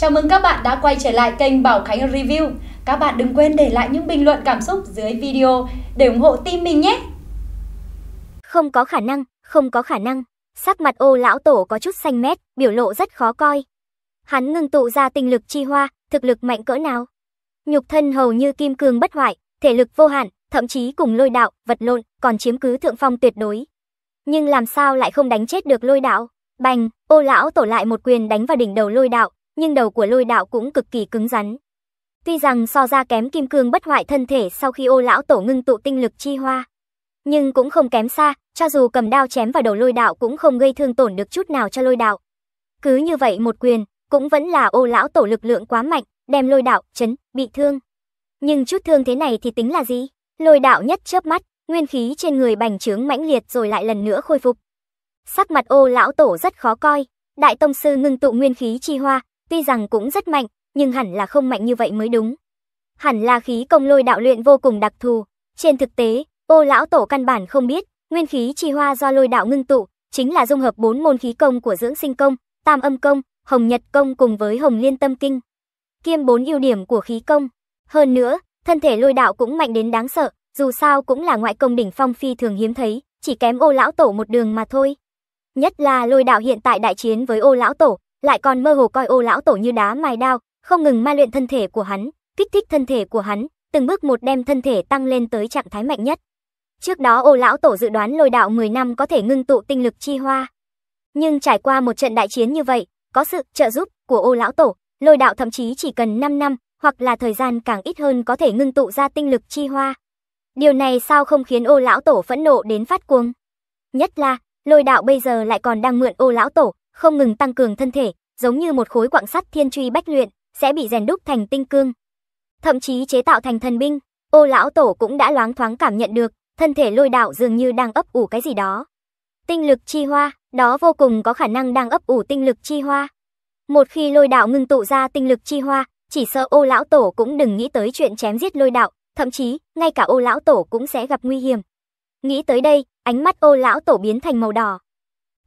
Chào mừng các bạn đã quay trở lại kênh Bảo Khánh Review. Các bạn đừng quên để lại những bình luận cảm xúc dưới video để ủng hộ team mình nhé. Không có khả năng, không có khả năng. Sắc mặt ô lão tổ có chút xanh mét, biểu lộ rất khó coi. Hắn ngưng tụ ra tinh lực chi hoa, thực lực mạnh cỡ nào? Nhục thân hầu như kim cương bất hoại, thể lực vô hạn, thậm chí cùng lôi đạo, vật lộn, còn chiếm cứ thượng phong tuyệt đối. Nhưng làm sao lại không đánh chết được lôi đạo? Bành, ô lão tổ lại một quyền đánh vào đỉnh đầu lôi đạo, nhưng đầu của lôi đạo cũng cực kỳ cứng rắn. Tuy rằng so ra kém kim cương bất hoại thân thể sau khi ô lão tổ ngưng tụ tinh lực chi hoa, nhưng cũng không kém xa, cho dù cầm đao chém vào đầu lôi đạo cũng không gây thương tổn được chút nào cho lôi đạo. Cứ như vậy một quyền, cũng vẫn là ô lão tổ lực lượng quá mạnh, đem lôi đạo chấn bị thương. Nhưng chút thương thế này thì tính là gì? Lôi đạo nhất chớp mắt, nguyên khí trên người bành trướng mãnh liệt rồi lại lần nữa khôi phục. Sắc mặt ô lão tổ rất khó coi, đại tông sư ngưng tụ nguyên khí chi hoa, tuy rằng cũng rất mạnh, nhưng hẳn là không mạnh như vậy mới đúng. Hẳn là khí công lôi đạo luyện vô cùng đặc thù. Trên thực tế, ô lão tổ căn bản không biết, nguyên khí chi hoa do lôi đạo ngưng tụ, chính là dung hợp bốn môn khí công của dưỡng sinh công, tam âm công, hồng nhật công cùng với hồng liên tâm kinh. Kiêm bốn ưu điểm của khí công. Hơn nữa, thân thể lôi đạo cũng mạnh đến đáng sợ, dù sao cũng là ngoại công đỉnh phong phi thường hiếm thấy, chỉ kém ô lão tổ một đường mà thôi. Nhất là lôi đạo hiện tại đại chiến với ô lão tổ, lại còn mơ hồ coi ô lão tổ như đá mài đao, không ngừng ma luyện thân thể của hắn, kích thích thân thể của hắn, từng bước một đem thân thể tăng lên tới trạng thái mạnh nhất. Trước đó ô lão tổ dự đoán lôi đạo 10 năm có thể ngưng tụ tinh lực chi hoa. Nhưng trải qua một trận đại chiến như vậy, có sự trợ giúp của ô lão tổ, lôi đạo thậm chí chỉ cần 5 năm, hoặc là thời gian càng ít hơn có thể ngưng tụ ra tinh lực chi hoa. Điều này sao không khiến ô lão tổ phẫn nộ đến phát cuồng? Nhất là, lôi đạo bây giờ lại còn đang mượn ô lão tổ, không ngừng tăng cường thân thể, giống như một khối quặng sắt thiên truy bách luyện, sẽ bị rèn đúc thành tinh cương. Thậm chí chế tạo thành thần binh, ô lão tổ cũng đã loáng thoáng cảm nhận được, thân thể lôi đạo dường như đang ấp ủ cái gì đó. Tinh lực chi hoa, đó vô cùng có khả năng đang ấp ủ tinh lực chi hoa. Một khi lôi đạo ngưng tụ ra tinh lực chi hoa, chỉ sợ ô lão tổ cũng đừng nghĩ tới chuyện chém giết lôi đạo, thậm chí, ngay cả ô lão tổ cũng sẽ gặp nguy hiểm. Nghĩ tới đây, ánh mắt ô lão tổ biến thành màu đỏ.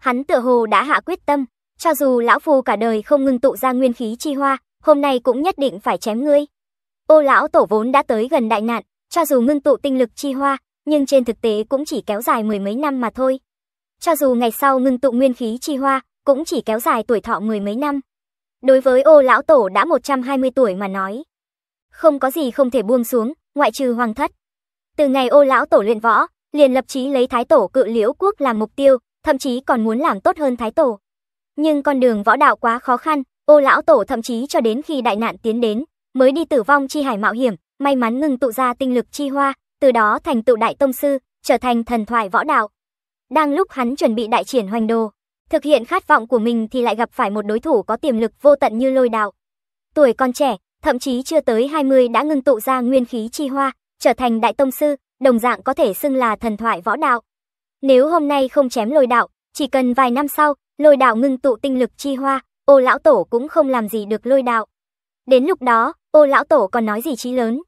Hắn tựa hồ đã hạ quyết tâm, cho dù lão phu cả đời không ngưng tụ ra nguyên khí chi hoa, hôm nay cũng nhất định phải chém ngươi. Ô lão tổ vốn đã tới gần đại nạn, cho dù ngưng tụ tinh lực chi hoa, nhưng trên thực tế cũng chỉ kéo dài mười mấy năm mà thôi. Cho dù ngày sau ngưng tụ nguyên khí chi hoa, cũng chỉ kéo dài tuổi thọ mười mấy năm. Đối với ô lão tổ đã 120 tuổi mà nói, không có gì không thể buông xuống, ngoại trừ hoàng thất. Từ ngày ô lão tổ luyện võ, liền lập chí lấy thái tổ cự liễu quốc làm mục tiêu, thậm chí còn muốn làm tốt hơn thái tổ. Nhưng con đường võ đạo quá khó khăn, ô lão tổ thậm chí cho đến khi đại nạn tiến đến, mới đi tử vong chi hải mạo hiểm, may mắn ngừng tụ ra tinh lực chi hoa, từ đó thành tựu đại tông sư, trở thành thần thoại võ đạo. Đang lúc hắn chuẩn bị đại triển hoành đồ, thực hiện khát vọng của mình thì lại gặp phải một đối thủ có tiềm lực vô tận như lôi đạo. Tuổi còn trẻ, thậm chí chưa tới 20 đã ngưng tụ ra nguyên khí chi hoa, trở thành đại tông sư, đồng dạng có thể xưng là thần thoại võ đạo. Nếu hôm nay không chém lôi đạo, chỉ cần vài năm sau, lôi đạo ngưng tụ tinh lực chi hoa, ô lão tổ cũng không làm gì được lôi đạo. Đến lúc đó, ô lão tổ còn nói gì chí lớn?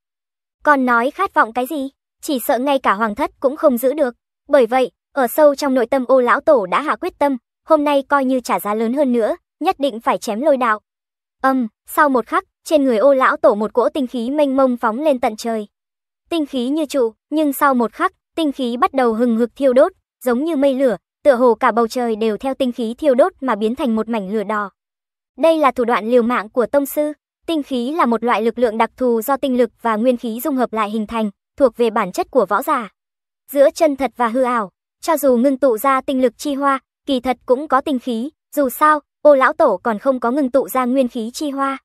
Còn nói khát vọng cái gì? Chỉ sợ ngay cả hoàng thất cũng không giữ được. Bởi vậy, ở sâu trong nội tâm ô lão tổ đã hạ quyết tâm, hôm nay coi như trả giá lớn hơn nữa, nhất định phải chém lôi đạo. Âm, um, sau một khắc, trên người ô lão tổ một cỗ tinh khí mênh mông phóng lên tận trời. Tinh khí như trụ, nhưng sau một khắc, tinh khí bắt đầu hừng hực thiêu đốt, giống như mây lửa, tựa hồ cả bầu trời đều theo tinh khí thiêu đốt mà biến thành một mảnh lửa đỏ. Đây là thủ đoạn liều mạng của tông sư. Tinh khí là một loại lực lượng đặc thù do tinh lực và nguyên khí dung hợp lại hình thành, thuộc về bản chất của võ giả. Giữa chân thật và hư ảo, cho dù ngưng tụ ra tinh lực chi hoa, kỳ thật cũng có tinh khí, dù sao, ô lão tổ còn không có ngưng tụ ra nguyên khí chi hoa.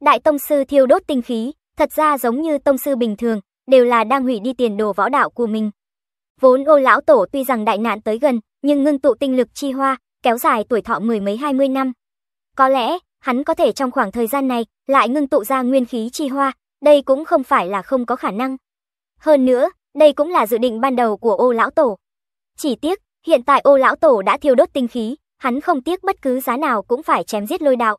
Đại tông sư thiêu đốt tinh khí, thật ra giống như tông sư bình thường, đều là đang hủy đi tiền đồ võ đạo của mình. Vốn ô lão tổ tuy rằng đại nạn tới gần, nhưng ngưng tụ tinh lực chi hoa, kéo dài tuổi thọ mười mấy hai mươi năm. Có lẽ, hắn có thể trong khoảng thời gian này, lại ngưng tụ ra nguyên khí chi hoa, đây cũng không phải là không có khả năng. Hơn nữa, đây cũng là dự định ban đầu của ô lão tổ. Chỉ tiếc, hiện tại ô lão tổ đã thiêu đốt tinh khí, hắn không tiếc bất cứ giá nào cũng phải chém giết lôi đạo.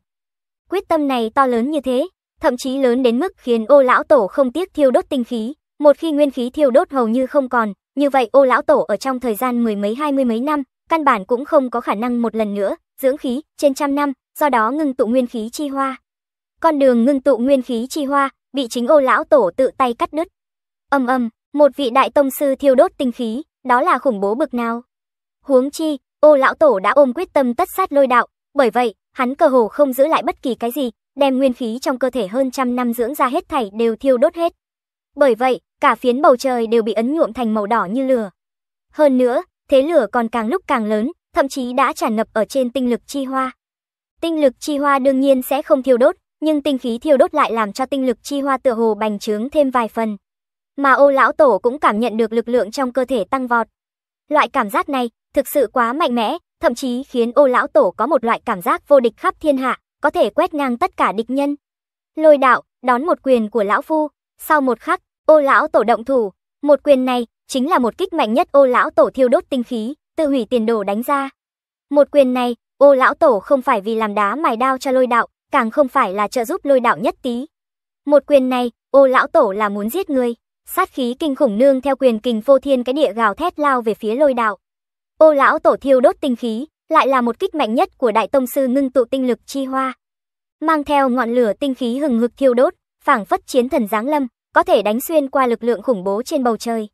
Quyết tâm này to lớn như thế, thậm chí lớn đến mức khiến ô lão tổ không tiếc thiêu đốt tinh khí, một khi nguyên khí thiêu đốt hầu như không còn, như vậy ô lão tổ ở trong thời gian mười mấy hai mươi mấy năm, căn bản cũng không có khả năng một lần nữa, dưỡng khí, trên trăm năm, do đó ngưng tụ nguyên khí chi hoa. con đường ngưng tụ nguyên khí chi hoa, bị chính ô lão tổ tự tay cắt đứt. Âm âm, một vị đại tông sư thiêu đốt tinh khí, đó là khủng bố bực nào. Huống chi, ô lão tổ đã ôm quyết tâm tất sát lôi đạo, bởi vậy, hắn cơ hồ không giữ lại bất kỳ cái gì, đem nguyên khí trong cơ thể hơn trăm năm dưỡng ra hết thảy đều thiêu đốt hết. Bởi vậy, cả phiến bầu trời đều bị ấn nhuộm thành màu đỏ như lửa. Hơn nữa, thế lửa còn càng lúc càng lớn, thậm chí đã tràn ngập ở trên tinh lực chi hoa. Tinh lực chi hoa đương nhiên sẽ không thiêu đốt, nhưng tinh khí thiêu đốt lại làm cho tinh lực chi hoa tựa hồ bành trướng thêm vài phần. Mà ô lão tổ cũng cảm nhận được lực lượng trong cơ thể tăng vọt. Loại cảm giác này thực sự quá mạnh mẽ, thậm chí khiến ô lão tổ có một loại cảm giác vô địch khắp thiên hạ, có thể quét ngang tất cả địch nhân. Lôi đạo, đón một quyền của lão phu, sau một khắc, ô lão tổ động thủ, một quyền này chính là một kích mạnh nhất ô lão tổ thiêu đốt tinh khí, tự hủy tiền đồ đánh ra. Một quyền này, ô lão tổ không phải vì làm đá mài đao cho lôi đạo, càng không phải là trợ giúp lôi đạo nhất tí. Một quyền này, ô lão tổ là muốn giết người. Sát khí kinh khủng nương theo quyền kình vô thiên cái địa gào thét lao về phía lôi đạo. Ô lão tổ thiêu đốt tinh khí, lại là một kích mạnh nhất của đại tông sư ngưng tụ tinh lực chi hoa. Mang theo ngọn lửa tinh khí hừng hực thiêu đốt, phảng phất chiến thần giáng lâm, có thể đánh xuyên qua lực lượng khủng bố trên bầu trời.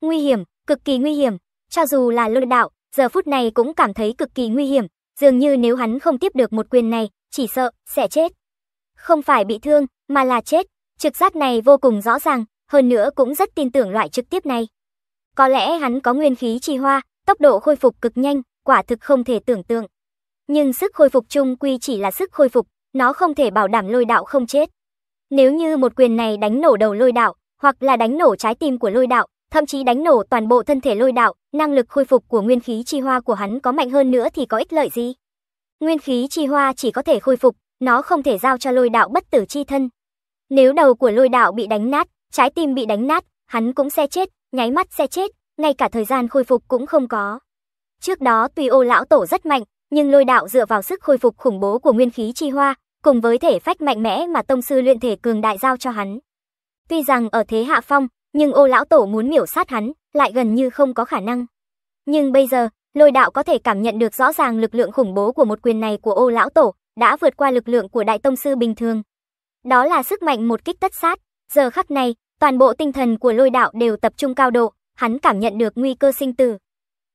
Nguy hiểm, cực kỳ nguy hiểm, cho dù là lôi đạo, giờ phút này cũng cảm thấy cực kỳ nguy hiểm, dường như nếu hắn không tiếp được một quyền này, chỉ sợ sẽ chết. Không phải bị thương, mà là chết, trực giác này vô cùng rõ ràng, hơn nữa cũng rất tin tưởng loại trực tiếp này. Có lẽ hắn có nguyên khí chi hoa, tốc độ khôi phục cực nhanh, quả thực không thể tưởng tượng. Nhưng sức khôi phục chung quy chỉ là sức khôi phục, nó không thể bảo đảm lôi đạo không chết. Nếu như một quyền này đánh nổ đầu lôi đạo, hoặc là đánh nổ trái tim của lôi đạo, thậm chí đánh nổ toàn bộ thân thể lôi đạo, năng lực khôi phục của nguyên khí chi hoa của hắn có mạnh hơn nữa thì có ích lợi gì? Nguyên khí chi hoa chỉ có thể khôi phục, nó không thể giao cho lôi đạo bất tử chi thân. Nếu đầu của lôi đạo bị đánh nát, trái tim bị đánh nát, hắn cũng sẽ chết, nháy mắt sẽ chết, ngay cả thời gian khôi phục cũng không có. Trước đó tuy ô lão tổ rất mạnh, nhưng lôi đạo dựa vào sức khôi phục khủng bố của nguyên khí chi hoa, cùng với thể phách mạnh mẽ mà tông sư luyện thể cường đại giao cho hắn. Tuy rằng ở thế hạ phong, nhưng ô lão tổ muốn miểu sát hắn, lại gần như không có khả năng. Nhưng bây giờ, lôi đạo có thể cảm nhận được rõ ràng lực lượng khủng bố của một quyền này của ô lão tổ, đã vượt qua lực lượng của đại tông sư bình thường. Đó là sức mạnh một kích tất sát, giờ khắc này, toàn bộ tinh thần của lôi đạo đều tập trung cao độ, hắn cảm nhận được nguy cơ sinh tử.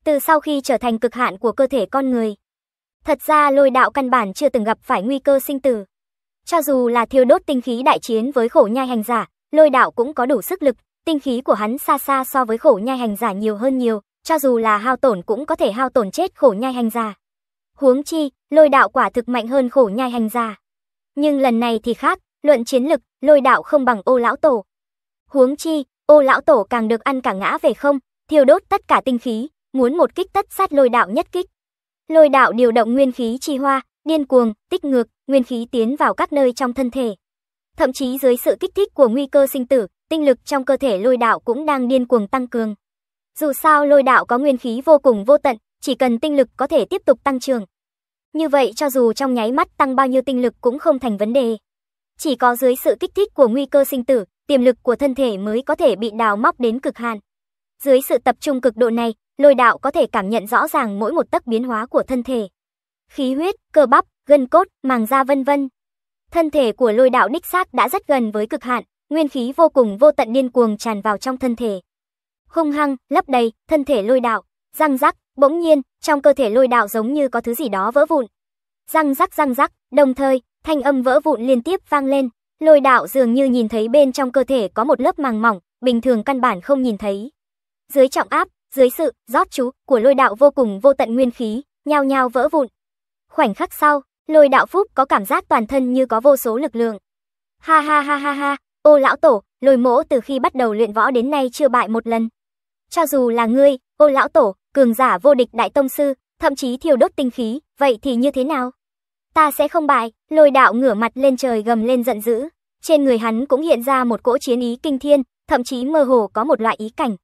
Từ sau khi trở thành cực hạn của cơ thể con người. Thật ra lôi đạo căn bản chưa từng gặp phải nguy cơ sinh tử. Cho dù là thiêu đốt tinh khí đại chiến với khổ nhai hành giả, lôi đạo cũng có đủ sức lực, tinh khí của hắn xa xa so với khổ nhai hành giả nhiều hơn nhiều, cho dù là hao tổn cũng có thể hao tổn chết khổ nhai hành giả. Huống chi, lôi đạo quả thực mạnh hơn khổ nhai hành giả. Nhưng lần này thì khác, luận chiến lực, lôi đạo không bằng ô lão tổ. Huống chi, ô lão tổ càng được ăn cả ngã về không, thiêu đốt tất cả tinh khí, muốn một kích tất sát lôi đạo nhất kích. Lôi đạo điều động nguyên khí chi hoa, điên cuồng, tích ngược, nguyên khí tiến vào các nơi trong thân thể. Thậm chí dưới sự kích thích của nguy cơ sinh tử, tinh lực trong cơ thể lôi đạo cũng đang điên cuồng tăng cường. Dù sao lôi đạo có nguyên khí vô cùng vô tận, chỉ cần tinh lực có thể tiếp tục tăng trưởng. Như vậy cho dù trong nháy mắt tăng bao nhiêu tinh lực cũng không thành vấn đề. Chỉ có dưới sự kích thích của nguy cơ sinh tử, tiềm lực của thân thể mới có thể bị đào móc đến cực hạn. Dưới sự tập trung cực độ này, lôi đạo có thể cảm nhận rõ ràng mỗi một tấc biến hóa của thân thể. Khí huyết, cơ bắp, gân cốt, màng da vân vân. Thân thể của lôi đạo đích xác đã rất gần với cực hạn, nguyên khí vô cùng vô tận điên cuồng tràn vào trong thân thể. Hung hăng, lấp đầy, thân thể lôi đạo, răng rắc, bỗng nhiên, trong cơ thể lôi đạo giống như có thứ gì đó vỡ vụn. Răng rắc răng rắc, đồng thời, thanh âm vỡ vụn liên tiếp vang lên, lôi đạo dường như nhìn thấy bên trong cơ thể có một lớp màng mỏng, bình thường căn bản không nhìn thấy. Dưới trọng áp, dưới sự rót chú của lôi đạo vô cùng vô tận nguyên khí, nhao nhao vỡ vụn. Khoảnh khắc sau, lôi đạo phúc có cảm giác toàn thân như có vô số lực lượng. Ha ha ha ha ha, ô lão tổ, lôi mỗ từ khi bắt đầu luyện võ đến nay chưa bại một lần. Cho dù là ngươi, ô lão tổ, cường giả vô địch đại tông sư, thậm chí thiêu đốt tinh khí, vậy thì như thế nào? Ta sẽ không bại, lôi đạo ngửa mặt lên trời gầm lên giận dữ. Trên người hắn cũng hiện ra một cỗ chiến ý kinh thiên, thậm chí mơ hồ có một loại ý cảnh.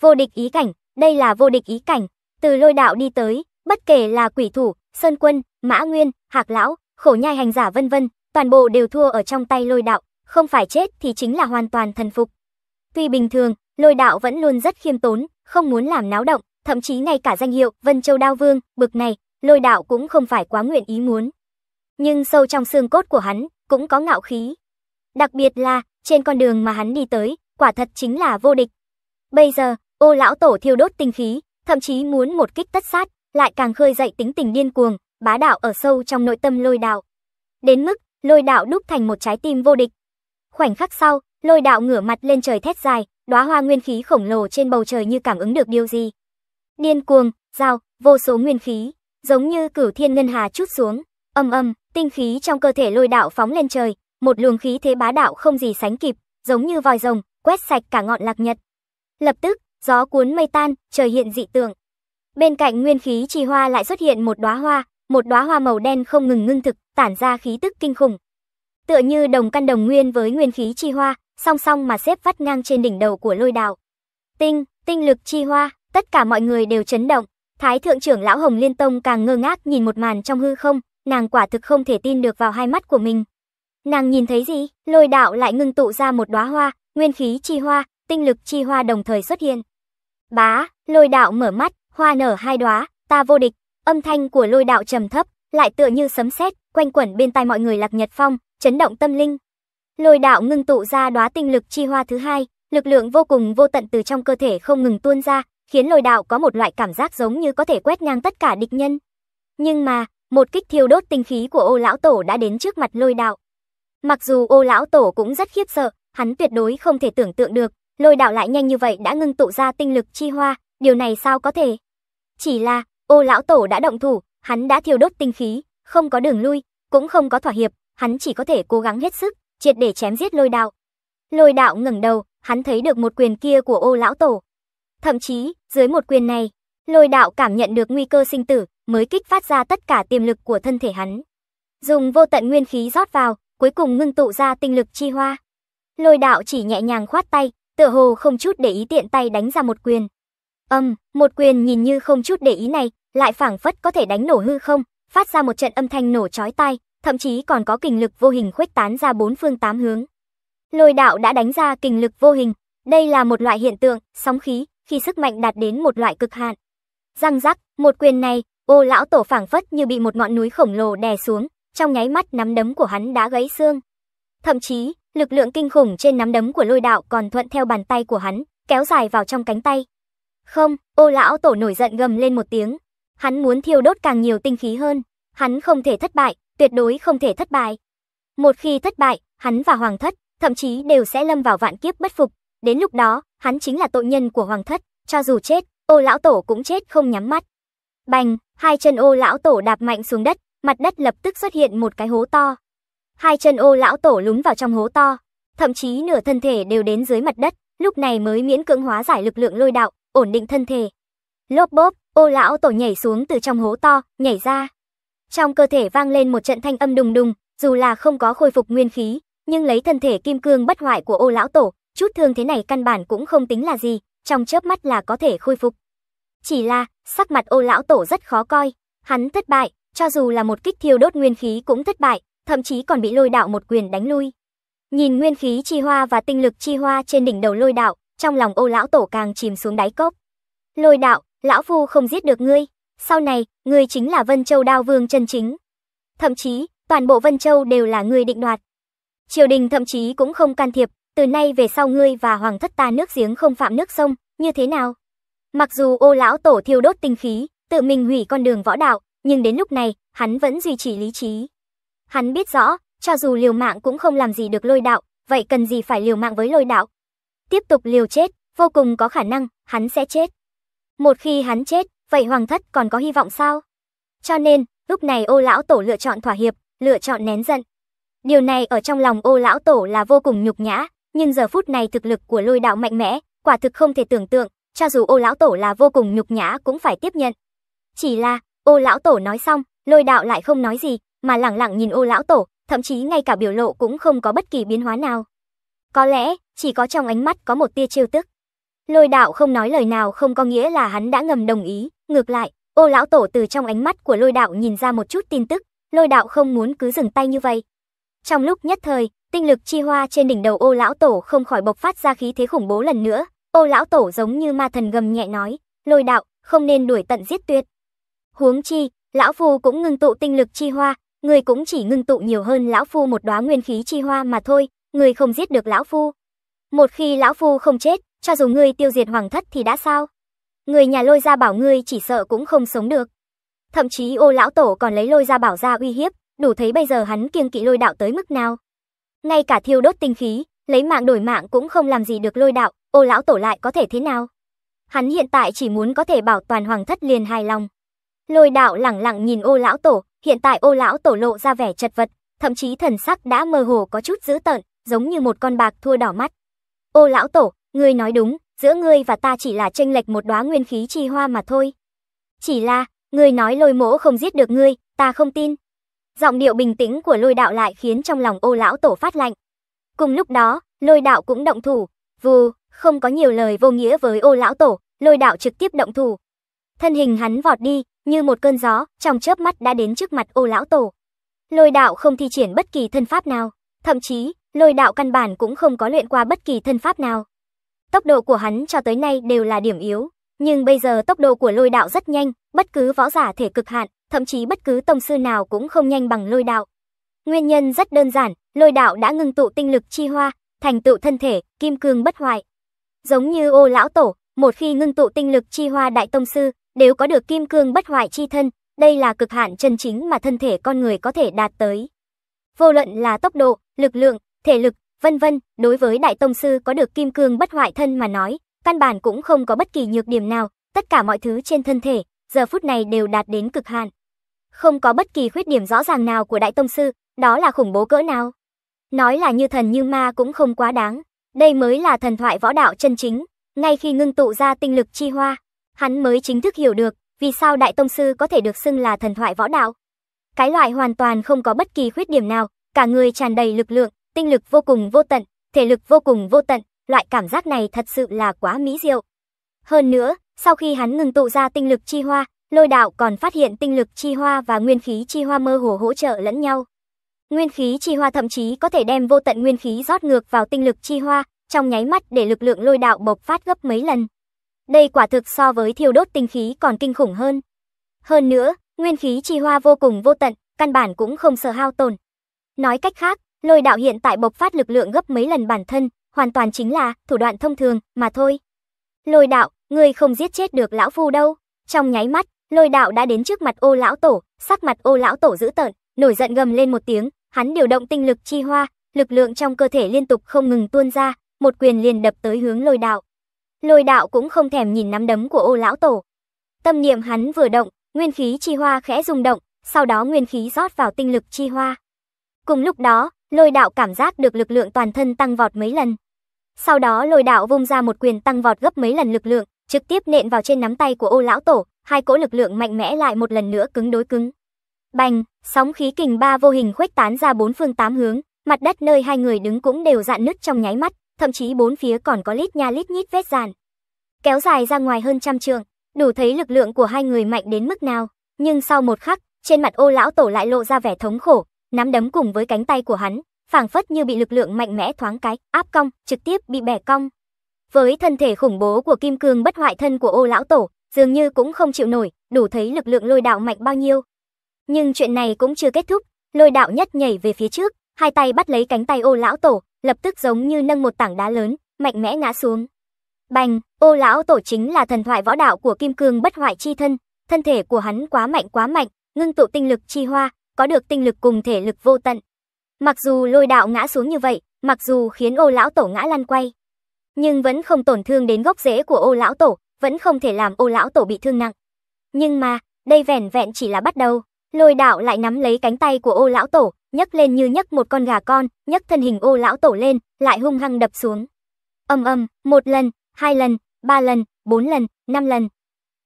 Vô địch ý cảnh, đây là vô địch ý cảnh, từ lôi đạo đi tới, bất kể là quỷ thủ, sơn quân, mã nguyên, hạc lão, khổ nhai hành giả vân vân, toàn bộ đều thua ở trong tay lôi đạo, không phải chết thì chính là hoàn toàn thần phục. Tuy bình thường, lôi đạo vẫn luôn rất khiêm tốn, không muốn làm náo động, thậm chí ngay cả danh hiệu Vân Châu Đao Vương, bực này, lôi đạo cũng không phải quá nguyện ý muốn. Nhưng sâu trong xương cốt của hắn, cũng có ngạo khí. Đặc biệt là, trên con đường mà hắn đi tới, quả thật chính là vô địch. Bây giờ, ô lão tổ thiêu đốt tinh khí, thậm chí muốn một kích tất sát, lại càng khơi dậy tính tình điên cuồng, bá đạo ở sâu trong nội tâm lôi đạo. Đến mức, lôi đạo đúc thành một trái tim vô địch. Khoảnh khắc sau, lôi đạo ngửa mặt lên trời thét dài, đóa hoa nguyên khí khổng lồ trên bầu trời như cảm ứng được điều gì. Điên cuồng, giao, vô số nguyên khí, giống như cửu thiên ngân hà chút xuống, âm âm, tinh khí trong cơ thể lôi đạo phóng lên trời, một luồng khí thế bá đạo không gì sánh kịp, giống như vòi rồng, quét sạch cả ngọn lạc nhật. Lập tức, gió cuốn mây tan, trời hiện dị tượng. Bên cạnh nguyên khí trì hoa lại xuất hiện một đóa hoa, một đóa hoa màu đen không ngừng ngưng thực, tản ra khí tức kinh khủng. Tựa như đồng căn đồng nguyên với nguyên khí chi hoa, song song mà xếp vắt ngang trên đỉnh đầu của lôi đào. Tinh, tinh lực chi hoa, tất cả mọi người đều chấn động. Thái thượng trưởng lão Hồng Liên Tông càng ngơ ngác nhìn một màn trong hư không, nàng quả thực không thể tin được vào hai mắt của mình. Nàng nhìn thấy gì? Lôi đạo lại ngưng tụ ra một đóa hoa, nguyên khí chi hoa, tinh lực chi hoa đồng thời xuất hiện. Bá, lôi đạo mở mắt, hoa nở hai đóa, ta vô địch, âm thanh của lôi đạo trầm thấp, lại tựa như sấm sét, quanh quẩn bên tai mọi người lạc nhật phong, chấn động tâm linh. Lôi đạo ngưng tụ ra đóa tinh lực chi hoa thứ hai, lực lượng vô cùng vô tận từ trong cơ thể không ngừng tuôn ra, khiến lôi đạo có một loại cảm giác giống như có thể quét ngang tất cả địch nhân. Nhưng mà, một kích thiêu đốt tinh khí của ô lão tổ đã đến trước mặt lôi đạo. Mặc dù ô lão tổ cũng rất khiếp sợ, hắn tuyệt đối không thể tưởng tượng được, lôi đạo lại nhanh như vậy đã ngưng tụ ra tinh lực chi hoa, điều này sao có thể? Chỉ là, ô lão tổ đã động thủ, hắn đã thiêu đốt tinh khí, không có đường lui, cũng không có thỏa hiệp, hắn chỉ có thể cố gắng hết sức, triệt để chém giết lôi đạo. Lôi đạo ngẩng đầu, hắn thấy được một quyền kia của ô lão tổ. Thậm chí, dưới một quyền này, lôi đạo cảm nhận được nguy cơ sinh tử, mới kích phát ra tất cả tiềm lực của thân thể hắn. Dùng vô tận nguyên khí rót vào, cuối cùng ngưng tụ ra tinh lực chi hoa. Lôi đạo chỉ nhẹ nhàng khoát tay, tựa hồ không chút để ý tiện tay đánh ra một quyền. Âm, một quyền nhìn như không chút để ý này, lại phảng phất có thể đánh nổ hư không, phát ra một trận âm thanh nổ chói tai, thậm chí còn có kình lực vô hình khuếch tán ra bốn phương tám hướng. Lôi đạo đã đánh ra kình lực vô hình, đây là một loại hiện tượng, sóng khí, khi sức mạnh đạt đến một loại cực hạn. Răng rắc, một quyền này, ô lão tổ phảng phất như bị một ngọn núi khổng lồ đè xuống, trong nháy mắt nắm đấm của hắn đã gãy xương. Thậm chí, lực lượng kinh khủng trên nắm đấm của lôi đạo còn thuận theo bàn tay của hắn, kéo dài vào trong cánh tay. Không, ô lão tổ nổi giận gầm lên một tiếng. Hắn muốn thiêu đốt càng nhiều tinh khí hơn. Hắn không thể thất bại, tuyệt đối không thể thất bại. Một khi thất bại, hắn và hoàng thất, thậm chí đều sẽ lâm vào vạn kiếp bất phục. Đến lúc đó, hắn chính là tội nhân của hoàng thất, cho dù chết, ô lão tổ cũng chết không nhắm mắt. Bành, hai chân ô lão tổ đạp mạnh xuống đất, mặt đất lập tức xuất hiện một cái hố to. Hai chân ô lão tổ lún vào trong hố to, thậm chí nửa thân thể đều đến dưới mặt đất, lúc này mới miễn cưỡng hóa giải lực lượng lôi đạo, ổn định thân thể. Lốp bốp, ô lão tổ nhảy xuống từ trong hố to, nhảy ra. Trong cơ thể vang lên một trận thanh âm đùng đùng, dù là không có khôi phục nguyên khí, nhưng lấy thân thể kim cương bất hoại của ô lão tổ, chút thương thế này căn bản cũng không tính là gì, trong chớp mắt là có thể khôi phục. Chỉ là, sắc mặt ô lão tổ rất khó coi, hắn thất bại, cho dù là một kích thiêu đốt nguyên khí cũng thất bại, thậm chí còn bị lôi đạo một quyền đánh lui. Nhìn nguyên khí chi hoa và tinh lực chi hoa trên đỉnh đầu lôi đạo, trong lòng ô lão tổ càng chìm xuống đáy cốc. Lôi đạo, lão phu không giết được ngươi, sau này, ngươi chính là Vân Châu Đao Vương chân chính. Thậm chí, toàn bộ Vân Châu đều là ngươi định đoạt. Triều đình thậm chí cũng không can thiệp, từ nay về sau ngươi và hoàng thất ta nước giếng không phạm nước sông, như thế nào? Mặc dù ô lão tổ thiêu đốt tinh khí, tự mình hủy con đường võ đạo, nhưng đến lúc này, hắn vẫn duy trì lý trí. Hắn biết rõ, cho dù liều mạng cũng không làm gì được lôi đạo, vậy cần gì phải liều mạng với lôi đạo? Tiếp tục liều chết, vô cùng có khả năng, hắn sẽ chết. Một khi hắn chết, vậy hoàng thất còn có hy vọng sao? Cho nên, lúc này ô lão tổ lựa chọn thỏa hiệp, lựa chọn nén giận. Điều này ở trong lòng ô lão tổ là vô cùng nhục nhã, nhưng giờ phút này thực lực của lôi đạo mạnh mẽ, quả thực không thể tưởng tượng, cho dù ô lão tổ là vô cùng nhục nhã cũng phải tiếp nhận. Chỉ là, ô lão tổ nói xong, lôi đạo lại không nói gì, mà lẳng lặng nhìn ô lão tổ, thậm chí ngay cả biểu lộ cũng không có bất kỳ biến hóa nào. Có lẽ, chỉ có trong ánh mắt có một tia trêu tức. Lôi đạo không nói lời nào không có nghĩa là hắn đã ngầm đồng ý, ngược lại, ô lão tổ từ trong ánh mắt của lôi đạo nhìn ra một chút tin tức, lôi đạo không muốn cứ dừng tay như vậy. Trong lúc nhất thời, tinh lực chi hoa trên đỉnh đầu ô lão tổ không khỏi bộc phát ra khí thế khủng bố lần nữa, ô lão tổ giống như ma thần gầm nhẹ nói, lôi đạo, không nên đuổi tận giết tuyệt. Huống chi, lão phu cũng ngưng tụ tinh lực chi hoa, ngươi cũng chỉ ngưng tụ nhiều hơn lão phu một đóa nguyên khí chi hoa mà thôi, ngươi không giết được lão phu. Một khi lão phu không chết, cho dù ngươi tiêu diệt hoàng thất thì đã sao? Người nhà lôi ra bảo ngươi chỉ sợ cũng không sống được. Thậm chí ô lão tổ còn lấy lôi ra bảo ra uy hiếp, đủ thấy bây giờ hắn kiêng kỵ lôi đạo tới mức nào. Ngay cả thiêu đốt tinh khí, lấy mạng đổi mạng cũng không làm gì được lôi đạo, ô lão tổ lại có thể thế nào? Hắn hiện tại chỉ muốn có thể bảo toàn hoàng thất liền hài lòng. Lôi đạo lẳng lặng nhìn ô lão tổ, hiện tại ô lão tổ lộ ra vẻ chật vật, thậm chí thần sắc đã mơ hồ có chút dữ tợn, giống như một con bạc thua đỏ mắt. Ô lão tổ, ngươi nói đúng, giữa ngươi và ta chỉ là tranh lệch một đóa nguyên khí chi hoa mà thôi. Chỉ là, ngươi nói lôi mỗ không giết được ngươi, ta không tin. Giọng điệu bình tĩnh của lôi đạo lại khiến trong lòng ô lão tổ phát lạnh. Cùng lúc đó, lôi đạo cũng động thủ, vù, không có nhiều lời vô nghĩa với ô lão tổ, lôi đạo trực tiếp động thủ. Thân hình hắn vọt đi, như một cơn gió, trong chớp mắt đã đến trước mặt ô lão tổ. Lôi đạo không thi triển bất kỳ thân pháp nào, thậm chí, lôi đạo căn bản cũng không có luyện qua bất kỳ thân pháp nào. Tốc độ của hắn cho tới nay đều là điểm yếu, nhưng bây giờ tốc độ của lôi đạo rất nhanh, bất cứ võ giả thể cực hạn, thậm chí bất cứ tông sư nào cũng không nhanh bằng lôi đạo. Nguyên nhân rất đơn giản, lôi đạo đã ngưng tụ tinh lực chi hoa, thành tựu thân thể, kim cương bất hoại. Giống như ô lão tổ, một khi ngưng tụ tinh lực chi hoa đại tông sư, đều có được kim cương bất hoại chi thân, đây là cực hạn chân chính mà thân thể con người có thể đạt tới. Vô luận là tốc độ, lực lượng, thể lực, vân vân, đối với đại tông sư có được kim cương bất hoại thân mà nói, căn bản cũng không có bất kỳ nhược điểm nào, tất cả mọi thứ trên thân thể, giờ phút này đều đạt đến cực hạn. Không có bất kỳ khuyết điểm rõ ràng nào của đại tông sư, đó là khủng bố cỡ nào. Nói là như thần như ma cũng không quá đáng, đây mới là thần thoại võ đạo chân chính, ngay khi ngưng tụ ra tinh lực chi hoa, hắn mới chính thức hiểu được vì sao đại tông sư có thể được xưng là thần thoại võ đạo. Cái loại hoàn toàn không có bất kỳ khuyết điểm nào, cả người tràn đầy lực lượng, tinh lực vô cùng vô tận, thể lực vô cùng vô tận, loại cảm giác này thật sự là quá mỹ diệu. Hơn nữa, sau khi hắn ngừng tụ ra tinh lực chi hoa, lôi đạo còn phát hiện tinh lực chi hoa và nguyên khí chi hoa mơ hồ hỗ trợ lẫn nhau. Nguyên khí chi hoa thậm chí có thể đem vô tận nguyên khí rót ngược vào tinh lực chi hoa, trong nháy mắt để lực lượng lôi đạo bộc phát gấp mấy lần. Đây quả thực so với thiêu đốt tinh khí còn kinh khủng hơn. Hơn nữa, nguyên khí chi hoa vô cùng vô tận, căn bản cũng không sợ hao tổn. Nói cách khác, lôi đạo hiện tại bộc phát lực lượng gấp mấy lần bản thân, hoàn toàn chính là thủ đoạn thông thường mà thôi. Lôi đạo, ngươi không giết chết được lão phu đâu. Trong nháy mắt, lôi đạo đã đến trước mặt ô lão tổ, sắc mặt ô lão tổ dữ tợn, nổi giận gầm lên một tiếng, hắn điều động tinh lực chi hoa, lực lượng trong cơ thể liên tục không ngừng tuôn ra, một quyền liền đập tới hướng lôi đạo. Lôi đạo cũng không thèm nhìn nắm đấm của ô lão tổ. Tâm niệm hắn vừa động, nguyên khí chi hoa khẽ rung động, sau đó nguyên khí rót vào tinh lực chi hoa. Cùng lúc đó, lôi đạo cảm giác được lực lượng toàn thân tăng vọt mấy lần. Sau đó lôi đạo vung ra một quyền tăng vọt gấp mấy lần lực lượng, trực tiếp nện vào trên nắm tay của ô lão tổ, hai cỗ lực lượng mạnh mẽ lại một lần nữa cứng đối cứng. Bành, sóng khí kình ba vô hình khuếch tán ra bốn phương tám hướng, mặt đất nơi hai người đứng cũng đều dạn nứt trong nháy mắt, thậm chí bốn phía còn có lít nha lít nhít vết dàn Kéo dài ra ngoài hơn trăm trường, đủ thấy lực lượng của hai người mạnh đến mức nào, nhưng sau một khắc, trên mặt Ô lão tổ lại lộ ra vẻ thống khổ, nắm đấm cùng với cánh tay của hắn, phảng phất như bị lực lượng mạnh mẽ thoáng cái, áp cong, trực tiếp bị bẻ cong. Với thân thể khủng bố của kim cương bất hoại thân của Ô lão tổ, dường như cũng không chịu nổi, đủ thấy lực lượng lôi đạo mạnh bao nhiêu. Nhưng chuyện này cũng chưa kết thúc, lôi đạo nhất nhảy về phía trước, hai tay bắt lấy cánh tay Ô lão tổ, lập tức giống như nâng một tảng đá lớn, mạnh mẽ ngã xuống. Bành, Ô lão tổ chính là thần thoại võ đạo của kim cương bất hoại chi thân, thân thể của hắn quá mạnh quá mạnh, ngưng tụ tinh lực chi hoa, có được tinh lực cùng thể lực vô tận. Mặc dù lôi đạo ngã xuống như vậy, mặc dù khiến ô lão tổ ngã lăn quay, nhưng vẫn không tổn thương đến gốc rễ của ô lão tổ, vẫn không thể làm ô lão tổ bị thương nặng. Nhưng mà, đây vẻn vẹn chỉ là bắt đầu, lôi đạo lại nắm lấy cánh tay của ô lão tổ, nhấc lên như nhấc một con gà con, nhấc thân hình ô lão tổ lên, lại hung hăng đập xuống. Âm âm, một lần, hai lần, ba lần, bốn lần, năm lần.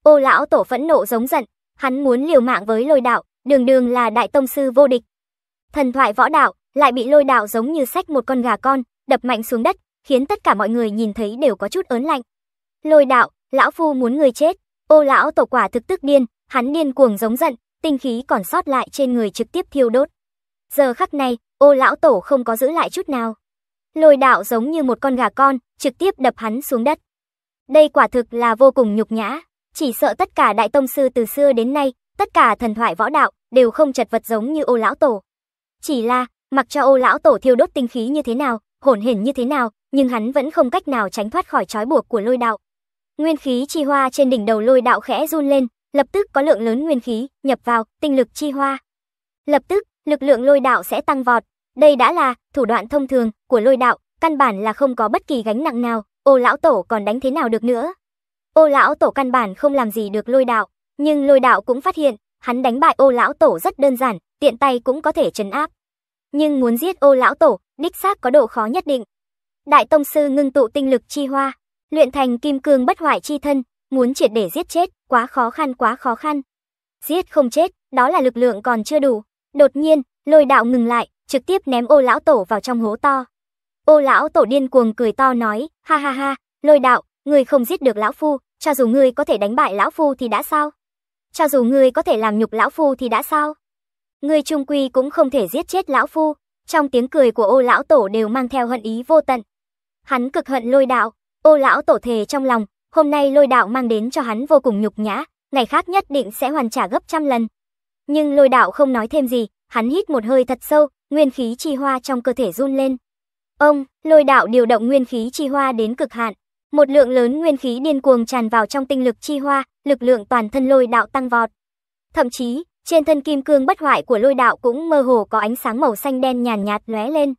Ô lão tổ phẫn nộ giống giận, hắn muốn liều mạng với lôi đạo, đường đường là đại tông sư vô địch. Thần thoại võ đạo, lại bị lôi đạo giống như sách một con gà con, đập mạnh xuống đất, khiến tất cả mọi người nhìn thấy đều có chút ớn lạnh. Lôi đạo, lão phu muốn người chết, ô lão tổ quả thực tức điên, hắn điên cuồng giống giận, tinh khí còn sót lại trên người trực tiếp thiêu đốt. Giờ khắc này, ô lão tổ không có giữ lại chút nào. Lôi đạo giống như một con gà con, trực tiếp đập hắn xuống đất. Đây quả thực là vô cùng nhục nhã, chỉ sợ tất cả đại tông sư từ xưa đến nay, Tất cả thần thoại võ đạo đều không chật vật giống như ô lão tổ. Chỉ là, mặc cho ô lão tổ thiêu đốt tinh khí như thế nào, hỗn hển như thế nào, nhưng hắn vẫn không cách nào tránh thoát khỏi trói buộc của lôi đạo. Nguyên khí chi hoa trên đỉnh đầu lôi đạo khẽ run lên, lập tức có lượng lớn nguyên khí nhập vào tinh lực chi hoa. Lập tức, lực lượng lôi đạo sẽ tăng vọt. Đây đã là thủ đoạn thông thường của lôi đạo, căn bản là không có bất kỳ gánh nặng nào, ô lão tổ còn đánh thế nào được nữa. Ô lão tổ căn bản không làm gì được lôi đạo, nhưng lôi đạo cũng phát hiện, hắn đánh bại ô lão tổ rất đơn giản, tiện tay cũng có thể trấn áp. Nhưng muốn giết ô lão tổ, đích xác có độ khó nhất định. Đại tông sư ngưng tụ tinh lực chi hoa, luyện thành kim cương bất hoại chi thân, muốn triệt để giết chết, quá khó khăn quá khó khăn. Giết không chết, đó là lực lượng còn chưa đủ. Đột nhiên, lôi đạo ngừng lại, trực tiếp ném ô lão tổ vào trong hố to. Ô lão tổ điên cuồng cười to nói, ha ha ha, lôi đạo, người không giết được lão phu, cho dù ngươi có thể đánh bại lão phu thì đã sao? Cho dù ngươi có thể làm nhục lão phu thì đã sao? Ngươi trung quy cũng không thể giết chết lão phu. Trong tiếng cười của ô lão tổ đều mang theo hận ý vô tận. Hắn cực hận lôi đạo, ô lão tổ thề trong lòng, hôm nay lôi đạo mang đến cho hắn vô cùng nhục nhã, ngày khác nhất định sẽ hoàn trả gấp trăm lần. Nhưng lôi đạo không nói thêm gì, hắn hít một hơi thật sâu, nguyên khí chi hoa trong cơ thể run lên. Ông, lôi đạo điều động nguyên khí chi hoa đến cực hạn. Một lượng lớn nguyên khí điên cuồng tràn vào trong tinh lực chi hoa, lực lượng toàn thân lôi đạo tăng vọt. Thậm chí, trên thân kim cương bất hoại của lôi đạo cũng mơ hồ có ánh sáng màu xanh đen nhàn nhạt lóe lên.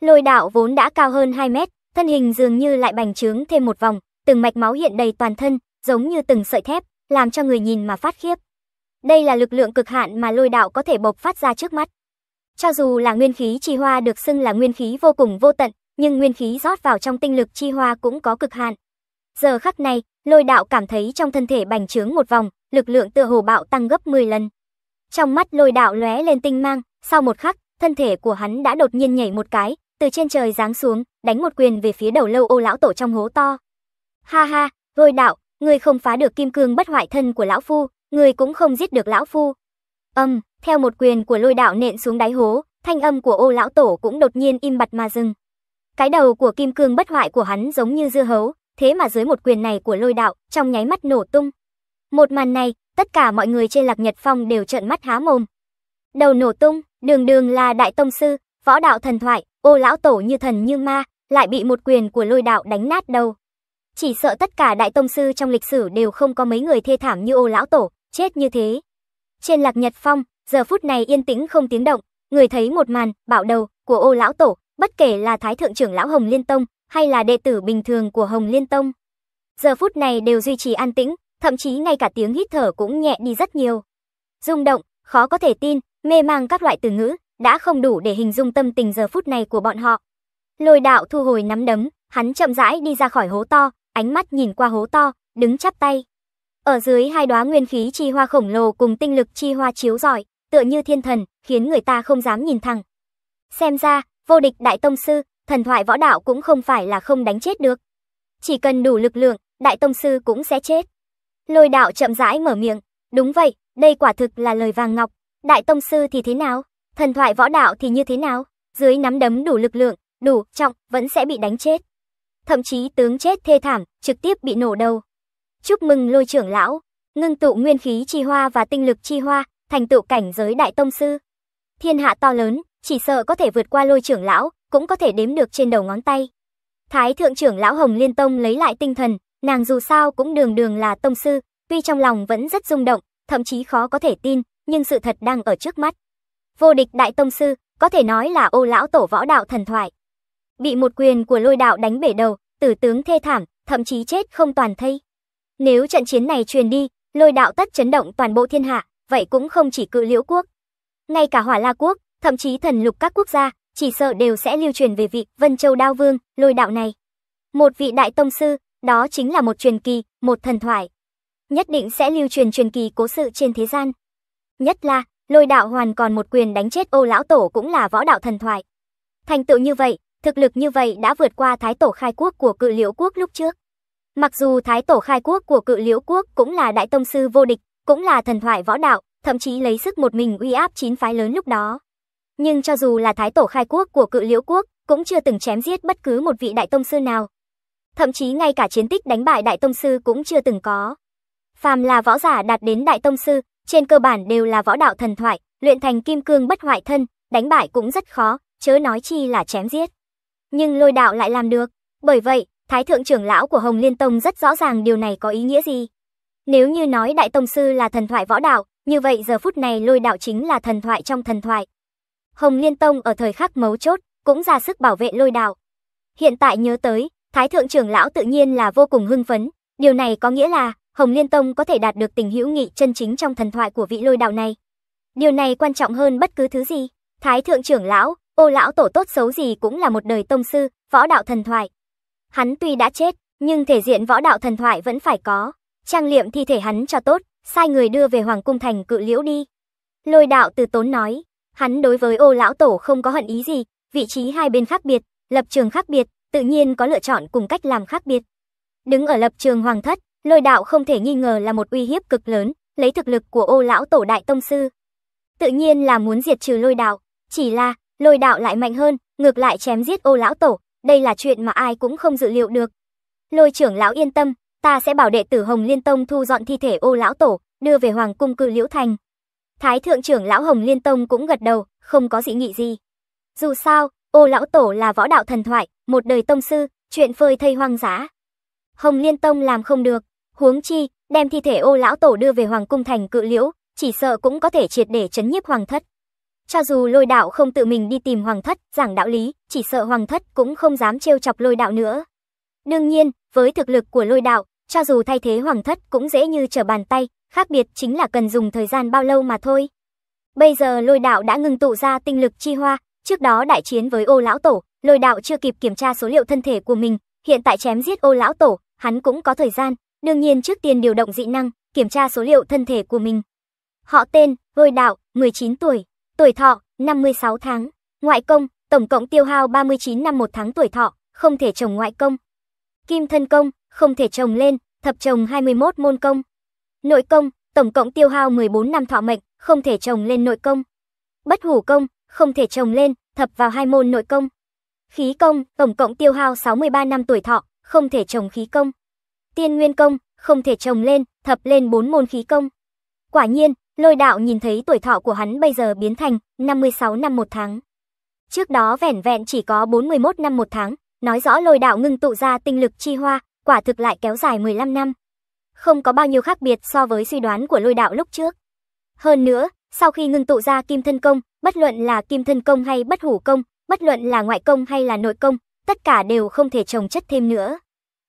Lôi đạo vốn đã cao hơn 2 mét, thân hình dường như lại bành trướng thêm một vòng, từng mạch máu hiện đầy toàn thân, giống như từng sợi thép, làm cho người nhìn mà phát khiếp. Đây là lực lượng cực hạn mà lôi đạo có thể bộc phát ra trước mắt. Cho dù là nguyên khí chi hoa được xưng là nguyên khí vô cùng vô tận, nhưng nguyên khí rót vào trong tinh lực chi hoa cũng có cực hạn. Giờ khắc này, lôi đạo cảm thấy trong thân thể bành trướng một vòng, lực lượng tựa hồ bạo tăng gấp 10 lần. Trong mắt lôi đạo lóe lên tinh mang, sau một khắc, thân thể của hắn đã đột nhiên nhảy một cái, từ trên trời giáng xuống, đánh một quyền về phía đầu lâu ô lão tổ trong hố to. Ha ha, lôi đạo, ngươi không phá được kim cương bất hoại thân của lão phu, người cũng không giết được lão phu. Âm, theo một quyền của lôi đạo nện xuống đáy hố, thanh âm của ô lão tổ cũng đột nhiên im bặt mà dừng. Cái đầu của kim cương bất hoại của hắn giống như dưa hấu, thế mà dưới một quyền này của lôi đạo, trong nháy mắt nổ tung. Một màn này, tất cả mọi người trên Lạc Nhật Phong đều trợn mắt há mồm. Đầu nổ tung, đường đường là đại tông sư, võ đạo thần thoại, ô lão tổ như thần như ma, lại bị một quyền của lôi đạo đánh nát đầu. Chỉ sợ tất cả đại tông sư trong lịch sử đều không có mấy người thê thảm như ô lão tổ, chết như thế. Trên Lạc Nhật Phong, giờ phút này yên tĩnh không tiếng động, người thấy một màn, bảo đầu, của ô lão tổ, bất kể là Thái Thượng trưởng lão Hồng Liên Tông, hay là đệ tử bình thường của Hồng Liên Tông. Giờ phút này đều duy trì an tĩnh, thậm chí ngay cả tiếng hít thở cũng nhẹ đi rất nhiều. Rung động, khó có thể tin, mê mang các loại từ ngữ, đã không đủ để hình dung tâm tình giờ phút này của bọn họ. Lôi đạo thu hồi nắm đấm, hắn chậm rãi đi ra khỏi hố to, ánh mắt nhìn qua hố to, đứng chắp tay. Ở dưới hai đóa nguyên khí chi hoa khổng lồ cùng tinh lực chi hoa chiếu rọi, tựa như thiên thần, khiến người ta không dám nhìn thẳng. Xem ra, vô địch đại tông sư, thần thoại võ đạo cũng không phải là không đánh chết được. Chỉ cần đủ lực lượng, đại tông sư cũng sẽ chết. Lôi đạo chậm rãi mở miệng, đúng vậy, đây quả thực là lời vàng ngọc, đại tông sư thì thế nào, thần thoại võ đạo thì như thế nào, dưới nắm đấm đủ lực lượng, đủ trọng, vẫn sẽ bị đánh chết. Thậm chí tướng chết thê thảm, trực tiếp bị nổ đầu. Chúc mừng lôi trưởng lão, ngưng tụ nguyên khí chi hoa và tinh lực chi hoa, thành tựu cảnh giới đại tông sư. Thiên hạ to lớn, chỉ sợ có thể vượt qua lôi trưởng lão, cũng có thể đếm được trên đầu ngón tay. Thái thượng trưởng lão Hồng Liên Tông lấy lại tinh thần, nàng dù sao cũng đường đường là tông sư, tuy trong lòng vẫn rất rung động, thậm chí khó có thể tin, nhưng sự thật đang ở trước mắt. Vô địch đại tông sư, có thể nói là ô lão tổ võ đạo thần thoại. Bị một quyền của lôi đạo đánh bể đầu, tử tướng thê thảm, thậm chí chết không toàn thây. Nếu trận chiến này truyền đi, lôi đạo tất chấn động toàn bộ thiên hạ, vậy cũng không chỉ cự liễu quốc. Ngay cả hỏa la quốc, thậm chí thần lục các quốc gia, chỉ sợ đều sẽ lưu truyền về vị Vân Châu Đao Vương, lôi đạo này. Một vị đại tông sư, đó chính là một truyền kỳ, một thần thoại. Nhất định sẽ lưu truyền truyền kỳ cố sự trên thế gian. Nhất là, lôi đạo hoàn còn một quyền đánh chết ô lão tổ cũng là võ đạo thần thoại. Thành tựu như vậy, thực lực như vậy đã vượt qua thái tổ khai quốc của cự liễu quốc lúc trước. Mặc dù thái tổ khai quốc của cự liễu quốc cũng là đại tông sư vô địch, cũng là thần thoại võ đạo, thậm chí lấy sức một mình uy áp chín phái lớn lúc đó. Nhưng cho dù là thái tổ khai quốc của cự liễu quốc, cũng chưa từng chém giết bất cứ một vị đại tông sư nào. Thậm chí ngay cả chiến tích đánh bại đại tông sư cũng chưa từng có. Phàm là võ giả đạt đến đại tông sư, trên cơ bản đều là võ đạo thần thoại, luyện thành kim cương bất hoại thân, đánh bại cũng rất khó, chớ nói chi là chém giết. Nhưng lôi đạo lại làm được, bởi vậy, Thái thượng trưởng lão của Hồng Liên Tông rất rõ ràng điều này có ý nghĩa gì. Nếu như nói đại tông sư là thần thoại võ đạo, như vậy giờ phút này lôi đạo chính là thần thoại trong thần thoại. Hồng Liên Tông ở thời khắc mấu chốt, cũng ra sức bảo vệ lôi đạo. Hiện tại nhớ tới, Thái thượng trưởng lão tự nhiên là vô cùng hưng phấn, điều này có nghĩa là Hồng Liên Tông có thể đạt được tình hữu nghị chân chính trong thần thoại của vị lôi đạo này. Điều này quan trọng hơn bất cứ thứ gì. Thái thượng trưởng lão, ô lão tổ tốt xấu gì cũng là một đời tông sư, võ đạo thần thoại. Hắn tuy đã chết, nhưng thể diện võ đạo thần thoại vẫn phải có. Trang liệm thi thể hắn cho tốt, sai người đưa về Hoàng cung thành cự liễu đi. Lôi đạo từ tốn nói, hắn đối với ô lão tổ không có hận ý gì, vị trí hai bên khác biệt, lập trường khác biệt, tự nhiên có lựa chọn cùng cách làm khác biệt. Đứng ở lập trường hoàng thất, lôi đạo không thể nghi ngờ là một uy hiếp cực lớn, lấy thực lực của ô lão tổ đại tông sư. Tự nhiên là muốn diệt trừ lôi đạo, chỉ là, lôi đạo lại mạnh hơn, ngược lại chém giết ô lão tổ, đây là chuyện mà ai cũng không dự liệu được. Lôi trưởng lão yên tâm, ta sẽ bảo đệ tử Hồng Liên Tông thu dọn thi thể ô lão tổ, đưa về Hoàng cung cự liễu thành. Thái thượng trưởng lão Hồng Liên Tông cũng gật đầu, không có dị nghị gì. Dù sao, ô lão tổ là võ đạo thần thoại, một đời tông sư, chuyện phơi thây hoang dã. Hồng Liên Tông làm không được, huống chi, đem thi thể ô lão tổ đưa về Hoàng cung thành cự liễu, chỉ sợ cũng có thể triệt để chấn nhiếp hoàng thất. Cho dù lôi đạo không tự mình đi tìm hoàng thất, giảng đạo lý, chỉ sợ hoàng thất cũng không dám trêu chọc lôi đạo nữa. Đương nhiên, với thực lực của lôi đạo, cho dù thay thế hoàng thất cũng dễ như trở bàn tay, khác biệt chính là cần dùng thời gian bao lâu mà thôi. Bây giờ lôi đạo đã ngừng tụ ra tinh lực chi hoa, trước đó đại chiến với ô lão tổ, lôi đạo chưa kịp kiểm tra số liệu thân thể của mình, hiện tại chém giết ô lão tổ, hắn cũng có thời gian, đương nhiên trước tiên điều động dị năng, kiểm tra số liệu thân thể của mình. Họ tên, lôi đạo, 19 tuổi, tuổi thọ, 56 tháng, ngoại công, tổng cộng tiêu hao 39 năm một tháng tuổi thọ, không thể trồng ngoại công. Kim thân công, không thể trồng lên, thập trồng 21 môn công. Nội công, tổng cộng tiêu hao 14 năm thọ mệnh, không thể trồng lên nội công. Bất hủ công, không thể trồng lên, thập vào hai môn nội công. Khí công, tổng cộng tiêu hao 63 năm tuổi thọ, không thể trồng khí công. Tiên nguyên công, không thể trồng lên, thập lên 4 môn khí công. Quả nhiên, lôi đạo nhìn thấy tuổi thọ của hắn bây giờ biến thành 56 năm một tháng. Trước đó vẻn vẹn chỉ có 41 năm một tháng, nói rõ lôi đạo ngưng tụ ra tinh lực chi hoa, quả thực lại kéo dài 15 năm. Không có bao nhiêu khác biệt so với suy đoán của lôi đạo lúc trước. Hơn nữa, sau khi ngưng tụ ra kim thân công, bất luận là kim thân công hay bất hủ công, bất luận là ngoại công hay là nội công, tất cả đều không thể trồng chất thêm nữa.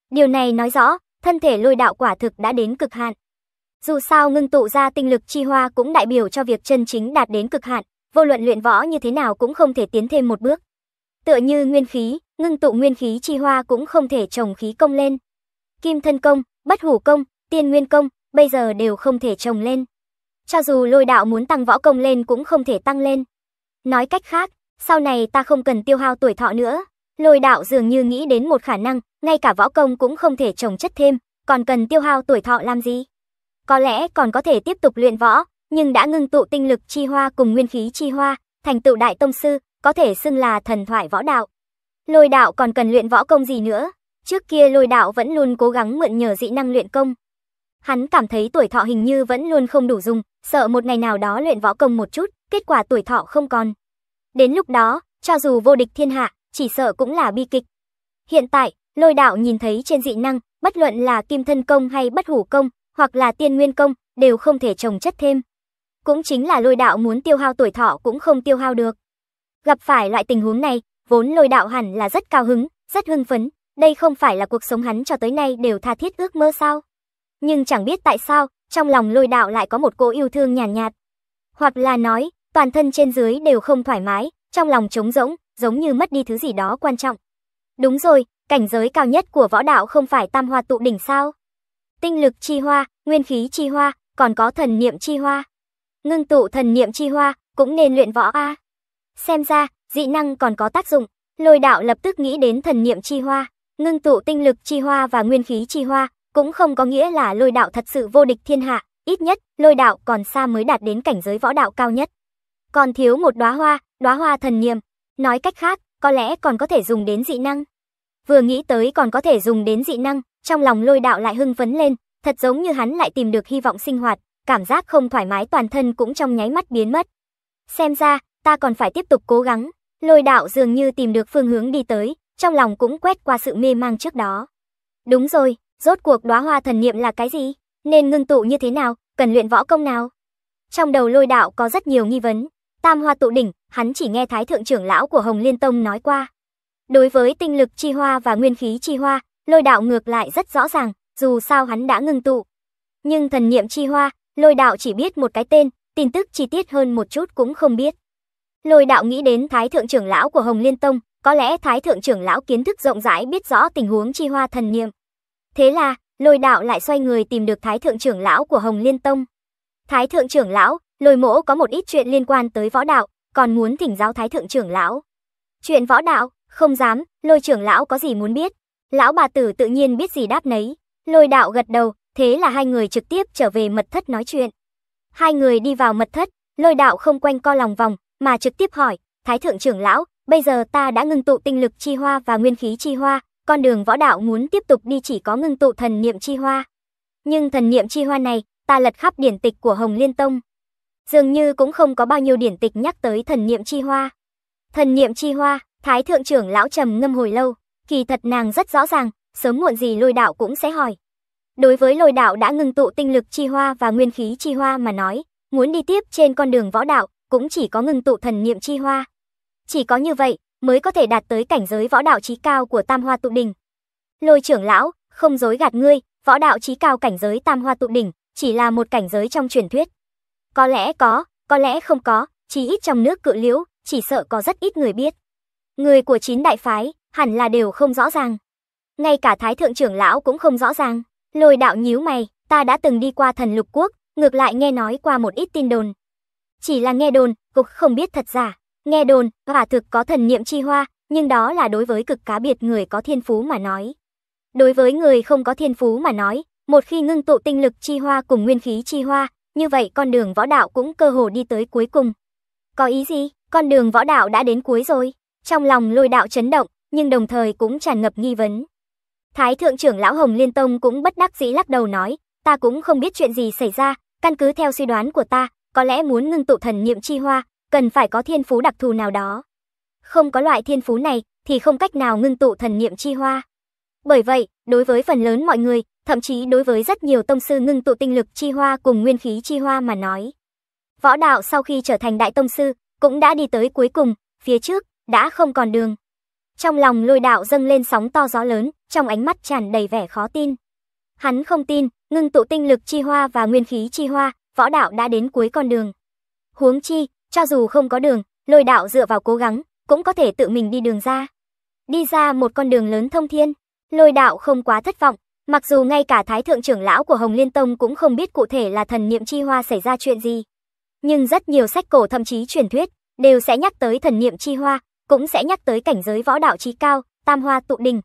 Điều này nói rõ, thân thể lôi đạo quả thực đã đến cực hạn. Dù sao ngưng tụ ra tinh lực chi hoa cũng đại biểu cho việc chân chính đạt đến cực hạn, vô luận luyện võ như thế nào cũng không thể tiến thêm một bước. Tựa như nguyên khí, ngưng tụ nguyên khí chi hoa cũng không thể trồng khí công lên. Kim thân công, bất hủ công, tiên nguyên công, bây giờ đều không thể trồng lên. Cho dù lôi đạo muốn tăng võ công lên cũng không thể tăng lên. Nói cách khác, sau này ta không cần tiêu hao tuổi thọ nữa. Lôi đạo dường như nghĩ đến một khả năng, ngay cả võ công cũng không thể trồng chất thêm, còn cần tiêu hao tuổi thọ làm gì? Có lẽ còn có thể tiếp tục luyện võ, nhưng đã ngưng tụ tinh lực chi hoa cùng nguyên khí chi hoa, thành tựu đại tông sư, có thể xưng là thần thoại võ đạo. Lôi đạo còn cần luyện võ công gì nữa? Trước kia lôi đạo vẫn luôn cố gắng mượn nhờ dị năng luyện công. Hắn cảm thấy tuổi thọ hình như vẫn luôn không đủ dùng, sợ một ngày nào đó luyện võ công một chút, kết quả tuổi thọ không còn. Đến lúc đó, cho dù vô địch thiên hạ, chỉ sợ cũng là bi kịch. Hiện tại, lôi đạo nhìn thấy trên dị năng, bất luận là kim thân công hay bất hủ công, hoặc là tiên nguyên công, đều không thể trồng chất thêm. Cũng chính là lôi đạo muốn tiêu hao tuổi thọ cũng không tiêu hao được. Gặp phải loại tình huống này, vốn lôi đạo hẳn là rất cao hứng, rất hưng phấn, đây không phải là cuộc sống hắn cho tới nay đều tha thiết ước mơ sao. Nhưng chẳng biết tại sao, trong lòng lôi đạo lại có một cỗ yêu thương nhàn nhạt, nhạt. Hoặc là nói, toàn thân trên dưới đều không thoải mái, trong lòng trống rỗng, giống như mất đi thứ gì đó quan trọng. Đúng rồi, cảnh giới cao nhất của võ đạo không phải tam hoa tụ đỉnh sao? Tinh lực chi hoa, nguyên khí chi hoa, còn có thần niệm chi hoa. Ngưng tụ thần niệm chi hoa, cũng nên luyện võ a. Xem ra, dị năng còn có tác dụng, lôi đạo lập tức nghĩ đến thần niệm chi hoa, ngưng tụ tinh lực chi hoa và nguyên khí chi hoa, cũng không có nghĩa là lôi đạo thật sự vô địch thiên hạ, ít nhất, lôi đạo còn xa mới đạt đến cảnh giới võ đạo cao nhất. Còn thiếu một đóa hoa, đóa hoa thần niệm, nói cách khác, có lẽ còn có thể dùng đến dị năng. Vừa nghĩ tới còn có thể dùng đến dị năng, trong lòng lôi đạo lại hưng phấn lên, thật giống như hắn lại tìm được hy vọng sinh hoạt, cảm giác không thoải mái toàn thân cũng trong nháy mắt biến mất. Xem ra, ta còn phải tiếp tục cố gắng. Lôi đạo dường như tìm được phương hướng đi tới, trong lòng cũng quét qua sự mê mang trước đó. Đúng rồi, rốt cuộc đóa hoa thần niệm là cái gì? Nên ngưng tụ như thế nào? Cần luyện võ công nào? Trong đầu lôi đạo có rất nhiều nghi vấn. Tam hoa tụ đỉnh, hắn chỉ nghe Thái Thượng trưởng lão của Hồng Liên Tông nói qua. Đối với tinh lực chi hoa và nguyên khí chi hoa, lôi đạo ngược lại rất rõ ràng, dù sao hắn đã ngưng tụ. Nhưng thần niệm chi hoa, lôi đạo chỉ biết một cái tên, tin tức chi tiết hơn một chút cũng không biết. Lôi đạo nghĩ đến Thái Thượng trưởng lão của Hồng Liên Tông, có lẽ Thái Thượng trưởng lão kiến thức rộng rãi biết rõ tình huống chi hoa thần niệm. Thế là, lôi đạo lại xoay người tìm được Thái Thượng trưởng lão của Hồng Liên Tông. Thái Thượng trưởng lão, lôi mỗ có một ít chuyện liên quan tới võ đạo, còn muốn thỉnh giáo Thái Thượng trưởng lão. Chuyện võ đạo, không dám, lôi trưởng lão có gì muốn biết. Lão bà tử tự nhiên biết gì đáp nấy. Lôi đạo gật đầu, thế là hai người trực tiếp trở về mật thất nói chuyện. Hai người đi vào mật thất, lôi đạo không quanh co lòng vòng, mà trực tiếp hỏi, Thái Thượng trưởng lão, bây giờ ta đã ngưng tụ tinh lực chi hoa và nguyên khí chi hoa, con đường võ đạo muốn tiếp tục đi chỉ có ngưng tụ thần niệm chi hoa. Nhưng thần niệm chi hoa này, ta lật khắp điển tịch của Hồng Liên Tông. Dường như cũng không có bao nhiêu điển tịch nhắc tới thần niệm chi hoa. Thần niệm chi hoa, Thái thượng trưởng lão trầm ngâm hồi lâu, kỳ thật nàng rất rõ ràng, sớm muộn gì lôi đạo cũng sẽ hỏi. Đối với lôi đạo đã ngừng tụ tinh lực chi hoa và nguyên khí chi hoa mà nói, muốn đi tiếp trên con đường võ đạo, cũng chỉ có ngừng tụ thần niệm chi hoa. Chỉ có như vậy, mới có thể đạt tới cảnh giới võ đạo trí cao của Tam Hoa Tụ Đỉnh. Lôi trưởng lão, không dối gạt ngươi, võ đạo trí cao cảnh giới Tam Hoa Tụ Đỉnh, chỉ là một cảnh giới trong truyền thuyết. Có lẽ có, có lẽ không có, chỉ ít trong nước cự liễu, chỉ sợ có rất ít người biết. Người của chín đại phái, hẳn là đều không rõ ràng. Ngay cả Thái Thượng trưởng lão cũng không rõ ràng. Lôi đạo nhíu mày, ta đã từng đi qua thần lục quốc, ngược lại nghe nói qua một ít tin đồn. Chỉ là nghe đồn, cục không biết thật giả. Nghe đồn, quả thực có thần niệm chi hoa, nhưng đó là đối với cực cá biệt người có thiên phú mà nói. Đối với người không có thiên phú mà nói, một khi ngưng tụ tinh lực chi hoa cùng nguyên khí chi hoa, như vậy con đường võ đạo cũng cơ hồ đi tới cuối cùng. Có ý gì? Con đường võ đạo đã đến cuối rồi. Trong lòng lôi đạo chấn động, nhưng đồng thời cũng tràn ngập nghi vấn. Thái thượng trưởng lão Hồng Liên Tông cũng bất đắc dĩ lắc đầu nói, ta cũng không biết chuyện gì xảy ra, căn cứ theo suy đoán của ta, có lẽ muốn ngưng tụ thần niệm chi hoa, cần phải có thiên phú đặc thù nào đó. Không có loại thiên phú này, thì không cách nào ngưng tụ thần niệm chi hoa. Bởi vậy, đối với phần lớn mọi người, thậm chí đối với rất nhiều tông sư ngưng tụ tinh lực chi hoa cùng nguyên khí chi hoa mà nói. Võ đạo sau khi trở thành đại tông sư, cũng đã đi tới cuối cùng, phía trước, đã không còn đường. Trong lòng lôi đạo dâng lên sóng to gió lớn, trong ánh mắt tràn đầy vẻ khó tin. Hắn không tin, ngưng tụ tinh lực chi hoa và nguyên khí chi hoa, võ đạo đã đến cuối con đường. Huống chi, cho dù không có đường, lôi đạo dựa vào cố gắng, cũng có thể tự mình đi đường ra. Đi ra một con đường lớn thông thiên, lôi đạo không quá thất vọng, mặc dù ngay cả thái thượng trưởng lão của Hồng Liên Tông cũng không biết cụ thể là thần niệm chi hoa xảy ra chuyện gì. Nhưng rất nhiều sách cổ thậm chí truyền thuyết, đều sẽ nhắc tới thần niệm chi hoa, cũng sẽ nhắc tới cảnh giới võ đạo trí cao, tam hoa tụ đình.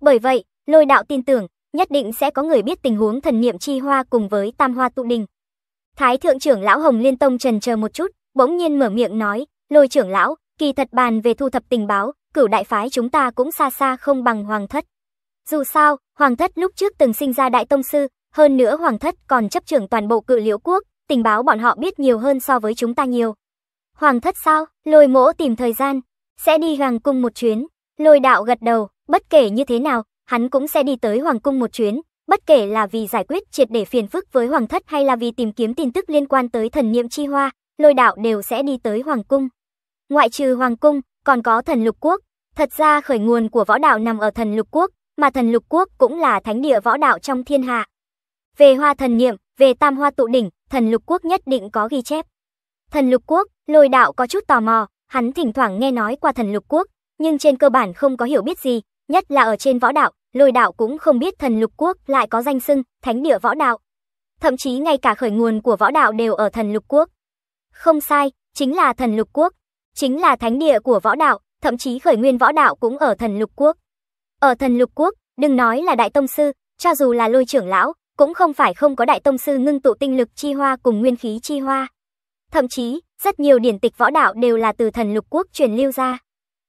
Bởi vậy, lôi đạo tin tưởng, nhất định sẽ có người biết tình huống thần niệm chi hoa cùng với tam hoa tụ đình. Thái thượng trưởng lão Hồng Liên Tông trần chờ một chút, bỗng nhiên mở miệng nói, lôi trưởng lão, kỳ thật bàn về thu thập tình báo, cửu đại phái chúng ta cũng xa xa không bằng hoàng thất. Dù sao, hoàng thất lúc trước từng sinh ra đại tông sư, hơn nữa hoàng thất còn chấp trưởng toàn bộ cự liễu quốc, tình báo bọn họ biết nhiều hơn so với chúng ta nhiều. Hoàng thất sao? Lôi mỗ tìm thời gian, sẽ đi hoàng cung một chuyến. Lôi đạo gật đầu, bất kể như thế nào, hắn cũng sẽ đi tới hoàng cung một chuyến, bất kể là vì giải quyết triệt để phiền phức với hoàng thất hay là vì tìm kiếm tin tức liên quan tới thần niệm chi hoa, lôi đạo đều sẽ đi tới hoàng cung. Ngoại trừ hoàng cung, còn có thần lục quốc. Thật ra khởi nguồn của võ đạo nằm ở thần lục quốc, mà thần lục quốc cũng là thánh địa võ đạo trong thiên hạ. Về hoa thần niệm, về tam hoa tụ đỉnh, thần lục quốc nhất định có ghi chép. Thần lục quốc, lôi đạo có chút tò mò, hắn thỉnh thoảng nghe nói qua thần lục quốc, nhưng trên cơ bản không có hiểu biết gì, nhất là ở trên võ đạo, lôi đạo cũng không biết thần lục quốc lại có danh xưng, thánh địa võ đạo. Thậm chí ngay cả khởi nguồn của võ đạo đều ở thần lục quốc. Không sai, chính là thần lục quốc, chính là thánh địa của võ đạo, thậm chí khởi nguyên võ đạo cũng ở thần lục quốc. Ở thần lục quốc, đừng nói là đại tông sư, cho dù là lôi trưởng lão, cũng không phải không có đại tông sư ngưng tụ tinh lực chi hoa cùng nguyên khí chi hoa. Thậm chí, rất nhiều điển tịch võ đạo đều là từ thần lục quốc truyền lưu ra.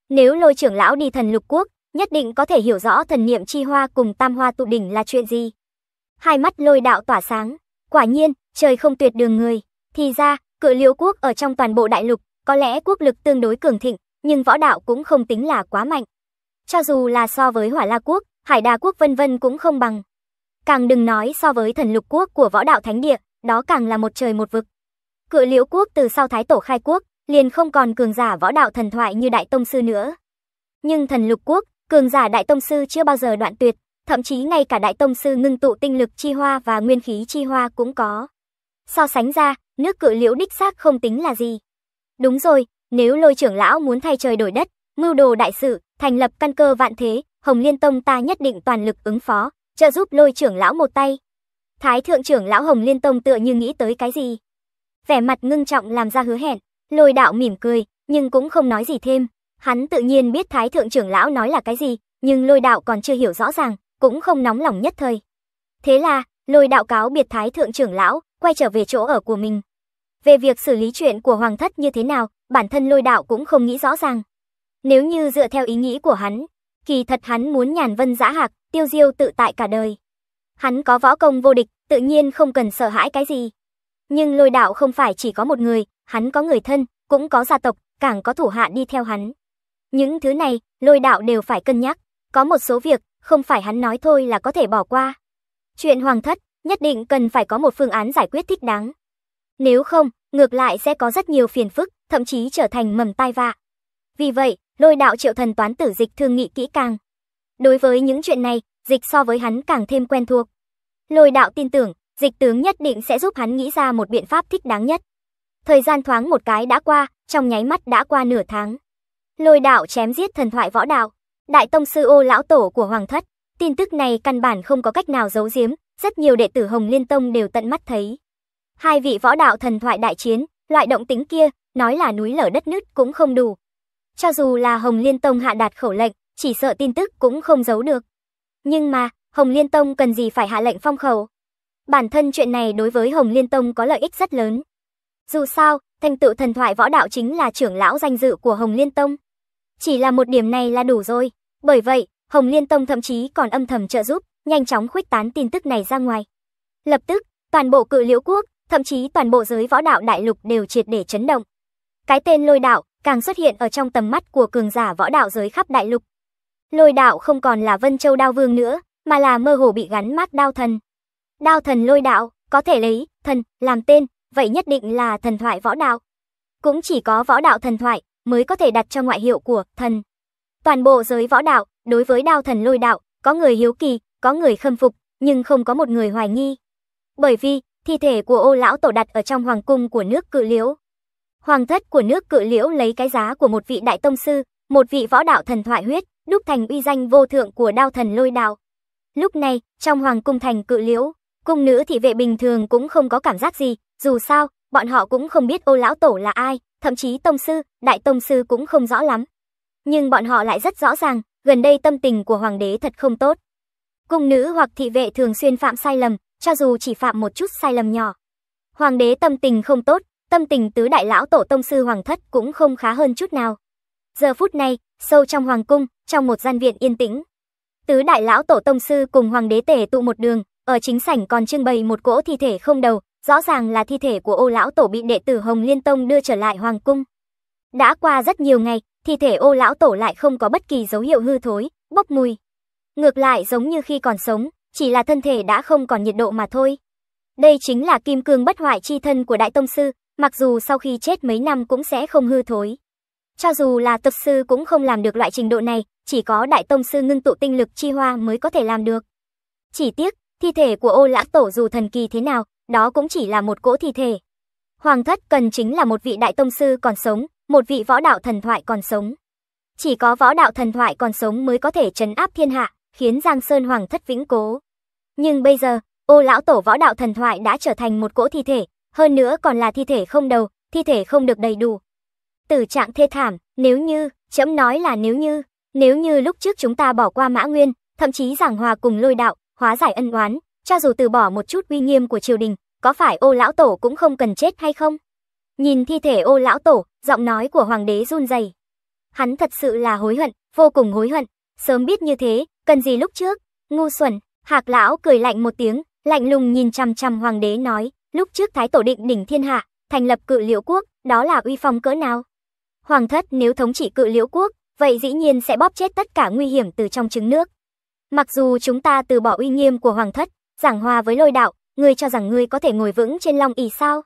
Nếu lôi trưởng lão đi thần lục quốc, nhất định có thể hiểu rõ thần niệm chi hoa cùng tam hoa tụ đỉnh là chuyện gì. Hai mắt lôi đạo tỏa sáng, Quả nhiên, trời không tuyệt đường người. Thì ra, cự liễu quốc ở trong toàn bộ đại lục, có lẽ quốc lực tương đối cường thịnh, nhưng võ đạo cũng không tính là quá mạnh. Cho dù là so với hỏa la quốc, hải đà quốc vân vân cũng không bằng. Càng đừng nói so với thần lục quốc của võ đạo thánh địa, đó càng là một trời một vực. Cự liễu quốc từ sau thái tổ khai quốc, liền không còn cường giả võ đạo thần thoại như đại tông sư nữa. Nhưng thần lục quốc, cường giả đại tông sư chưa bao giờ đoạn tuyệt, thậm chí ngay cả đại tông sư ngưng tụ tinh lực chi hoa và nguyên khí chi hoa cũng có. So sánh ra, nước cự liễu đích xác không tính là gì. Đúng rồi, nếu lôi trưởng lão muốn thay trời đổi đất, mưu đồ đại sự, thành lập căn cơ vạn thế, Hồng Liên Tông ta nhất định toàn lực ứng phó, trợ giúp lôi trưởng lão một tay. Thái thượng trưởng lão Hồng Liên Tông tựa như nghĩ tới cái gì. Vẻ mặt ngưng trọng làm ra hứa hẹn, lôi đạo mỉm cười, nhưng cũng không nói gì thêm. Hắn tự nhiên biết Thái thượng trưởng lão nói là cái gì, nhưng lôi đạo còn chưa hiểu rõ ràng, cũng không nóng lòng nhất thời. Thế là, lôi đạo cáo biệt Thái thượng trưởng lão, quay trở về chỗ ở của mình. Về việc xử lý chuyện của Hoàng thất như thế nào, bản thân lôi đạo cũng không nghĩ rõ ràng. Nếu như dựa theo ý nghĩ của hắn, kỳ thật hắn muốn nhàn vân giã hạc, tiêu diêu tự tại cả đời. Hắn có võ công vô địch, tự nhiên không cần sợ hãi cái gì. Nhưng lôi đạo không phải chỉ có một người, hắn có người thân, cũng có gia tộc, càng có thủ hạ đi theo hắn. Những thứ này, lôi đạo đều phải cân nhắc. Có một số việc, không phải hắn nói thôi là có thể bỏ qua. Chuyện hoàng thất, nhất định cần phải có một phương án giải quyết thích đáng. Nếu không, ngược lại sẽ có rất nhiều phiền phức, thậm chí trở thành mầm tai vạ. Vì vậy, lôi đạo triệu thần toán tử dịch thương nghị kỹ càng. Đối với những chuyện này, dịch so với hắn càng thêm quen thuộc. Lôi đạo tin tưởng, dịch tướng nhất định sẽ giúp hắn nghĩ ra một biện pháp thích đáng nhất. Thời gian thoáng một cái đã qua, trong nháy mắt đã qua nửa tháng. Lôi đạo chém giết thần thoại võ đạo, đại tông sư ô lão tổ của hoàng thất. Tin tức này căn bản không có cách nào giấu giếm, rất nhiều đệ tử Hồng Liên Tông đều tận mắt thấy. Hai vị võ đạo thần thoại đại chiến, loại động tính kia, nói là núi lở đất nứt cũng không đủ. Cho dù là Hồng Liên Tông hạ đạt khẩu lệnh, chỉ sợ tin tức cũng không giấu được. Nhưng mà, Hồng Liên Tông cần gì phải hạ lệnh phong khẩu? Bản thân chuyện này đối với Hồng Liên Tông có lợi ích rất lớn. Dù sao, thành tựu thần thoại võ đạo chính là trưởng lão danh dự của Hồng Liên Tông. Chỉ là một điểm này là đủ rồi. Bởi vậy, Hồng Liên Tông thậm chí còn âm thầm trợ giúp, nhanh chóng khuếch tán tin tức này ra ngoài. Lập tức, toàn bộ cự liễu quốc, thậm chí toàn bộ giới võ đạo đại lục đều triệt để chấn động. Cái tên lôi đạo càng xuất hiện ở trong tầm mắt của cường giả võ đạo giới khắp đại lục. Lôi đạo không còn là Vân Châu Đao Vương nữa, mà là mơ hồ bị gắn mác đao thần. Đao thần lôi đạo, có thể lấy thần làm tên, vậy nhất định là thần thoại võ đạo. Cũng chỉ có võ đạo thần thoại mới có thể đặt cho ngoại hiệu của thần. Toàn bộ giới võ đạo, đối với đao thần lôi đạo, có người hiếu kỳ, có người khâm phục, nhưng không có một người hoài nghi. Bởi vì, thi thể của ô lão tổ đặt ở trong hoàng cung của nước cự liễu. Hoàng thất của nước cự liễu lấy cái giá của một vị đại tông sư, một vị võ đạo thần thoại huyết, đúc thành uy danh vô thượng của đao thần lôi đạo. Lúc này, trong hoàng cung thành cự liễu, cung nữ thị vệ bình thường cũng không có cảm giác gì, dù sao, bọn họ cũng không biết ô lão tổ là ai, thậm chí tông sư, đại tông sư cũng không rõ lắm. Nhưng bọn họ lại rất rõ ràng, gần đây tâm tình của hoàng đế thật không tốt. Cung nữ hoặc thị vệ thường xuyên phạm sai lầm, cho dù chỉ phạm một chút sai lầm nhỏ. Hoàng đế tâm tình không tốt, tâm tình tứ đại lão tổ tông sư hoàng thất cũng không khá hơn chút nào. Giờ phút này, sâu trong hoàng cung, trong một gian viện yên tĩnh. Tứ đại lão tổ tông sư cùng hoàng đế tể tụ một đường, ở chính sảnh còn trưng bày một cỗ thi thể không đầu, rõ ràng là thi thể của ô lão tổ bị đệ tử Hồng Liên Tông đưa trở lại hoàng cung. Đã qua rất nhiều ngày, thi thể ô lão tổ lại không có bất kỳ dấu hiệu hư thối, bốc mùi. Ngược lại giống như khi còn sống, chỉ là thân thể đã không còn nhiệt độ mà thôi. Đây chính là kim cương bất hoại chi thân của Đại Tông Sư, mặc dù sau khi chết mấy năm cũng sẽ không hư thối. Cho dù là tập sư cũng không làm được loại trình độ này, chỉ có Đại Tông Sư ngưng tụ tinh lực chi hoa mới có thể làm được. Chỉ tiếc, thi thể của ô lão tổ dù thần kỳ thế nào, đó cũng chỉ là một cỗ thi thể. Hoàng thất cần chính là một vị Đại Tông Sư còn sống, một vị võ đạo thần thoại còn sống. Chỉ có võ đạo thần thoại còn sống mới có thể trấn áp thiên hạ, khiến Giang Sơn Hoàng thất vĩnh cố. Nhưng bây giờ, ô lão tổ võ đạo thần thoại đã trở thành một cỗ thi thể, hơn nữa còn là thi thể không đầu, thi thể không được đầy đủ. Tử trạng thê thảm, nếu như, chấm nói là nếu như, nếu như lúc trước chúng ta bỏ qua Mã Nguyên, thậm chí giảng hòa cùng lôi đạo, hóa giải ân oán, cho dù từ bỏ một chút uy nghiêm của triều đình, có phải ô lão tổ cũng không cần chết hay không? Nhìn thi thể ô lão tổ, giọng nói của hoàng đế run rẩy. Hắn thật sự là hối hận, vô cùng hối hận, sớm biết như thế, cần gì lúc trước, ngu xuẩn, Hạc lão cười lạnh một tiếng, lạnh lùng nhìn chằm chằm hoàng đế nói, lúc trước thái tổ định đỉnh thiên hạ, thành lập cự liễu quốc, đó là uy phong cỡ nào? Hoàng thất nếu thống trị cự liễu quốc, vậy dĩ nhiên sẽ bóp chết tất cả nguy hiểm từ trong trứng nước. Mặc dù chúng ta từ bỏ uy nghiêm của hoàng thất, giảng hòa với lôi đạo, ngươi cho rằng ngươi có thể ngồi vững trên long ỷ sao?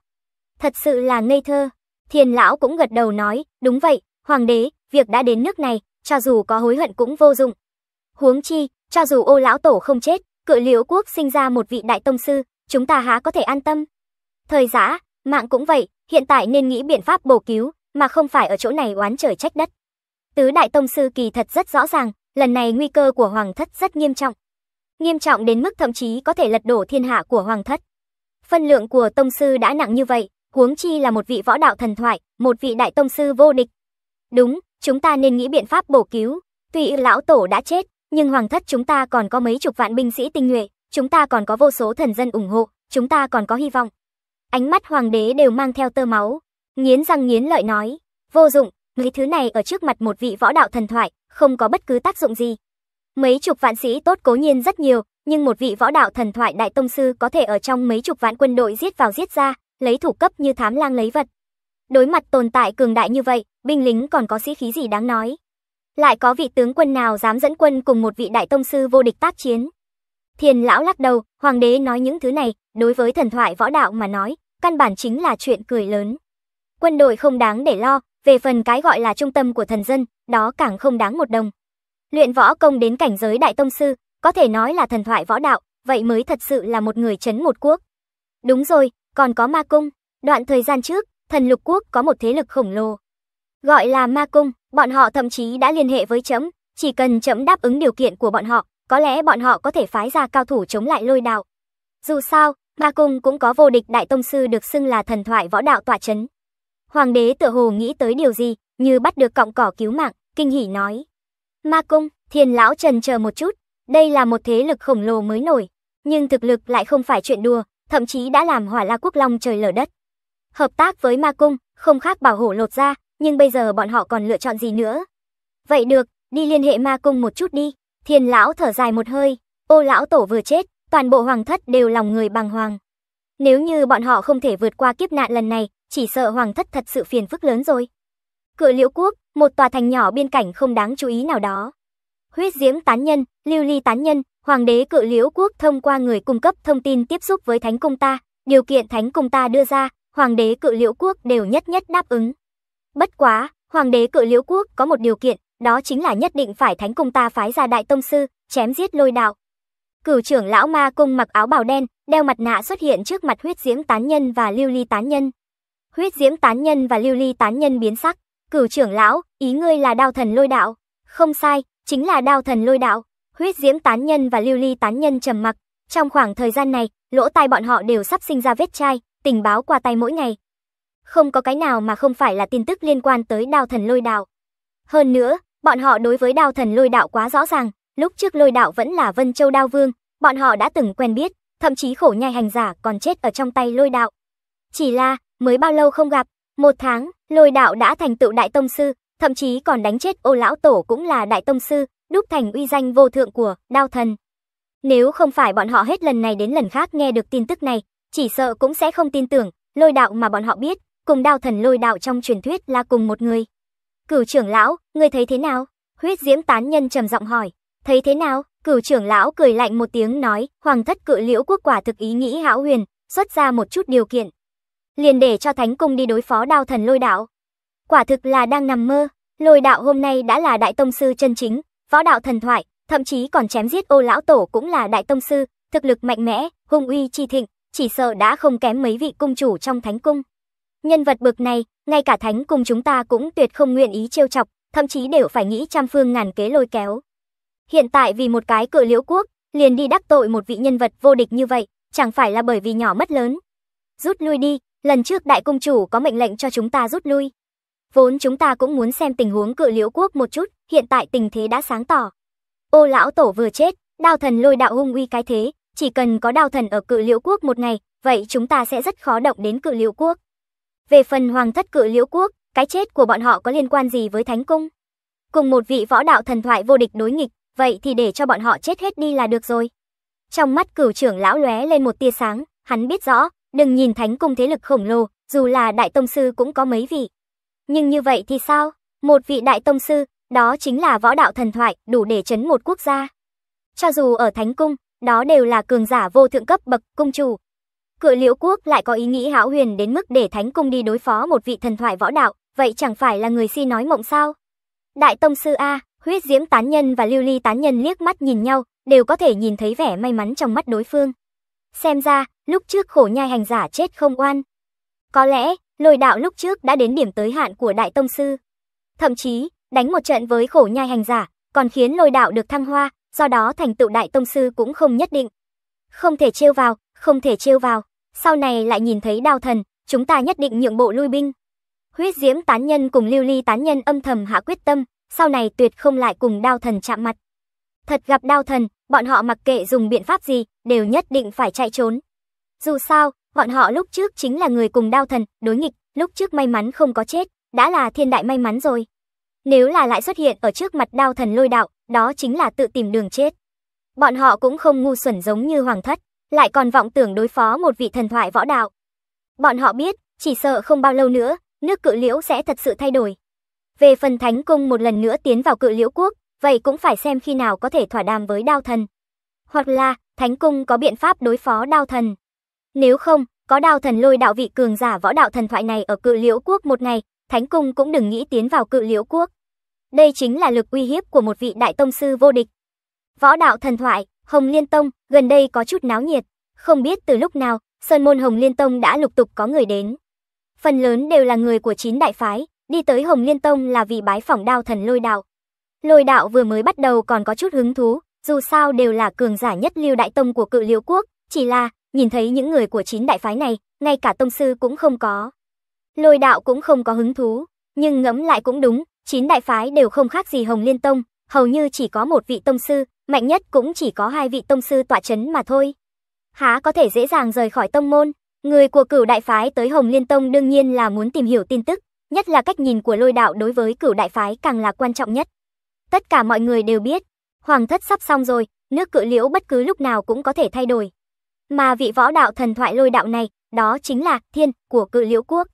Thật sự là ngây thơ. Thiên lão cũng gật đầu nói, đúng vậy, hoàng đế, việc đã đến nước này, cho dù có hối hận cũng vô dụng. Huống chi, cho dù ô lão tổ không chết, cự liễu quốc sinh ra một vị đại tông sư, chúng ta há có thể an tâm. Thời giã, mạng cũng vậy, hiện tại nên nghĩ biện pháp bổ cứu, mà không phải ở chỗ này oán trời trách đất. Tứ đại tông sư kỳ thật rất rõ ràng, lần này nguy cơ của hoàng thất rất nghiêm trọng. Nghiêm trọng đến mức thậm chí có thể lật đổ thiên hạ của hoàng thất. Phân lượng của tông sư đã nặng như vậy, huống chi là một vị võ đạo thần thoại, một vị đại tông sư vô địch. Đúng, chúng ta nên nghĩ biện pháp bổ cứu. Tuy lão tổ đã chết, nhưng hoàng thất chúng ta còn có mấy chục vạn binh sĩ tinh nhuệ, chúng ta còn có vô số thần dân ủng hộ, chúng ta còn có hy vọng. Ánh mắt hoàng đế đều mang theo tơ máu, nghiến răng nghiến lợi nói, vô dụng, mấy thứ này ở trước mặt một vị võ đạo thần thoại, không có bất cứ tác dụng gì. Mấy chục vạn sĩ tốt cố nhiên rất nhiều, nhưng một vị võ đạo thần thoại đại tông sư có thể ở trong mấy chục vạn quân đội giết vào giết ra, lấy thủ cấp như thám lang lấy vật. Đối mặt tồn tại cường đại như vậy, binh lính còn có sĩ khí gì đáng nói. Lại có vị tướng quân nào dám dẫn quân cùng một vị đại tông sư vô địch tác chiến. Thiền lão lắc đầu, hoàng đế nói những thứ này, đối với thần thoại võ đạo mà nói, căn bản chính là chuyện cười lớn. Quân đội không đáng để lo, về phần cái gọi là trung tâm của thần dân, đó càng không đáng một đồng. Luyện võ công đến cảnh giới đại tông sư, có thể nói là thần thoại võ đạo, vậy mới thật sự là một người chấn một quốc. Đúng rồi, còn có ma cung. Đoạn thời gian trước, thần lục quốc có một thế lực khổng lồ. Gọi là ma cung, bọn họ thậm chí đã liên hệ với chấm, chỉ cần chấm đáp ứng điều kiện của bọn họ, có lẽ bọn họ có thể phái ra cao thủ chống lại lôi đạo. Dù sao, ma cung cũng có vô địch đại tông sư được xưng là thần thoại võ đạo tọa chấn. Hoàng đế tự hồ nghĩ tới điều gì, như bắt được cọng cỏ cứu mạng, kinh hỉ nói. Ma cung, thiên lão trần chờ một chút, đây là một thế lực khổng lồ mới nổi, nhưng thực lực lại không phải chuyện đùa, thậm chí đã làm hỏa la quốc long trời lở đất. Hợp tác với ma cung, không khác bảo hổ lột ra, nhưng bây giờ bọn họ còn lựa chọn gì nữa. Vậy được, đi liên hệ ma cung một chút đi. Thiên lão thở dài một hơi, ô lão tổ vừa chết, toàn bộ hoàng thất đều lòng người bàng hoàng. Nếu như bọn họ không thể vượt qua kiếp nạn lần này, chỉ sợ hoàng thất thật sự phiền phức lớn rồi. Cự liễu quốc, một tòa thành nhỏ biên cảnh không đáng chú ý nào đó. Huyết diễm tán nhân, lưu ly tán nhân, hoàng đế cự liễu quốc thông qua người cung cấp thông tin tiếp xúc với thánh cung ta, điều kiện thánh cung ta đưa ra, hoàng đế cự liễu quốc đều nhất nhất đáp ứng. Bất quá, hoàng đế cự liễu quốc có một điều kiện, đó chính là nhất định phải thánh cung ta phái ra đại tông sư, chém giết lôi đạo. Cửu trưởng lão ma cung mặc áo bào đen, đeo mặt nạ xuất hiện trước mặt huyết diễm tán nhân và lưu ly tán nhân. Huyết diễm tán nhân và lưu ly tán nhân biến sắc, cửu trưởng lão, ý ngươi là đao thần lôi đạo. Không sai, chính là đao thần lôi đạo. Huyết diễm tán nhân và lưu ly tán nhân trầm mặc. Trong khoảng thời gian này, lỗ tai bọn họ đều sắp sinh ra vết chai, tình báo qua tay mỗi ngày. Không có cái nào mà không phải là tin tức liên quan tới đao thần lôi đạo. Hơn nữa, bọn họ đối với đao thần lôi đạo quá rõ ràng, lúc trước lôi đạo vẫn là Vân Châu Đao Vương, bọn họ đã từng quen biết, thậm chí khổ nhai hành giả còn chết ở trong tay lôi đạo. Chỉ là, mới bao lâu không gặp, một tháng, lôi đạo đã thành tựu đại tông sư, thậm chí còn đánh chết ô lão tổ cũng là đại tông sư, đúc thành uy danh vô thượng của đao thần. Nếu không phải bọn họ hết lần này đến lần khác nghe được tin tức này, chỉ sợ cũng sẽ không tin tưởng, lôi đạo mà bọn họ biết, cùng đao thần lôi đạo trong truyền thuyết là cùng một người. Cửu trưởng lão, ngươi thấy thế nào? Huyết diễm tán nhân trầm giọng hỏi. Thấy thế nào? Cửu trưởng lão cười lạnh một tiếng nói, hoàng thất cự liễu quốc quả thực ý nghĩ hão huyền, xuất ra một chút điều kiện. Liền để cho thánh cung đi đối phó đao thần lôi đạo. Quả thực là đang nằm mơ, lôi đạo hôm nay đã là đại tông sư chân chính, võ đạo thần thoại, thậm chí còn chém giết ô lão tổ cũng là đại tông sư, thực lực mạnh mẽ, hung uy chi thịnh, chỉ sợ đã không kém mấy vị cung chủ trong thánh cung. Nhân vật bực này, ngay cả thánh cung chúng ta cũng tuyệt không nguyện ý trêu chọc, thậm chí đều phải nghĩ trăm phương ngàn kế lôi kéo. Hiện tại vì một cái cự liễu quốc, liền đi đắc tội một vị nhân vật vô địch như vậy, chẳng phải là bởi vì nhỏ mất lớn. Rút lui đi, lần trước đại cung chủ có mệnh lệnh cho chúng ta rút lui. Vốn chúng ta cũng muốn xem tình huống cự liễu quốc một chút, hiện tại tình thế đã sáng tỏ. Ô lão tổ vừa chết, đao thần lôi đạo hung uy cái thế, chỉ cần có đao thần ở cự liễu quốc một ngày, vậy chúng ta sẽ rất khó động đến cự liễu quốc. Về phần hoàng thất cự liễu quốc, cái chết của bọn họ có liên quan gì với thánh cung? Cùng một vị võ đạo thần thoại vô địch đối nghịch, vậy thì để cho bọn họ chết hết đi là được rồi. Trong mắt cửu trưởng lão lóe lên một tia sáng, hắn biết rõ, đừng nhìn thánh cung thế lực khổng lồ, dù là đại tông sư cũng có mấy vị. Nhưng như vậy thì sao? Một vị đại tông sư, đó chính là võ đạo thần thoại, đủ để chấn một quốc gia. Cho dù ở thánh cung, đó đều là cường giả vô thượng cấp bậc cung chủ. Cự Liễu quốc lại có ý nghĩ hão huyền đến mức để thánh cung đi đối phó một vị thần thoại võ đạo, vậy chẳng phải là người si nói mộng sao? Đại tông sư a, Huyết Diễm tán nhân và Lưu Ly tán nhân liếc mắt nhìn nhau, đều có thể nhìn thấy vẻ may mắn trong mắt đối phương. Xem ra, lúc trước khổ nhai hành giả chết không oan. Có lẽ, lôi đạo lúc trước đã đến điểm tới hạn của đại tông sư. Thậm chí, đánh một trận với khổ nhai hành giả, còn khiến lôi đạo được thăng hoa, do đó thành tựu đại tông sư cũng không nhất định. Không thể trêu vào, không thể trêu vào, sau này lại nhìn thấy đao thần, chúng ta nhất định nhượng bộ lui binh. Huyết diễm tán nhân cùng lưu ly tán nhân âm thầm hạ quyết tâm, sau này tuyệt không lại cùng đao thần chạm mặt. Thật gặp đao thần, bọn họ mặc kệ dùng biện pháp gì, đều nhất định phải chạy trốn. Dù sao, bọn họ lúc trước chính là người cùng đao thần, đối nghịch, lúc trước may mắn không có chết, đã là thiên đại may mắn rồi. Nếu là lại xuất hiện ở trước mặt đao thần lôi đạo, đó chính là tự tìm đường chết. Bọn họ cũng không ngu xuẩn giống như hoàng thất, lại còn vọng tưởng đối phó một vị thần thoại võ đạo. Bọn họ biết, chỉ sợ không bao lâu nữa, nước cự liễu sẽ thật sự thay đổi. Về phần thánh cung một lần nữa tiến vào cự liễu quốc, vậy cũng phải xem khi nào có thể thỏa đàm với đao thần. Hoặc là, thánh cung có biện pháp đối phó đao thần. Nếu không, có đao thần lôi đạo vị cường giả võ đạo thần thoại này ở cự liễu quốc một ngày, thánh cung cũng đừng nghĩ tiến vào cự liễu quốc. Đây chính là lực uy hiếp của một vị đại tông sư vô địch. Võ đạo thần thoại, Hồng Liên Tông, gần đây có chút náo nhiệt. Không biết từ lúc nào, Sơn Môn Hồng Liên Tông đã lục tục có người đến. Phần lớn đều là người của chín đại phái, đi tới Hồng Liên Tông là vì bái phỏng đao thần lôi đạo. Lôi đạo vừa mới bắt đầu còn có chút hứng thú, dù sao đều là cường giả nhất lưu đại tông của cự liễu quốc, chỉ là, nhìn thấy những người của chín đại phái này, ngay cả tông sư cũng không có. Lôi đạo cũng không có hứng thú, nhưng ngẫm lại cũng đúng, chín đại phái đều không khác gì Hồng Liên Tông, hầu như chỉ có một vị tông sư, mạnh nhất cũng chỉ có hai vị tông sư tọa chấn mà thôi. Há có thể dễ dàng rời khỏi tông môn, người của cửu đại phái tới Hồng Liên Tông đương nhiên là muốn tìm hiểu tin tức, nhất là cách nhìn của lôi đạo đối với cửu đại phái càng là quan trọng nhất. Tất cả mọi người đều biết, hoàng thất sắp xong rồi, nước cự liễu bất cứ lúc nào cũng có thể thay đổi. Mà vị võ đạo thần thoại lôi đạo này, đó chính là thiên của cự liễu quốc.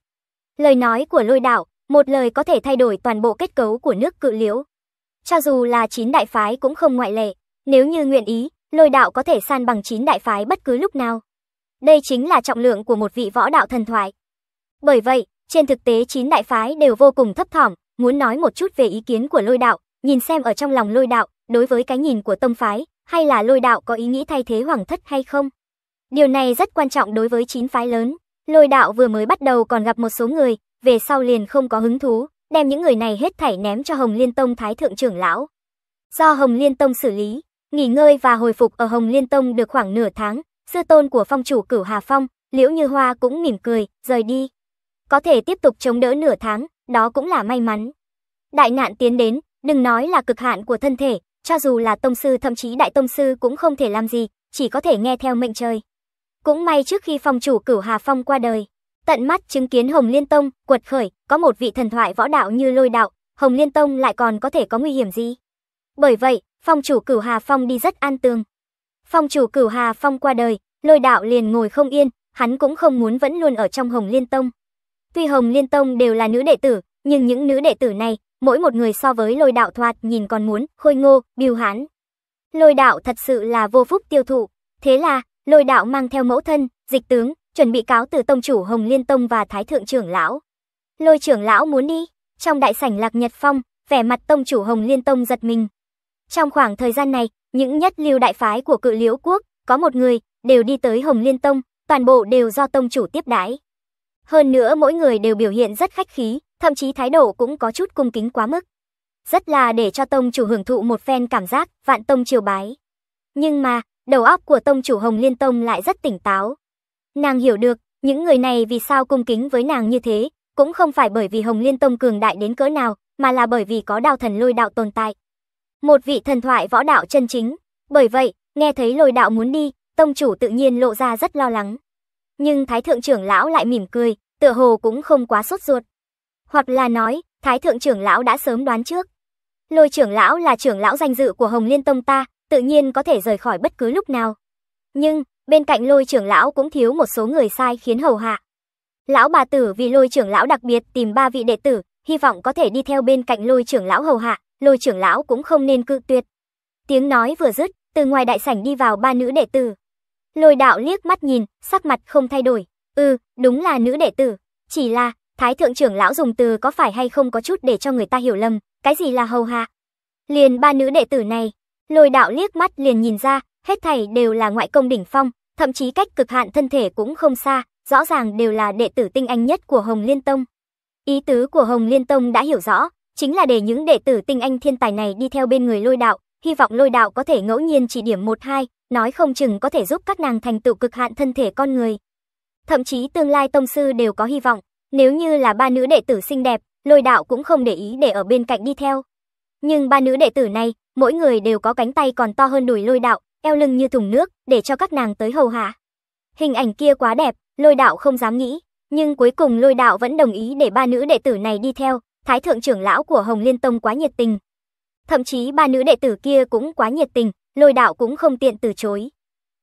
Lời nói của lôi đạo, một lời có thể thay đổi toàn bộ kết cấu của nước cự liễu. Cho dù là chín đại phái cũng không ngoại lệ, nếu như nguyện ý, lôi đạo có thể san bằng chín đại phái bất cứ lúc nào. Đây chính là trọng lượng của một vị võ đạo thần thoại. Bởi vậy, trên thực tế chín đại phái đều vô cùng thấp thỏm, muốn nói một chút về ý kiến của lôi đạo, nhìn xem ở trong lòng lôi đạo, đối với cái nhìn của tông phái, hay là lôi đạo có ý nghĩ thay thế hoàng thất hay không. Điều này rất quan trọng đối với chín phái lớn. Lôi đạo vừa mới bắt đầu còn gặp một số người, về sau liền không có hứng thú, đem những người này hết thảy ném cho Hồng Liên Tông Thái Thượng trưởng lão. Do Hồng Liên Tông xử lý, nghỉ ngơi và hồi phục ở Hồng Liên Tông được khoảng nửa tháng, sư tôn của phong chủ cửu Hà Phong, Liễu Như Hoa cũng mỉm cười, rời đi. Có thể tiếp tục chống đỡ nửa tháng, đó cũng là may mắn. Đại nạn tiến đến, đừng nói là cực hạn của thân thể, cho dù là tông sư thậm chí đại tông sư cũng không thể làm gì, chỉ có thể nghe theo mệnh trời. Cũng may trước khi phong chủ cửu Hà Phong qua đời, tận mắt chứng kiến Hồng Liên Tông quật khởi, có một vị thần thoại võ đạo như lôi đạo, Hồng Liên Tông lại còn có thể có nguy hiểm gì. Bởi vậy, phong chủ cửu Hà Phong đi rất an tường. Phong chủ cửu Hà Phong qua đời, lôi đạo liền ngồi không yên, hắn cũng không muốn vẫn luôn ở trong Hồng Liên Tông. Tuy Hồng Liên Tông đều là nữ đệ tử, nhưng những nữ đệ tử này, mỗi một người so với lôi đạo thoạt nhìn còn muốn, khôi ngô, biêu hán. Lôi đạo thật sự là vô phúc tiêu thụ, thế là, lôi đạo mang theo mẫu thân, dịch tướng, chuẩn bị cáo từ tông chủ Hồng Liên Tông và Thái Thượng trưởng lão. Lôi trưởng lão muốn đi, trong đại sảnh Lạc Nhật Phong, vẻ mặt tông chủ Hồng Liên Tông giật mình. Trong khoảng thời gian này, những nhất lưu đại phái của cự liễu quốc, có một người, đều đi tới Hồng Liên Tông, toàn bộ đều do tông chủ tiếp đái. Hơn nữa mỗi người đều biểu hiện rất khách khí, thậm chí thái độ cũng có chút cung kính quá mức. Rất là để cho tông chủ hưởng thụ một phen cảm giác vạn tông triều bái. Nhưng mà, đầu óc của tông chủ Hồng Liên Tông lại rất tỉnh táo. Nàng hiểu được, những người này vì sao cung kính với nàng như thế, cũng không phải bởi vì Hồng Liên Tông cường đại đến cỡ nào, mà là bởi vì có đao thần lôi đạo tồn tại. Một vị thần thoại võ đạo chân chính. Bởi vậy, nghe thấy lôi đạo muốn đi, tông chủ tự nhiên lộ ra rất lo lắng. Nhưng Thái Thượng trưởng lão lại mỉm cười, tựa hồ cũng không quá sốt ruột. Hoặc là nói, Thái Thượng trưởng lão đã sớm đoán trước. Lôi trưởng lão là trưởng lão danh dự của Hồng Liên Tông ta, tự nhiên có thể rời khỏi bất cứ lúc nào. Nhưng, bên cạnh lôi trưởng lão cũng thiếu một số người sai khiến hầu hạ. Lão bà tử vì lôi trưởng lão đặc biệt tìm ba vị đệ tử, hy vọng có thể đi theo bên cạnh lôi trưởng lão hầu hạ, lôi trưởng lão cũng không nên cự tuyệt. Tiếng nói vừa dứt, từ ngoài đại sảnh đi vào ba nữ đệ tử. Lôi đạo liếc mắt nhìn, sắc mặt không thay đổi. Ừ, đúng là nữ đệ tử. Chỉ là, thái thượng trưởng lão dùng từ có phải hay không có chút để cho người ta hiểu lầm, cái gì là hầu hạ. Liền ba nữ đệ tử này, lôi đạo liếc mắt liền nhìn ra, hết thảy đều là ngoại công đỉnh phong, thậm chí cách cực hạn thân thể cũng không xa, rõ ràng đều là đệ tử tinh anh nhất của Hồng Liên Tông. Ý tứ của Hồng Liên Tông đã hiểu rõ, chính là để những đệ tử tinh anh thiên tài này đi theo bên người lôi đạo, hy vọng lôi đạo có thể ngẫu nhiên chỉ điểm một hai, nói không chừng có thể giúp các nàng thành tựu cực hạn thân thể con người. Thậm chí tương lai tông sư đều có hy vọng, nếu như là ba nữ đệ tử xinh đẹp, lôi đạo cũng không để ý để ở bên cạnh đi theo. Nhưng ba nữ đệ tử này, mỗi người đều có cánh tay còn to hơn đùi lôi đạo, eo lưng như thùng nước, để cho các nàng tới hầu hạ. Hình ảnh kia quá đẹp, lôi đạo không dám nghĩ, nhưng cuối cùng lôi đạo vẫn đồng ý để ba nữ đệ tử này đi theo, thái thượng trưởng lão của Hồng Liên Tông quá nhiệt tình. Thậm chí ba nữ đệ tử kia cũng quá nhiệt tình, lôi đạo cũng không tiện từ chối.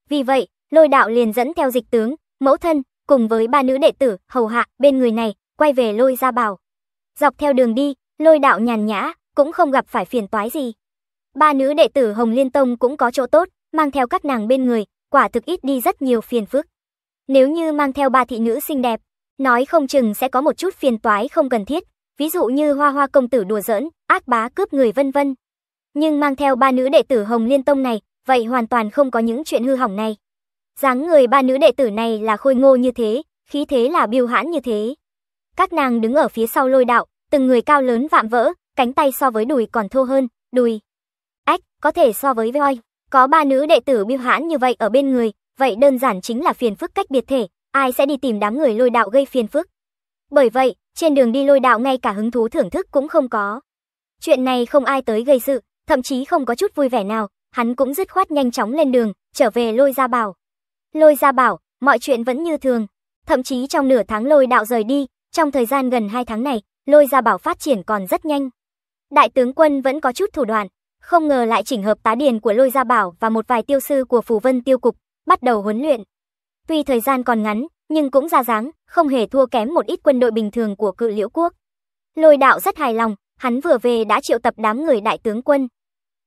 Vì vậy, lôi đạo liền dẫn theo dịch tướng, mẫu thân, cùng với ba nữ đệ tử, hầu hạ, bên người này, quay về lôi ra bảo. Dọc theo đường đi, lôi đạo nhàn nhã, cũng không gặp phải phiền toái gì. Ba nữ đệ tử Hồng Liên Tông cũng có chỗ tốt, mang theo các nàng bên người, quả thực ít đi rất nhiều phiền phức. Nếu như mang theo ba thị nữ xinh đẹp, nói không chừng sẽ có một chút phiền toái không cần thiết, ví dụ như hoa hoa công tử đùa giỡn, ác bá cướp người vân vân. Nhưng mang theo ba nữ đệ tử Hồng Liên Tông này, vậy hoàn toàn không có những chuyện hư hỏng này. dáng người ba nữ đệ tử này là khôi ngô như thế, khí thế là biêu hãn như thế. Các nàng đứng ở phía sau lôi đạo, từng người cao lớn vạm vỡ, cánh tay so với đùi còn thô hơn, đùi. Ách, có thể so với voi. Có ba nữ đệ tử biêu hãn như vậy ở bên người, vậy đơn giản chính là phiền phức cách biệt thể, ai sẽ đi tìm đám người lôi đạo gây phiền phức. Bởi vậy, trên đường đi lôi đạo ngay cả hứng thú thưởng thức cũng không có. Chuyện này không ai tới gây sự, thậm chí không có chút vui vẻ nào, hắn cũng dứt khoát nhanh chóng lên đường, trở về lôi gia bảo. Lôi gia bảo, mọi chuyện vẫn như thường. Thậm chí trong nửa tháng lôi đạo rời đi, trong thời gian gần 2 tháng này, lôi gia bảo phát triển còn rất nhanh. Đại tướng quân vẫn có chút thủ đoạn, không ngờ lại chỉnh hợp tá điền của lôi gia bảo và một vài tiêu sư của phủ vân tiêu cục, bắt đầu huấn luyện. Tuy thời gian còn ngắn, nhưng cũng ra dáng, không hề thua kém một ít quân đội bình thường của cự liễu quốc. Lôi đạo rất hài lòng, hắn vừa về đã triệu tập đám người đại tướng quân.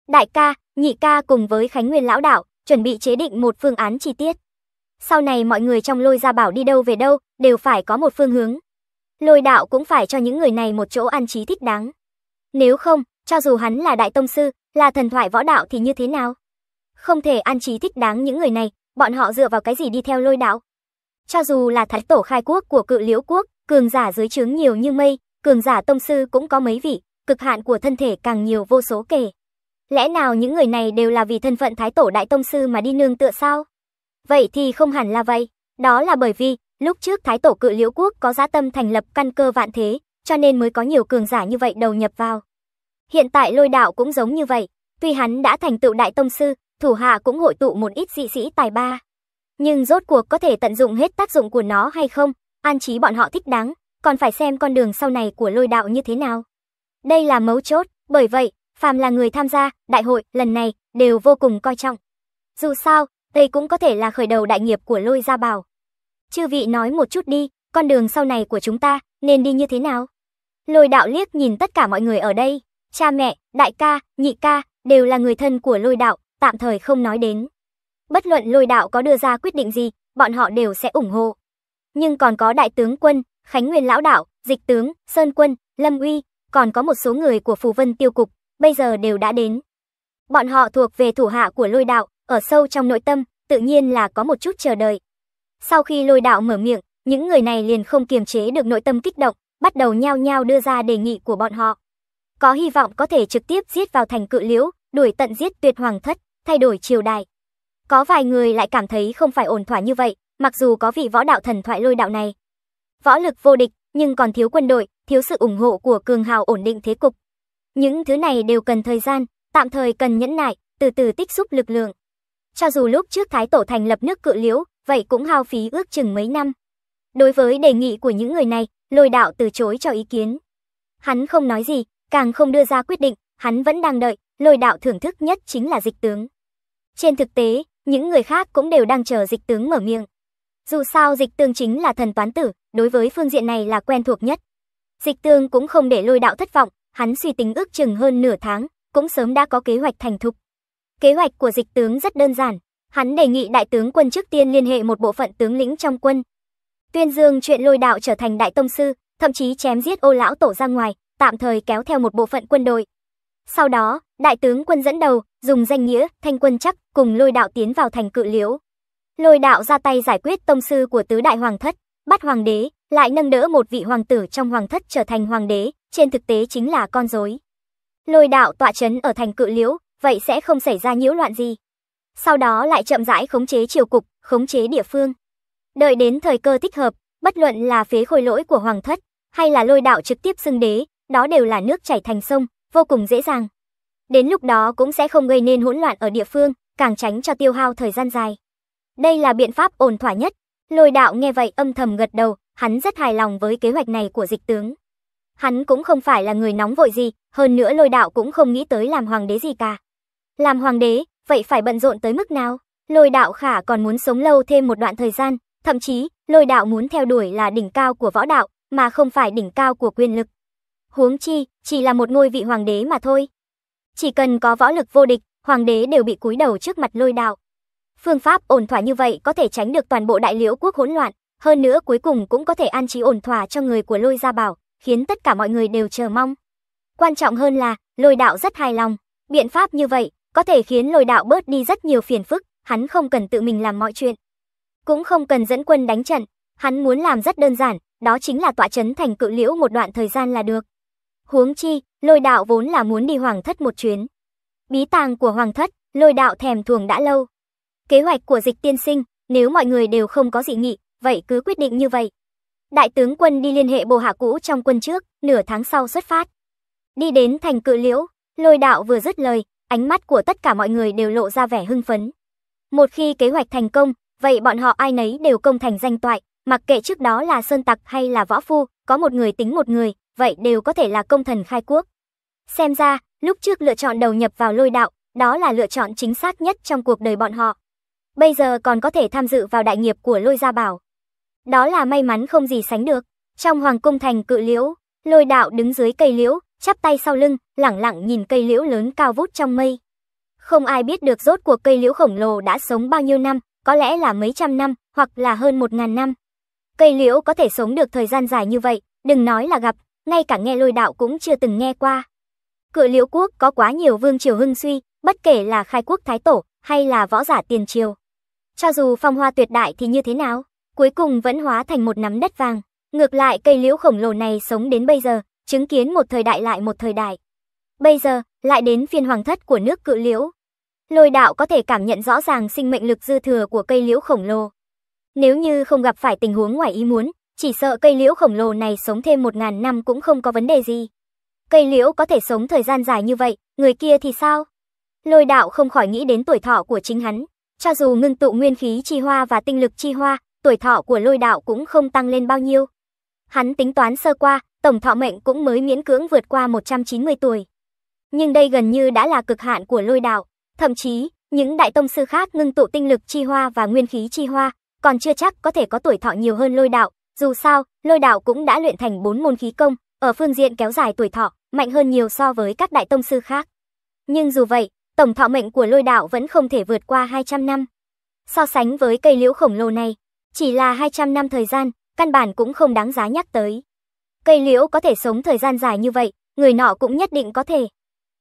Đại ca, nhị ca cùng với Khánh Nguyên lão đạo, chuẩn bị chế định một phương án chi tiết. Sau này mọi người trong lôi gia bảo đi đâu về đâu, đều phải có một phương hướng. Lôi đạo cũng phải cho những người này một chỗ an trí thích đáng. Nếu không, cho dù hắn là đại tông sư, là thần thoại võ đạo thì như thế nào? Không thể an trí thích đáng những người này, bọn họ dựa vào cái gì đi theo lôi đạo? Cho dù là thái tổ khai quốc của cự liễu quốc, cường giả dưới trướng nhiều như mây, cường giả tông sư cũng có mấy vị, cực hạn của thân thể càng nhiều vô số kể. Lẽ nào những người này đều là vì thân phận thái tổ đại tông sư mà đi nương tựa sao? Vậy thì không hẳn là vậy, đó là bởi vì, lúc trước thái tổ cự liễu quốc có giá tâm thành lập căn cơ vạn thế, cho nên mới có nhiều cường giả như vậy đầu nhập vào. Hiện tại lôi đạo cũng giống như vậy, tuy hắn đã thành tựu đại tông sư, thủ hạ cũng hội tụ một ít dị sĩ tài ba. Nhưng rốt cuộc có thể tận dụng hết tác dụng của nó hay không, an trí bọn họ thích đáng, còn phải xem con đường sau này của lôi đạo như thế nào. Đây là mấu chốt, bởi vậy, phàm là người tham gia đại hội lần này đều vô cùng coi trọng. Dù sao, đây cũng có thể là khởi đầu đại nghiệp của lôi gia bảo. Chư vị nói một chút đi, con đường sau này của chúng ta nên đi như thế nào? Lôi đạo liếc nhìn tất cả mọi người ở đây, cha mẹ, đại ca, nhị ca, đều là người thân của lôi đạo, tạm thời không nói đến. Bất luận lôi đạo có đưa ra quyết định gì, bọn họ đều sẽ ủng hộ. Nhưng còn có đại tướng quân, Khánh Nguyên lão đạo, dịch tướng, Sơn quân, Lâm Uy, còn có một số người của Phù Vân tiêu cục, bây giờ đều đã đến. Bọn họ thuộc về thủ hạ của lôi đạo, ở sâu trong nội tâm, tự nhiên là có một chút chờ đợi. Sau khi lôi đạo mở miệng, những người này liền không kiềm chế được nội tâm kích động, bắt đầu nhao nhao đưa ra đề nghị của bọn họ. Có hy vọng có thể trực tiếp giết vào thành cự liễu, đuổi tận giết tuyệt hoàng thất, thay đổi triều đại. Có vài người lại cảm thấy không phải ổn thỏa như vậy, mặc dù có vị võ đạo thần thoại lôi đạo này. Võ lực vô địch, nhưng còn thiếu quân đội, thiếu sự ủng hộ của cường hào ổn định thế cục. Những thứ này đều cần thời gian, tạm thời cần nhẫn nại, từ từ tích xúc lực lượng. Cho dù lúc trước Thái Tổ thành lập nước cự liễu, vậy cũng hao phí ước chừng mấy năm. Đối với đề nghị của những người này, lôi đạo từ chối cho ý kiến. Hắn không nói gì, càng không đưa ra quyết định, hắn vẫn đang đợi, lôi đạo thưởng thức nhất chính là dịch tướng. Trên thực tế, những người khác cũng đều đang chờ dịch tướng mở miệng. Dù sao dịch tương chính là thần toán tử, đối với phương diện này là quen thuộc nhất. Dịch tương cũng không để lôi đạo thất vọng, hắn suy tính ước chừng hơn nửa tháng, cũng sớm đã có kế hoạch thành thục. Kế hoạch của dịch tướng rất đơn giản, hắn đề nghị đại tướng quân trước tiên liên hệ một bộ phận tướng lĩnh trong quân. Tuyên dương chuyện lôi đạo trở thành đại tông sư, thậm chí chém giết ô lão tổ ra ngoài, tạm thời kéo theo một bộ phận quân đội. Sau đó, đại tướng quân dẫn đầu, dùng danh nghĩa thanh quân chắc cùng lôi đạo tiến vào thành cự liễu. Lôi đạo ra tay giải quyết tông sư của tứ đại hoàng thất, bắt hoàng đế, lại nâng đỡ một vị hoàng tử trong hoàng thất trở thành hoàng đế, trên thực tế chính là con rối. Lôi đạo tọa chấn ở thành cự liễu, vậy sẽ không xảy ra nhiễu loạn gì. Sau đó lại chậm rãi khống chế triều cục, khống chế địa phương. Đợi đến thời cơ thích hợp, bất luận là phế khôi lỗi của hoàng thất, hay là lôi đạo trực tiếp xưng đế, đó đều là nước chảy thành sông, vô cùng dễ dàng. Đến lúc đó cũng sẽ không gây nên hỗn loạn ở địa phương, càng tránh cho tiêu hao thời gian dài. Đây là biện pháp ổn thỏa nhất. Lôi đạo nghe vậy âm thầm gật đầu, hắn rất hài lòng với kế hoạch này của dịch tướng. Hắn cũng không phải là người nóng vội gì, hơn nữa lôi đạo cũng không nghĩ tới làm hoàng đế gì cả. Làm hoàng đế, vậy phải bận rộn tới mức nào? Lôi đạo khả còn muốn sống lâu thêm một đoạn thời gian, thậm chí, lôi đạo muốn theo đuổi là đỉnh cao của võ đạo, mà không phải đỉnh cao của quyền lực. Huống chi, chỉ là một ngôi vị hoàng đế mà thôi. Chỉ cần có võ lực vô địch, hoàng đế đều bị cúi đầu trước mặt lôi đạo. Phương pháp ổn thỏa như vậy có thể tránh được toàn bộ đại liễu quốc hỗn loạn, hơn nữa cuối cùng cũng có thể an trí ổn thỏa cho người của lôi gia bảo, khiến tất cả mọi người đều chờ mong. Quan trọng hơn là, lôi đạo rất hài lòng. Biện pháp như vậy, có thể khiến lôi đạo bớt đi rất nhiều phiền phức, hắn không cần tự mình làm mọi chuyện. Cũng không cần dẫn quân đánh trận, hắn muốn làm rất đơn giản, đó chính là tọa chấn thành cự liễu một đoạn thời gian là được. Huống chi, lôi đạo vốn là muốn đi hoàng thất một chuyến. Bí tàng của hoàng thất, lôi đạo thèm thuồng đã lâu. Kế hoạch của dịch tiên sinh, nếu mọi người đều không có dị nghị, vậy cứ quyết định như vậy. Đại tướng quân đi liên hệ bộ hạ cũ trong quân trước, nửa tháng sau xuất phát. Đi đến thành cự liễu, lôi đạo vừa dứt lời, ánh mắt của tất cả mọi người đều lộ ra vẻ hưng phấn. Một khi kế hoạch thành công, vậy bọn họ ai nấy đều công thành danh toại, mặc kệ trước đó là sơn tặc hay là võ phu, có một người tính một người, vậy đều có thể là công thần khai quốc. Xem ra, lúc trước lựa chọn đầu nhập vào lôi đạo, đó là lựa chọn chính xác nhất trong cuộc đời bọn họ. Bây giờ còn có thể tham dự vào đại nghiệp của lôi gia bảo. Đó là may mắn không gì sánh được. Trong hoàng cung thành cự liễu, lôi đạo đứng dưới cây liễu, chắp tay sau lưng, lẳng lặng nhìn cây liễu lớn cao vút trong mây. Không ai biết được rốt cuộc cây liễu khổng lồ đã sống bao nhiêu năm, có lẽ là mấy trăm năm, hoặc là hơn một ngàn năm. Cây liễu có thể sống được thời gian dài như vậy, đừng nói là gặp, ngay cả nghe lôi đạo cũng chưa từng nghe qua. Cự liễu quốc có quá nhiều vương triều hưng suy, bất kể là khai quốc thái tổ, hay là võ giả tiền triều. Cho dù phong hoa tuyệt đại thì như thế nào, cuối cùng vẫn hóa thành một nắm đất vàng. Ngược lại cây liễu khổng lồ này sống đến bây giờ, chứng kiến một thời đại lại một thời đại. Bây giờ, lại đến phiên hoàng thất của nước cự liễu. Lôi đạo có thể cảm nhận rõ ràng sinh mệnh lực dư thừa của cây liễu khổng lồ. Nếu như không gặp phải tình huống ngoài ý muốn, chỉ sợ cây liễu khổng lồ này sống thêm một ngàn năm cũng không có vấn đề gì. Cây liễu có thể sống thời gian dài như vậy, người kia thì sao? Lôi đạo không khỏi nghĩ đến tuổi thọ của chính hắn. Cho dù ngưng tụ nguyên khí chi hoa và tinh lực chi hoa, tuổi thọ của lôi đạo cũng không tăng lên bao nhiêu. Hắn tính toán sơ qua, tổng thọ mệnh cũng mới miễn cưỡng vượt qua 190 tuổi. Nhưng đây gần như đã là cực hạn của lôi đạo. Thậm chí, những đại tông sư khác ngưng tụ tinh lực chi hoa và nguyên khí chi hoa, còn chưa chắc có thể có tuổi thọ nhiều hơn lôi đạo. Dù sao, lôi đạo cũng đã luyện thành bốn môn khí công, ở phương diện kéo dài tuổi thọ, mạnh hơn nhiều so với các đại tông sư khác. Nhưng dù vậy, tổng thọ mệnh của lôi đạo vẫn không thể vượt qua 200 năm. So sánh với cây liễu khổng lồ này, chỉ là 200 năm thời gian, căn bản cũng không đáng giá nhắc tới. Cây liễu có thể sống thời gian dài như vậy, người nọ cũng nhất định có thể.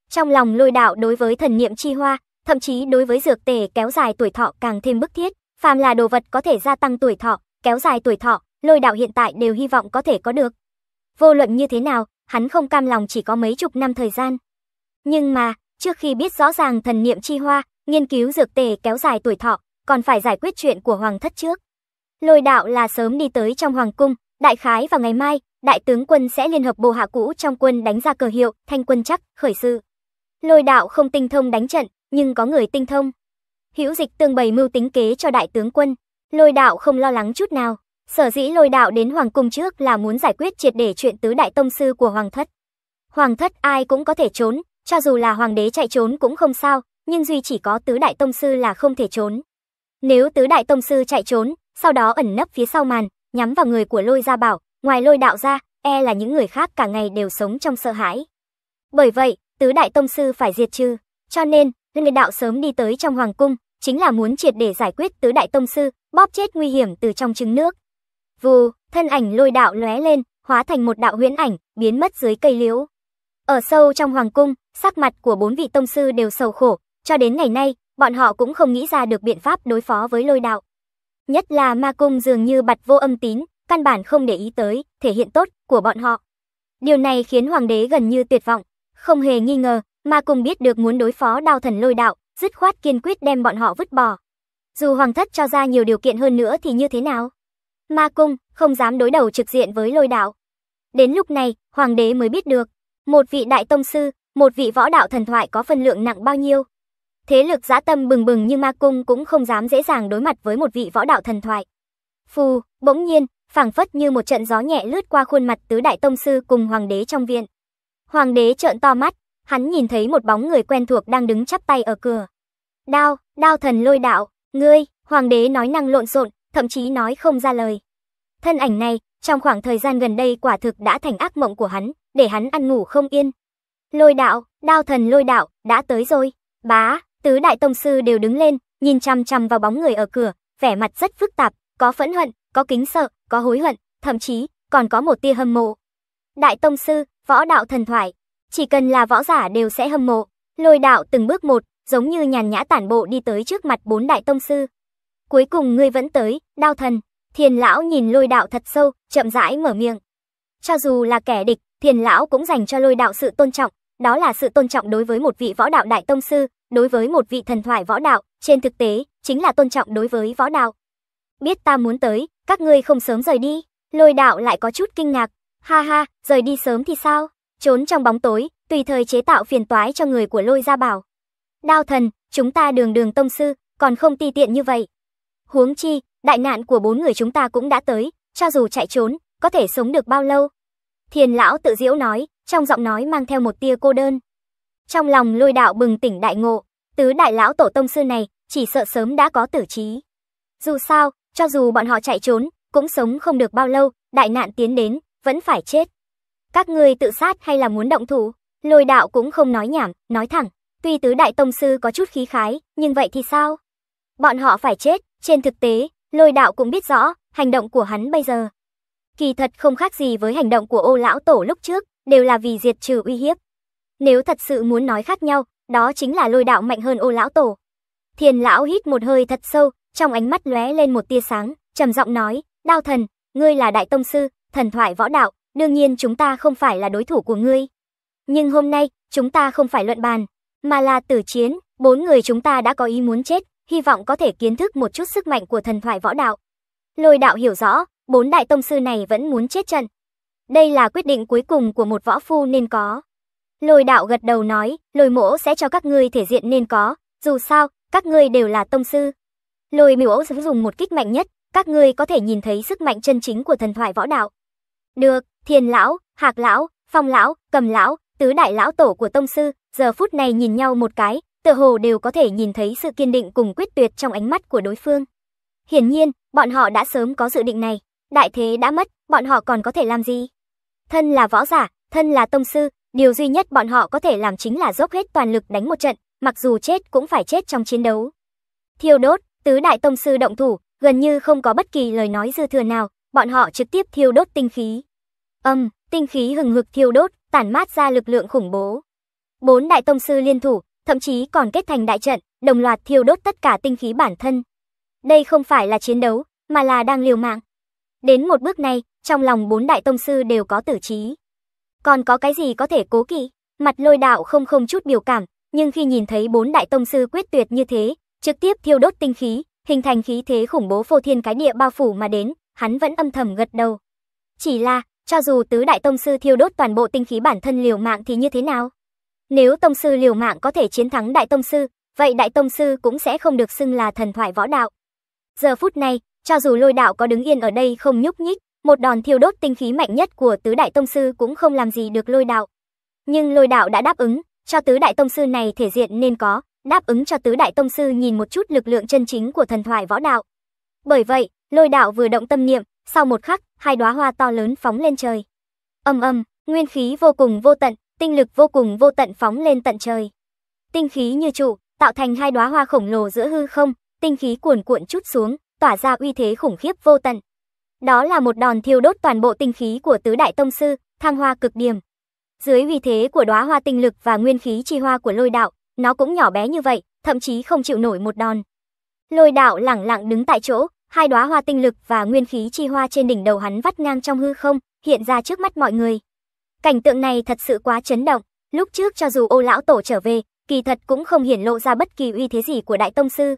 Trong lòng lôi đạo đối với thần niệm chi hoa, thậm chí đối với dược tề kéo dài tuổi thọ càng thêm bức thiết, phàm là đồ vật có thể gia tăng tuổi thọ, kéo dài tuổi thọ, lôi đạo hiện tại đều hy vọng có thể có được. Vô luận như thế nào, hắn không cam lòng chỉ có mấy chục năm thời gian. Nhưng mà, trước khi biết rõ ràng thần niệm chi hoa, nghiên cứu dược tề kéo dài tuổi thọ, còn phải giải quyết chuyện của hoàng thất trước. Lôi đạo là sớm đi tới trong hoàng cung, đại khái vào ngày mai, đại tướng quân sẽ liên hợp bộ hạ cũ trong quân đánh ra cờ hiệu, thanh quân chắc, khởi sự. Lôi đạo không tinh thông đánh trận, nhưng có người tinh thông. Hữu dịch tương bày mưu tính kế cho đại tướng quân, lôi đạo không lo lắng chút nào. Sở dĩ lôi đạo đến hoàng cung trước là muốn giải quyết triệt để chuyện tứ đại tông sư của hoàng thất. Hoàng thất ai cũng có thể trốn, cho dù là hoàng đế chạy trốn cũng không sao, nhưng duy chỉ có tứ đại tông sư là không thể trốn. Nếu tứ đại tông sư chạy trốn, sau đó ẩn nấp phía sau màn, nhắm vào người của lôi gia bảo, ngoài lôi đạo ra, e là những người khác cả ngày đều sống trong sợ hãi. Bởi vậy, tứ đại tông sư phải diệt trừ, cho nên, người đạo sớm đi tới trong hoàng cung, chính là muốn triệt để giải quyết tứ đại tông sư, bóp chết nguy hiểm từ trong trứng nước. Vù, thân ảnh lôi đạo lóe lên, hóa thành một đạo huyễn ảnh, biến mất dưới cây liễu. Ở sâu trong hoàng cung, sắc mặt của bốn vị tông sư đều sầu khổ, cho đến ngày nay, bọn họ cũng không nghĩ ra được biện pháp đối phó với lôi đạo. Nhất là ma cung dường như bật vô âm tín, căn bản không để ý tới, thể hiện tốt của bọn họ. Điều này khiến hoàng đế gần như tuyệt vọng, không hề nghi ngờ, ma cung biết được muốn đối phó đao thần lôi đạo, dứt khoát kiên quyết đem bọn họ vứt bỏ. Dù hoàng thất cho ra nhiều điều kiện hơn nữa thì như thế nào? Ma cung không dám đối đầu trực diện với lôi đạo. Đến lúc này, hoàng đế mới biết được, một vị đại tông sư, một vị võ đạo thần thoại có phân lượng nặng bao nhiêu. Thế lực dã tâm bừng bừng như ma cung cũng không dám dễ dàng đối mặt với một vị võ đạo thần thoại. Phù, bỗng nhiên, phảng phất như một trận gió nhẹ lướt qua khuôn mặt tứ đại tông sư cùng hoàng đế trong viện. Hoàng đế trợn to mắt, hắn nhìn thấy một bóng người quen thuộc đang đứng chắp tay ở cửa. Đao, đao thần lôi đạo, ngươi, hoàng đế nói năng lộn xộn, thậm chí nói không ra lời. Thân ảnh này, trong khoảng thời gian gần đây quả thực đã thành ác mộng của hắn, để hắn ăn ngủ không yên. Lôi đạo, đao thần lôi đạo, đã tới rồi. Bá, tứ đại tông sư đều đứng lên, nhìn chăm chăm vào bóng người ở cửa, vẻ mặt rất phức tạp, có phẫn hận, có kính sợ, có hối hận, thậm chí còn có một tia hâm mộ. Đại tông sư, võ đạo thần thoại, chỉ cần là võ giả đều sẽ hâm mộ. Lôi đạo từng bước một, giống như nhàn nhã tản bộ đi tới trước mặt bốn đại tông sư. Cuối cùng ngươi vẫn tới, đao thần. Thiền lão nhìn lôi đạo thật sâu, chậm rãi mở miệng. Cho dù là kẻ địch, thiền lão cũng dành cho lôi đạo sự tôn trọng, đó là sự tôn trọng đối với một vị võ đạo đại tông sư, đối với một vị thần thoại võ đạo, trên thực tế, chính là tôn trọng đối với võ đạo. Biết ta muốn tới, các ngươi không sớm rời đi. Lôi đạo lại có chút kinh ngạc. Ha ha, rời đi sớm thì sao? Trốn trong bóng tối, tùy thời chế tạo phiền toái cho người của lôi gia bảo. Đao thần, chúng ta đường đường tông sư, còn không ti tiện như vậy. Huống chi, đại nạn của bốn người chúng ta cũng đã tới, cho dù chạy trốn, có thể sống được bao lâu. Thiền lão tự diễu nói, trong giọng nói mang theo một tia cô đơn. Trong lòng lôi đạo bừng tỉnh đại ngộ, tứ đại lão tổ tông sư này, chỉ sợ sớm đã có tử trí. Dù sao, cho dù bọn họ chạy trốn, cũng sống không được bao lâu, đại nạn tiến đến, vẫn phải chết. Các ngươi tự sát hay là muốn động thủ? Lôi đạo cũng không nói nhảm, nói thẳng. Tuy tứ đại tông sư có chút khí khái, nhưng vậy thì sao? Bọn họ phải chết, trên thực tế, lôi đạo cũng biết rõ, hành động của hắn bây giờ. Kỳ thật không khác gì với hành động của ô lão tổ lúc trước, đều là vì diệt trừ uy hiếp. Nếu thật sự muốn nói khác nhau, đó chính là lôi đạo mạnh hơn ô lão tổ. Thiền lão hít một hơi thật sâu, trong ánh mắt lóe lên một tia sáng, trầm giọng nói, đao thần, ngươi là đại tông sư, thần thoại võ đạo, đương nhiên chúng ta không phải là đối thủ của ngươi. Nhưng hôm nay, chúng ta không phải luận bàn, mà là tử chiến, bốn người chúng ta đã có ý muốn chết, hy vọng có thể kiến thức một chút sức mạnh của thần thoại võ đạo. Lôi đạo hiểu rõ, bốn đại tông sư này vẫn muốn chết trận. Đây là quyết định cuối cùng của một võ phu nên có. Lôi đạo gật đầu nói, lôi mỗ sẽ cho các ngươi thể diện nên có, dù sao, các ngươi đều là tông sư. Lôi miểu ấu dùng một kích mạnh nhất, các ngươi có thể nhìn thấy sức mạnh chân chính của thần thoại võ đạo. Được, thiền lão, hạc lão, phong lão, cầm lão, tứ đại lão tổ của tông sư, giờ phút này nhìn nhau một cái, tựa hồ đều có thể nhìn thấy sự kiên định cùng quyết tuyệt trong ánh mắt của đối phương. Hiển nhiên, bọn họ đã sớm có dự định này, đại thế đã mất, bọn họ còn có thể làm gì? Thân là võ giả, thân là tông sư, điều duy nhất bọn họ có thể làm chính là dốc hết toàn lực đánh một trận, mặc dù chết cũng phải chết trong chiến đấu. Thiêu đốt, tứ đại tông sư động thủ, gần như không có bất kỳ lời nói dư thừa nào, bọn họ trực tiếp thiêu đốt tinh khí. Âm, tinh khí hừng hực thiêu đốt, tản mát ra lực lượng khủng bố. Bốn đại tông sư liên thủ, thậm chí còn kết thành đại trận, đồng loạt thiêu đốt tất cả tinh khí bản thân. Đây không phải là chiến đấu, mà là đang liều mạng. Đến một bước này, trong lòng bốn đại tông sư đều có tử trí. Còn có cái gì có thể cố kỵ? Mặt lôi đạo không không chút biểu cảm, nhưng khi nhìn thấy bốn đại tông sư quyết tuyệt như thế, trực tiếp thiêu đốt tinh khí, hình thành khí thế khủng bố phô thiên cái địa bao phủ mà đến, hắn vẫn âm thầm gật đầu. Chỉ là, cho dù tứ đại tông sư thiêu đốt toàn bộ tinh khí bản thân liều mạng thì như thế nào? Nếu tông sư liều mạng có thể chiến thắng đại tông sư, vậy đại tông sư cũng sẽ không được xưng là thần thoại võ đạo. Giờ phút này, cho dù lôi đạo có đứng yên ở đây không nhúc nhích, một đòn thiêu đốt tinh khí mạnh nhất của tứ đại tông sư cũng không làm gì được lôi đạo. Nhưng lôi đạo đã đáp ứng, cho tứ đại tông sư này thể diện nên có, đáp ứng cho tứ đại tông sư nhìn một chút lực lượng chân chính của thần thoại võ đạo. Bởi vậy, lôi đạo vừa động tâm niệm, sau một khắc, hai đóa hoa to lớn phóng lên trời. Âm âm, nguyên khí vô cùng vô tận, tinh lực vô cùng vô tận phóng lên tận trời. Tinh khí như trụ, tạo thành hai đóa hoa khổng lồ giữa hư không, tinh khí cuồn cuộn chút xuống, tỏa ra uy thế khủng khiếp vô tận. Đó là một đòn thiêu đốt toàn bộ tinh khí của tứ đại tông sư, thăng hoa cực điểm. Dưới uy thế của đóa hoa tinh lực và nguyên khí chi hoa của lôi đạo, nó cũng nhỏ bé như vậy, thậm chí không chịu nổi một đòn. Lôi đạo lẳng lặng đứng tại chỗ, hai đóa hoa tinh lực và nguyên khí chi hoa trên đỉnh đầu hắn vắt ngang trong hư không, hiện ra trước mắt mọi người. Cảnh tượng này thật sự quá chấn động, lúc trước cho dù ô lão tổ trở về, kỳ thật cũng không hiển lộ ra bất kỳ uy thế gì của đại tông sư.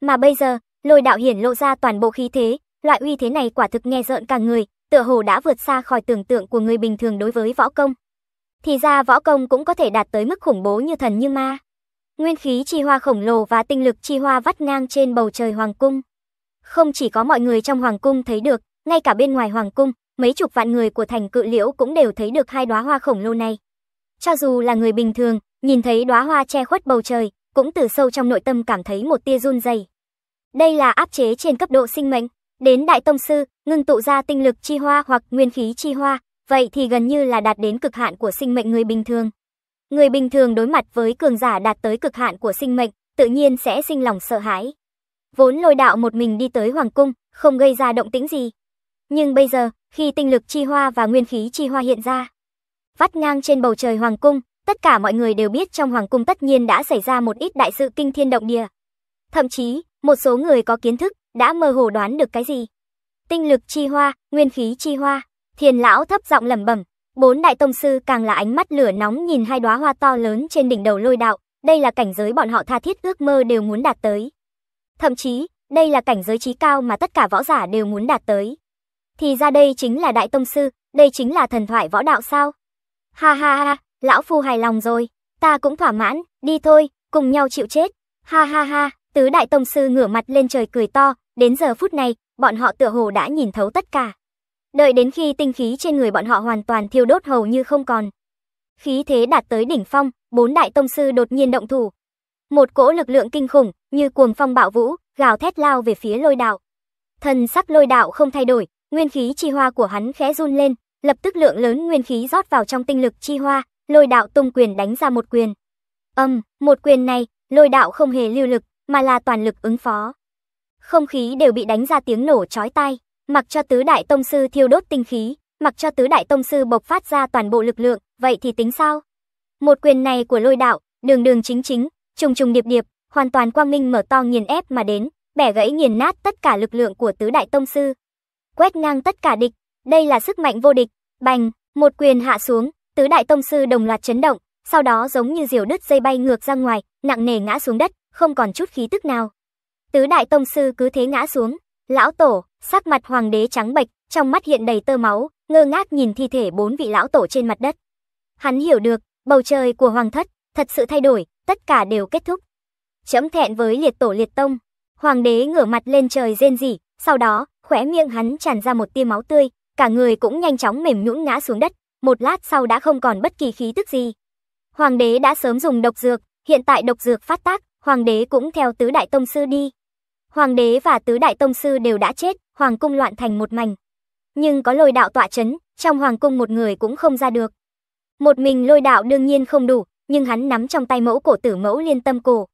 Mà bây giờ, lôi đạo hiển lộ ra toàn bộ khí thế, loại uy thế này quả thực nghe rợn cả người, tựa hồ đã vượt xa khỏi tưởng tượng của người bình thường đối với võ công. Thì ra võ công cũng có thể đạt tới mức khủng bố như thần như ma. Nguyên khí chi hoa khổng lồ và tinh lực chi hoa vắt ngang trên bầu trời hoàng cung. Không chỉ có mọi người trong hoàng cung thấy được, ngay cả bên ngoài hoàng cung, mấy chục vạn người của thành cự liễu cũng đều thấy được hai đóa hoa khổng lồ này. Cho dù là người bình thường, nhìn thấy đóa hoa che khuất bầu trời, cũng từ sâu trong nội tâm cảm thấy một tia run rẩy. Đây là áp chế trên cấp độ sinh mệnh, đến đại tông sư, ngưng tụ ra tinh lực chi hoa hoặc nguyên khí chi hoa, vậy thì gần như là đạt đến cực hạn của sinh mệnh người bình thường. Người bình thường đối mặt với cường giả đạt tới cực hạn của sinh mệnh, tự nhiên sẽ sinh lòng sợ hãi. Vốn lôi đạo một mình đi tới hoàng cung, không gây ra động tĩnh gì. Nhưng bây giờ, khi tinh lực chi hoa và nguyên khí chi hoa hiện ra, vắt ngang trên bầu trời hoàng cung, tất cả mọi người đều biết trong hoàng cung tất nhiên đã xảy ra một ít đại sự kinh thiên động địa. Thậm chí, một số người có kiến thức đã mơ hồ đoán được cái gì. Tinh lực chi hoa, nguyên khí chi hoa, Thiền lão thấp giọng lẩm bẩm, bốn đại tông sư càng là ánh mắt lửa nóng nhìn hai đóa hoa to lớn trên đỉnh đầu lôi đạo, đây là cảnh giới bọn họ tha thiết ước mơ đều muốn đạt tới. Thậm chí, đây là cảnh giới trí cao mà tất cả võ giả đều muốn đạt tới. Thì ra đây chính là đại tông sư, đây chính là thần thoại võ đạo sao? Ha ha ha, lão phu hài lòng rồi, ta cũng thỏa mãn, đi thôi, cùng nhau chịu chết. Ha ha ha, tứ đại tông sư ngửa mặt lên trời cười to, đến giờ phút này, bọn họ tựa hồ đã nhìn thấu tất cả. Đợi đến khi tinh khí trên người bọn họ hoàn toàn thiêu đốt hầu như không còn. Khí thế đạt tới đỉnh phong, bốn đại tông sư đột nhiên động thủ. Một cỗ lực lượng kinh khủng, như cuồng phong bạo vũ, gào thét lao về phía lôi đạo. Thần sắc lôi đạo không thay đổi, nguyên khí chi hoa của hắn khẽ run lên, lập tức lượng lớn nguyên khí rót vào trong tinh lực chi hoa, lôi đạo tung quyền đánh ra một quyền. Âm, một quyền này, lôi đạo không hề lưu lực, mà là toàn lực ứng phó. Không khí đều bị đánh ra tiếng nổ chói tai, mặc cho tứ đại tông sư thiêu đốt tinh khí, mặc cho tứ đại tông sư bộc phát ra toàn bộ lực lượng, vậy thì tính sao? Một quyền này của lôi đạo, đường đường chính chính, trùng trùng điệp điệp, hoàn toàn quang minh mở to nghiền ép mà đến, bẻ gãy nghiền nát tất cả lực lượng của tứ đại tông sư. Quét ngang tất cả địch, đây là sức mạnh vô địch, bành, một quyền hạ xuống, tứ đại tông sư đồng loạt chấn động, sau đó giống như diều đứt dây bay ngược ra ngoài, nặng nề ngã xuống đất, không còn chút khí tức nào. Tứ đại tông sư cứ thế ngã xuống, lão tổ, sắc mặt hoàng đế trắng bệch, trong mắt hiện đầy tơ máu, ngơ ngác nhìn thi thể bốn vị lão tổ trên mặt đất. Hắn hiểu được, bầu trời của hoàng thất thật sự thay đổi, tất cả đều kết thúc. Chấm thẹn với liệt tổ liệt tông, hoàng đế ngửa mặt lên trời rên rỉ, sau đó, khóe miệng hắn tràn ra một tia máu tươi, cả người cũng nhanh chóng mềm nhũn ngã xuống đất, một lát sau đã không còn bất kỳ khí tức gì. Hoàng đế đã sớm dùng độc dược, hiện tại độc dược phát tác, hoàng đế cũng theo tứ đại tông sư đi. Hoàng đế và tứ đại tông sư đều đã chết, hoàng cung loạn thành một mảnh. Nhưng có lôi đạo tọa chấn, trong hoàng cung một người cũng không ra được. Một mình lôi đạo đương nhiên không đủ, nhưng hắn nắm trong tay mẫu cổ tử mẫu liên tâm cổ.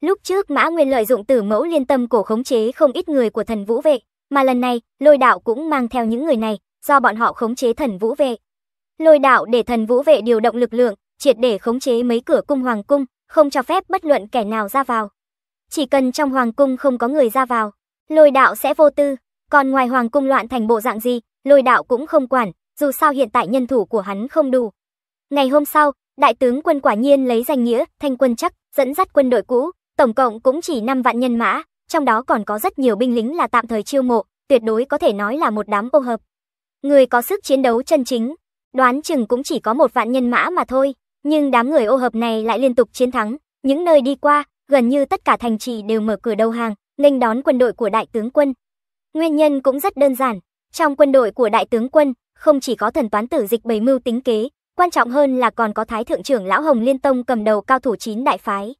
Lúc trước Mã Nguyên lợi dụng tử mẫu liên tâm cổ khống chế không ít người của thần vũ vệ, mà lần này, lôi đạo cũng mang theo những người này, do bọn họ khống chế thần vũ vệ. Lôi đạo để thần vũ vệ điều động lực lượng, triệt để khống chế mấy cửa cung hoàng cung, không cho phép bất luận kẻ nào ra vào. Chỉ cần trong hoàng cung không có người ra vào, lôi đạo sẽ vô tư, còn ngoài hoàng cung loạn thành bộ dạng gì, lôi đạo cũng không quản, dù sao hiện tại nhân thủ của hắn không đủ. Ngày hôm sau, đại tướng quân quả nhiên lấy danh nghĩa thanh quân chắc, dẫn dắt quân đội cũ, tổng cộng cũng chỉ 5 vạn nhân mã, trong đó còn có rất nhiều binh lính là tạm thời chiêu mộ, tuyệt đối có thể nói là một đám ô hợp. Người có sức chiến đấu chân chính, đoán chừng cũng chỉ có một vạn nhân mã mà thôi, nhưng đám người ô hợp này lại liên tục chiến thắng, những nơi đi qua, gần như tất cả thành trì đều mở cửa đầu hàng, nghênh đón quân đội của đại tướng quân. Nguyên nhân cũng rất đơn giản, trong quân đội của đại tướng quân, không chỉ có thần toán tử dịch bày mưu tính kế, quan trọng hơn là còn có thái thượng trưởng lão Hồng Liên Tông cầm đầu cao thủ chín đại phái.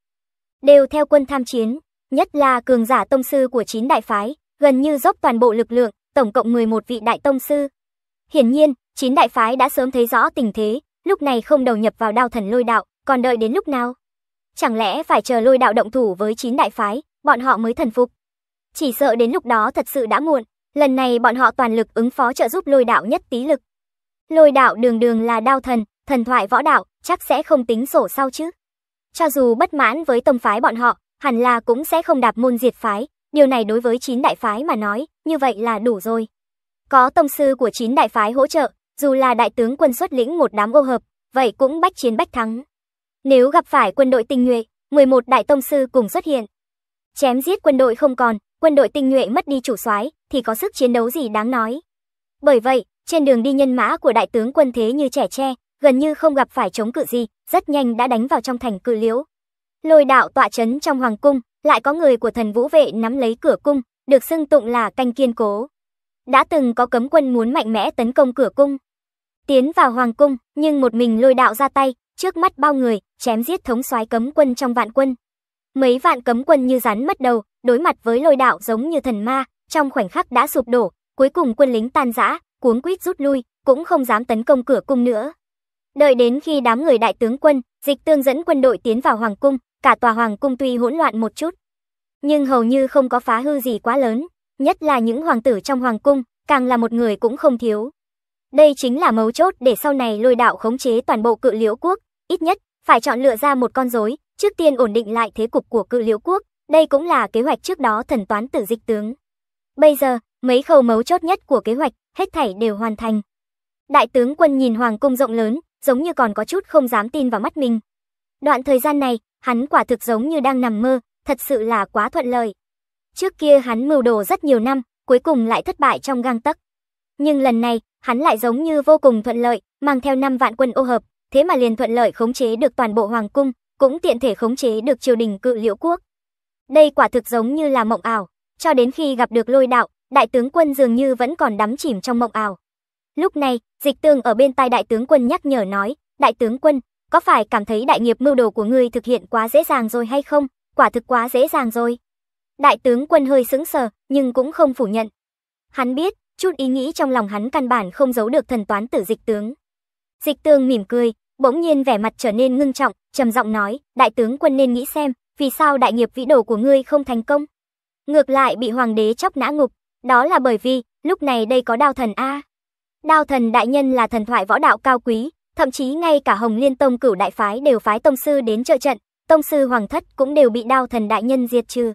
đều theo quân tham chiến, nhất là cường giả tông sư của chín đại phái, gần như dốc toàn bộ lực lượng, tổng cộng 11 vị đại tông sư. Hiển nhiên, chín đại phái đã sớm thấy rõ tình thế, lúc này không đầu nhập vào đao thần lôi đạo, còn đợi đến lúc nào? Chẳng lẽ phải chờ lôi đạo động thủ với chín đại phái, bọn họ mới thần phục? Chỉ sợ đến lúc đó thật sự đã muộn, lần này bọn họ toàn lực ứng phó trợ giúp lôi đạo nhất tí lực. Lôi đạo đường đường là đao thần, thần thoại võ đạo, chắc sẽ không tính sổ sau chứ. Cho dù bất mãn với tông phái bọn họ, hẳn là cũng sẽ không đạp môn diệt phái, điều này đối với chín đại phái mà nói, như vậy là đủ rồi. Có tông sư của chín đại phái hỗ trợ, dù là đại tướng quân xuất lĩnh một đám ô hợp, vậy cũng bách chiến bách thắng. Nếu gặp phải quân đội tinh nhuệ, 11 đại tông sư cùng xuất hiện. Chém giết quân đội không còn, quân đội tinh nhuệ mất đi chủ soái, thì có sức chiến đấu gì đáng nói. Bởi vậy, trên đường đi nhân mã của đại tướng quân thế như trẻ tre, gần như không gặp phải chống cự gì, rất nhanh đã đánh vào trong thành cự liễu. Lôi đạo tọa chấn trong hoàng cung, lại có người của thần vũ vệ nắm lấy cửa cung, được xưng tụng là canh kiên cố. Đã từng có cấm quân muốn mạnh mẽ tấn công cửa cung. Tiến vào hoàng cung, nhưng một mình lôi đạo ra tay, trước mắt bao người, chém giết thống soái cấm quân trong vạn quân. Mấy vạn cấm quân như rắn mất đầu, đối mặt với lôi đạo giống như thần ma, trong khoảnh khắc đã sụp đổ, cuối cùng quân lính tan rã, cuống quýt rút lui, cũng không dám tấn công cửa cung nữa. Đợi đến khi đám người đại tướng quân, dịch tương dẫn quân đội tiến vào hoàng cung, cả tòa hoàng cung tuy hỗn loạn một chút, nhưng hầu như không có phá hư gì quá lớn, nhất là những hoàng tử trong hoàng cung, càng là một người cũng không thiếu. Đây chính là mấu chốt để sau này lôi đạo khống chế toàn bộ cự liễu quốc, ít nhất phải chọn lựa ra một con rối, trước tiên ổn định lại thế cục của cự liễu quốc, đây cũng là kế hoạch trước đó thần toán tử dịch tướng. Bây giờ, mấy khâu mấu chốt nhất của kế hoạch, hết thảy đều hoàn thành. Đại tướng quân nhìn hoàng cung rộng lớn, giống như còn có chút không dám tin vào mắt mình. Đoạn thời gian này, hắn quả thực giống như đang nằm mơ, thật sự là quá thuận lợi. Trước kia hắn mưu đồ rất nhiều năm, cuối cùng lại thất bại trong gang tấc. Nhưng lần này, hắn lại giống như vô cùng thuận lợi, mang theo 5 vạn quân ô hợp, thế mà liền thuận lợi khống chế được toàn bộ hoàng cung, cũng tiện thể khống chế được triều đình cự liễu quốc. Đây quả thực giống như là mộng ảo, cho đến khi gặp được lôi đạo, đại tướng quân dường như vẫn còn đắm chìm trong mộng ảo. Lúc này, dịch tương ở bên tai đại tướng quân nhắc nhở nói, đại tướng quân, có phải cảm thấy đại nghiệp mưu đồ của ngươi thực hiện quá dễ dàng rồi hay không? Quả thực quá dễ dàng rồi. Đại tướng quân hơi sững sờ, nhưng cũng không phủ nhận. Hắn biết, chút ý nghĩ trong lòng hắn căn bản không giấu được thần toán tử dịch tướng. Dịch tương mỉm cười, bỗng nhiên vẻ mặt trở nên ngưng trọng, trầm giọng nói, đại tướng quân nên nghĩ xem, vì sao đại nghiệp vĩ đồ của ngươi không thành công? Ngược lại bị hoàng đế chóc nã ngục, đó là bởi vì, lúc này đây có đao thần A. Đao thần đại nhân là thần thoại võ đạo cao quý, thậm chí ngay cả Hồng Liên Tông cửu đại phái đều phái tông sư đến trợ trận, tông sư hoàng thất cũng đều bị đao thần đại nhân diệt trừ.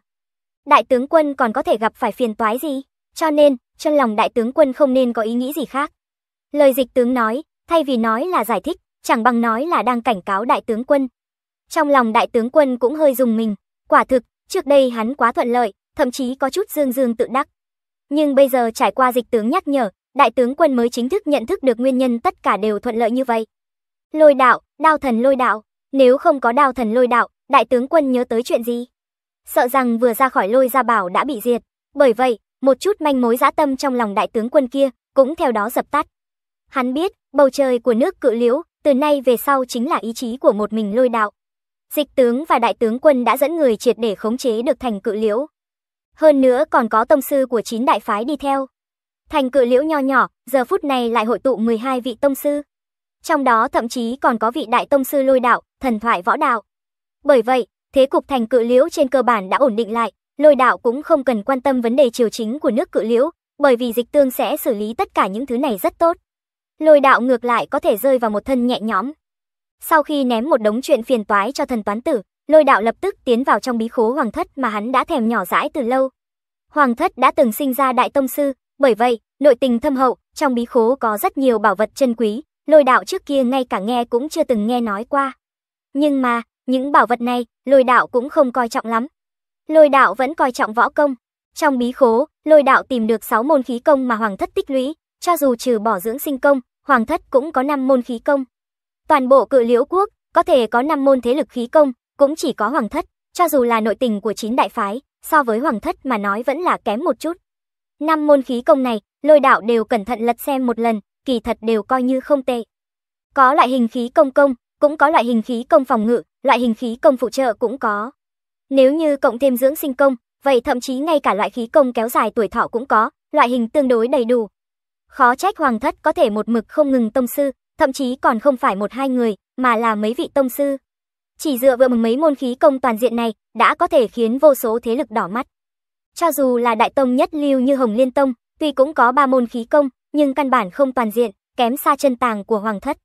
Đại tướng quân còn có thể gặp phải phiền toái gì? Cho nên, trong lòng đại tướng quân không nên có ý nghĩ gì khác. Lời dịch tướng nói, thay vì nói là giải thích, chẳng bằng nói là đang cảnh cáo đại tướng quân. Trong lòng đại tướng quân cũng hơi dùng mình, quả thực, trước đây hắn quá thuận lợi, thậm chí có chút dương dương tự đắc. Nhưng bây giờ trải qua dịch tướng nhắc nhở, đại tướng quân mới chính thức nhận thức được nguyên nhân tất cả đều thuận lợi như vậy. Lôi đạo, đao thần lôi đạo, nếu không có đao thần lôi đạo, đại tướng quân nhớ tới chuyện gì? Sợ rằng vừa ra khỏi lôi gia bảo đã bị diệt, bởi vậy, một chút manh mối dã tâm trong lòng đại tướng quân kia cũng theo đó dập tắt. Hắn biết, bầu trời của nước cự liễu, từ nay về sau chính là ý chí của một mình lôi đạo. Dịch tướng và đại tướng quân đã dẫn người triệt để khống chế được thành cự liễu. Hơn nữa còn có tông sư của chín đại phái đi theo. Thành cự liễu nho nhỏ, giờ phút này lại hội tụ 12 vị tông sư. Trong đó thậm chí còn có vị đại tông sư lôi đạo, thần thoại võ đạo. Bởi vậy, thế cục thành cự liễu trên cơ bản đã ổn định lại, lôi đạo cũng không cần quan tâm vấn đề triều chính của nước cự liễu, bởi vì dịch tương sẽ xử lý tất cả những thứ này rất tốt. Lôi đạo ngược lại có thể rơi vào một thân nhẹ nhõm. Sau khi ném một đống chuyện phiền toái cho thần toán tử, lôi đạo lập tức tiến vào trong bí khố hoàng thất mà hắn đã thèm nhỏ dãi từ lâu. Hoàng thất đã từng sinh ra đại tông sư, bởi vậy, nội tình thâm hậu, trong bí khố có rất nhiều bảo vật chân quý, lôi đạo trước kia ngay cả nghe cũng chưa từng nghe nói qua. Nhưng mà, những bảo vật này, lôi đạo cũng không coi trọng lắm. Lôi đạo vẫn coi trọng võ công. Trong bí khố, lôi đạo tìm được 6 môn khí công mà hoàng thất tích lũy, cho dù trừ bỏ dưỡng sinh công, hoàng thất cũng có 5 môn khí công. Toàn bộ cự liễu quốc, có thể có 5 môn thế lực khí công, cũng chỉ có hoàng thất, cho dù là nội tình của chín đại phái, so với hoàng thất mà nói vẫn là kém một chút. Năm môn khí công này, lôi đạo đều cẩn thận lật xem một lần, kỳ thật đều coi như không tệ. Có loại hình khí công công, cũng có loại hình khí công phòng ngự, loại hình khí công phụ trợ cũng có. Nếu như cộng thêm dưỡng sinh công, vậy thậm chí ngay cả loại khí công kéo dài tuổi thọ cũng có, loại hình tương đối đầy đủ. Khó trách hoàng thất có thể một mực không ngừng tông sư, thậm chí còn không phải một hai người, mà là mấy vị tông sư. Chỉ dựa vào mấy môn khí công toàn diện này, đã có thể khiến vô số thế lực đỏ mắt. Cho dù là đại tông nhất lưu như Hồng Liên Tông, tuy cũng có ba môn khí công, nhưng căn bản không toàn diện, kém xa chân tàng của hoàng thất.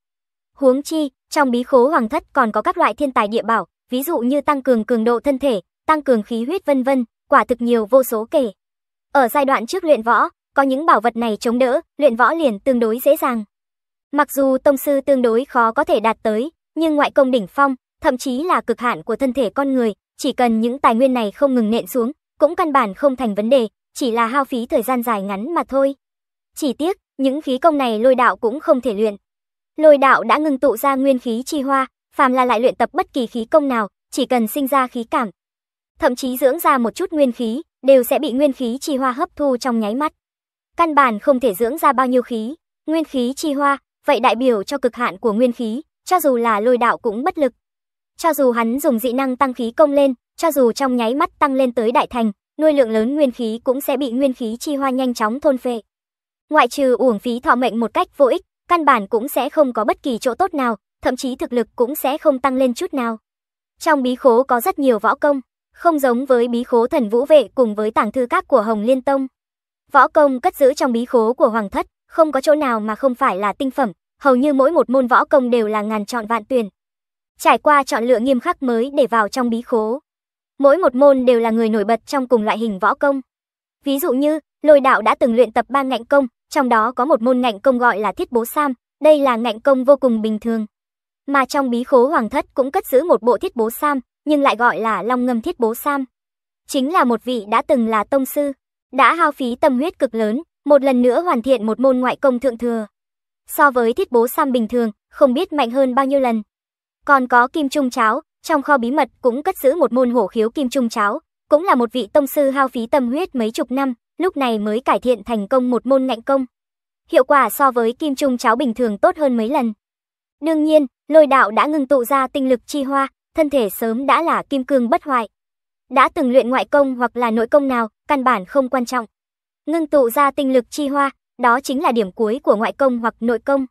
Huống chi, trong bí khố hoàng thất còn có các loại thiên tài địa bảo, ví dụ như tăng cường cường độ thân thể, tăng cường khí huyết vân vân, quả thực nhiều vô số kể. Ở giai đoạn trước luyện võ, có những bảo vật này chống đỡ, luyện võ liền tương đối dễ dàng. Mặc dù tông sư tương đối khó có thể đạt tới, nhưng ngoại công đỉnh phong, thậm chí là cực hạn của thân thể con người, chỉ cần những tài nguyên này không ngừng nện xuống, cũng căn bản không thành vấn đề, chỉ là hao phí thời gian dài ngắn mà thôi. Chỉ tiếc, những khí công này lôi đạo cũng không thể luyện. Lôi đạo đã ngưng tụ ra nguyên khí chi hoa, phàm là lại luyện tập bất kỳ khí công nào, chỉ cần sinh ra khí cảm, thậm chí dưỡng ra một chút nguyên khí, đều sẽ bị nguyên khí chi hoa hấp thu trong nháy mắt. Căn bản không thể dưỡng ra bao nhiêu khí, nguyên khí chi hoa, vậy đại biểu cho cực hạn của nguyên khí, cho dù là lôi đạo cũng bất lực. Cho dù hắn dùng dị năng tăng khí công lên, cho dù trong nháy mắt tăng lên tới đại thành, nuôi lượng lớn nguyên khí cũng sẽ bị nguyên khí chi hoa nhanh chóng thôn phệ. Ngoại trừ uổng phí thọ mệnh một cách vô ích, căn bản cũng sẽ không có bất kỳ chỗ tốt nào, thậm chí thực lực cũng sẽ không tăng lên chút nào. Trong bí khố có rất nhiều võ công, không giống với bí khố thần vũ vệ cùng với tàng thư các của Hồng Liên Tông. Võ công cất giữ trong bí khố của Hoàng Thất, không có chỗ nào mà không phải là tinh phẩm, hầu như mỗi một môn võ công đều là ngàn chọn vạn tuyển. Trải qua chọn lựa nghiêm khắc mới để vào trong bí khố. Mỗi một môn đều là người nổi bật trong cùng loại hình võ công. Ví dụ như, lôi đạo đã từng luyện tập ba ngạnh công, trong đó có một môn ngạnh công gọi là thiết bố sam, đây là ngạnh công vô cùng bình thường. Mà trong bí khố hoàng thất cũng cất giữ một bộ thiết bố sam, nhưng lại gọi là long ngâm thiết bố sam. Chính là một vị đã từng là tông sư, đã hao phí tâm huyết cực lớn, một lần nữa hoàn thiện một môn ngoại công thượng thừa. So với thiết bố sam bình thường, không biết mạnh hơn bao nhiêu lần. Còn có kim trung cháo, trong kho bí mật cũng cất giữ một môn hổ khiếu kim trung cháo, cũng là một vị tông sư hao phí tâm huyết mấy chục năm, lúc này mới cải thiện thành công một môn ngạnh công. Hiệu quả so với kim trung cháo bình thường tốt hơn mấy lần. Đương nhiên, lôi đạo đã ngưng tụ ra tinh lực chi hoa, thân thể sớm đã là kim cương bất hoại. Đã từng luyện ngoại công hoặc là nội công nào, căn bản không quan trọng. Ngưng tụ ra tinh lực chi hoa, đó chính là điểm cuối của ngoại công hoặc nội công.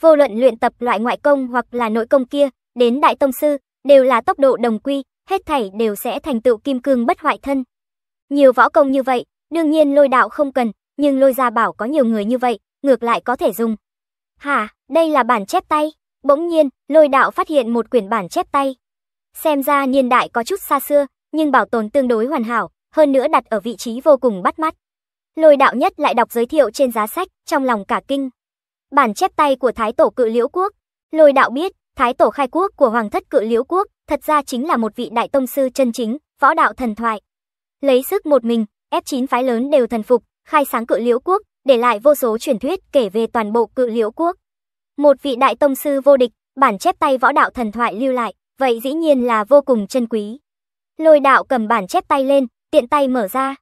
Vô luận luyện tập loại ngoại công hoặc là nội công kia, đến đại tông sư, đều là tốc độ đồng quy, hết thảy đều sẽ thành tựu kim cương bất hoại thân. Nhiều võ công như vậy, đương nhiên lôi đạo không cần, nhưng lôi gia bảo có nhiều người như vậy, ngược lại có thể dùng. Hả, đây là bản chép tay. Bỗng nhiên, lôi đạo phát hiện một quyển bản chép tay. Xem ra niên đại có chút xa xưa, nhưng bảo tồn tương đối hoàn hảo, hơn nữa đặt ở vị trí vô cùng bắt mắt. Lôi đạo nhất lại đọc giới thiệu trên giá sách, trong lòng cả kinh. Bản chép tay của Thái Tổ Cự Liễu Quốc. Lôi đạo biết, Thái Tổ khai quốc của Hoàng thất Cự Liễu Quốc, thật ra chính là một vị đại tông sư chân chính, võ đạo thần thoại. Lấy sức một mình, ép chín phái lớn đều thần phục, khai sáng Cự Liễu Quốc, để lại vô số truyền thuyết kể về toàn bộ Cự Liễu Quốc. Một vị đại tông sư vô địch, bản chép tay võ đạo thần thoại lưu lại, vậy dĩ nhiên là vô cùng chân quý. Lôi đạo cầm bản chép tay lên, tiện tay mở ra.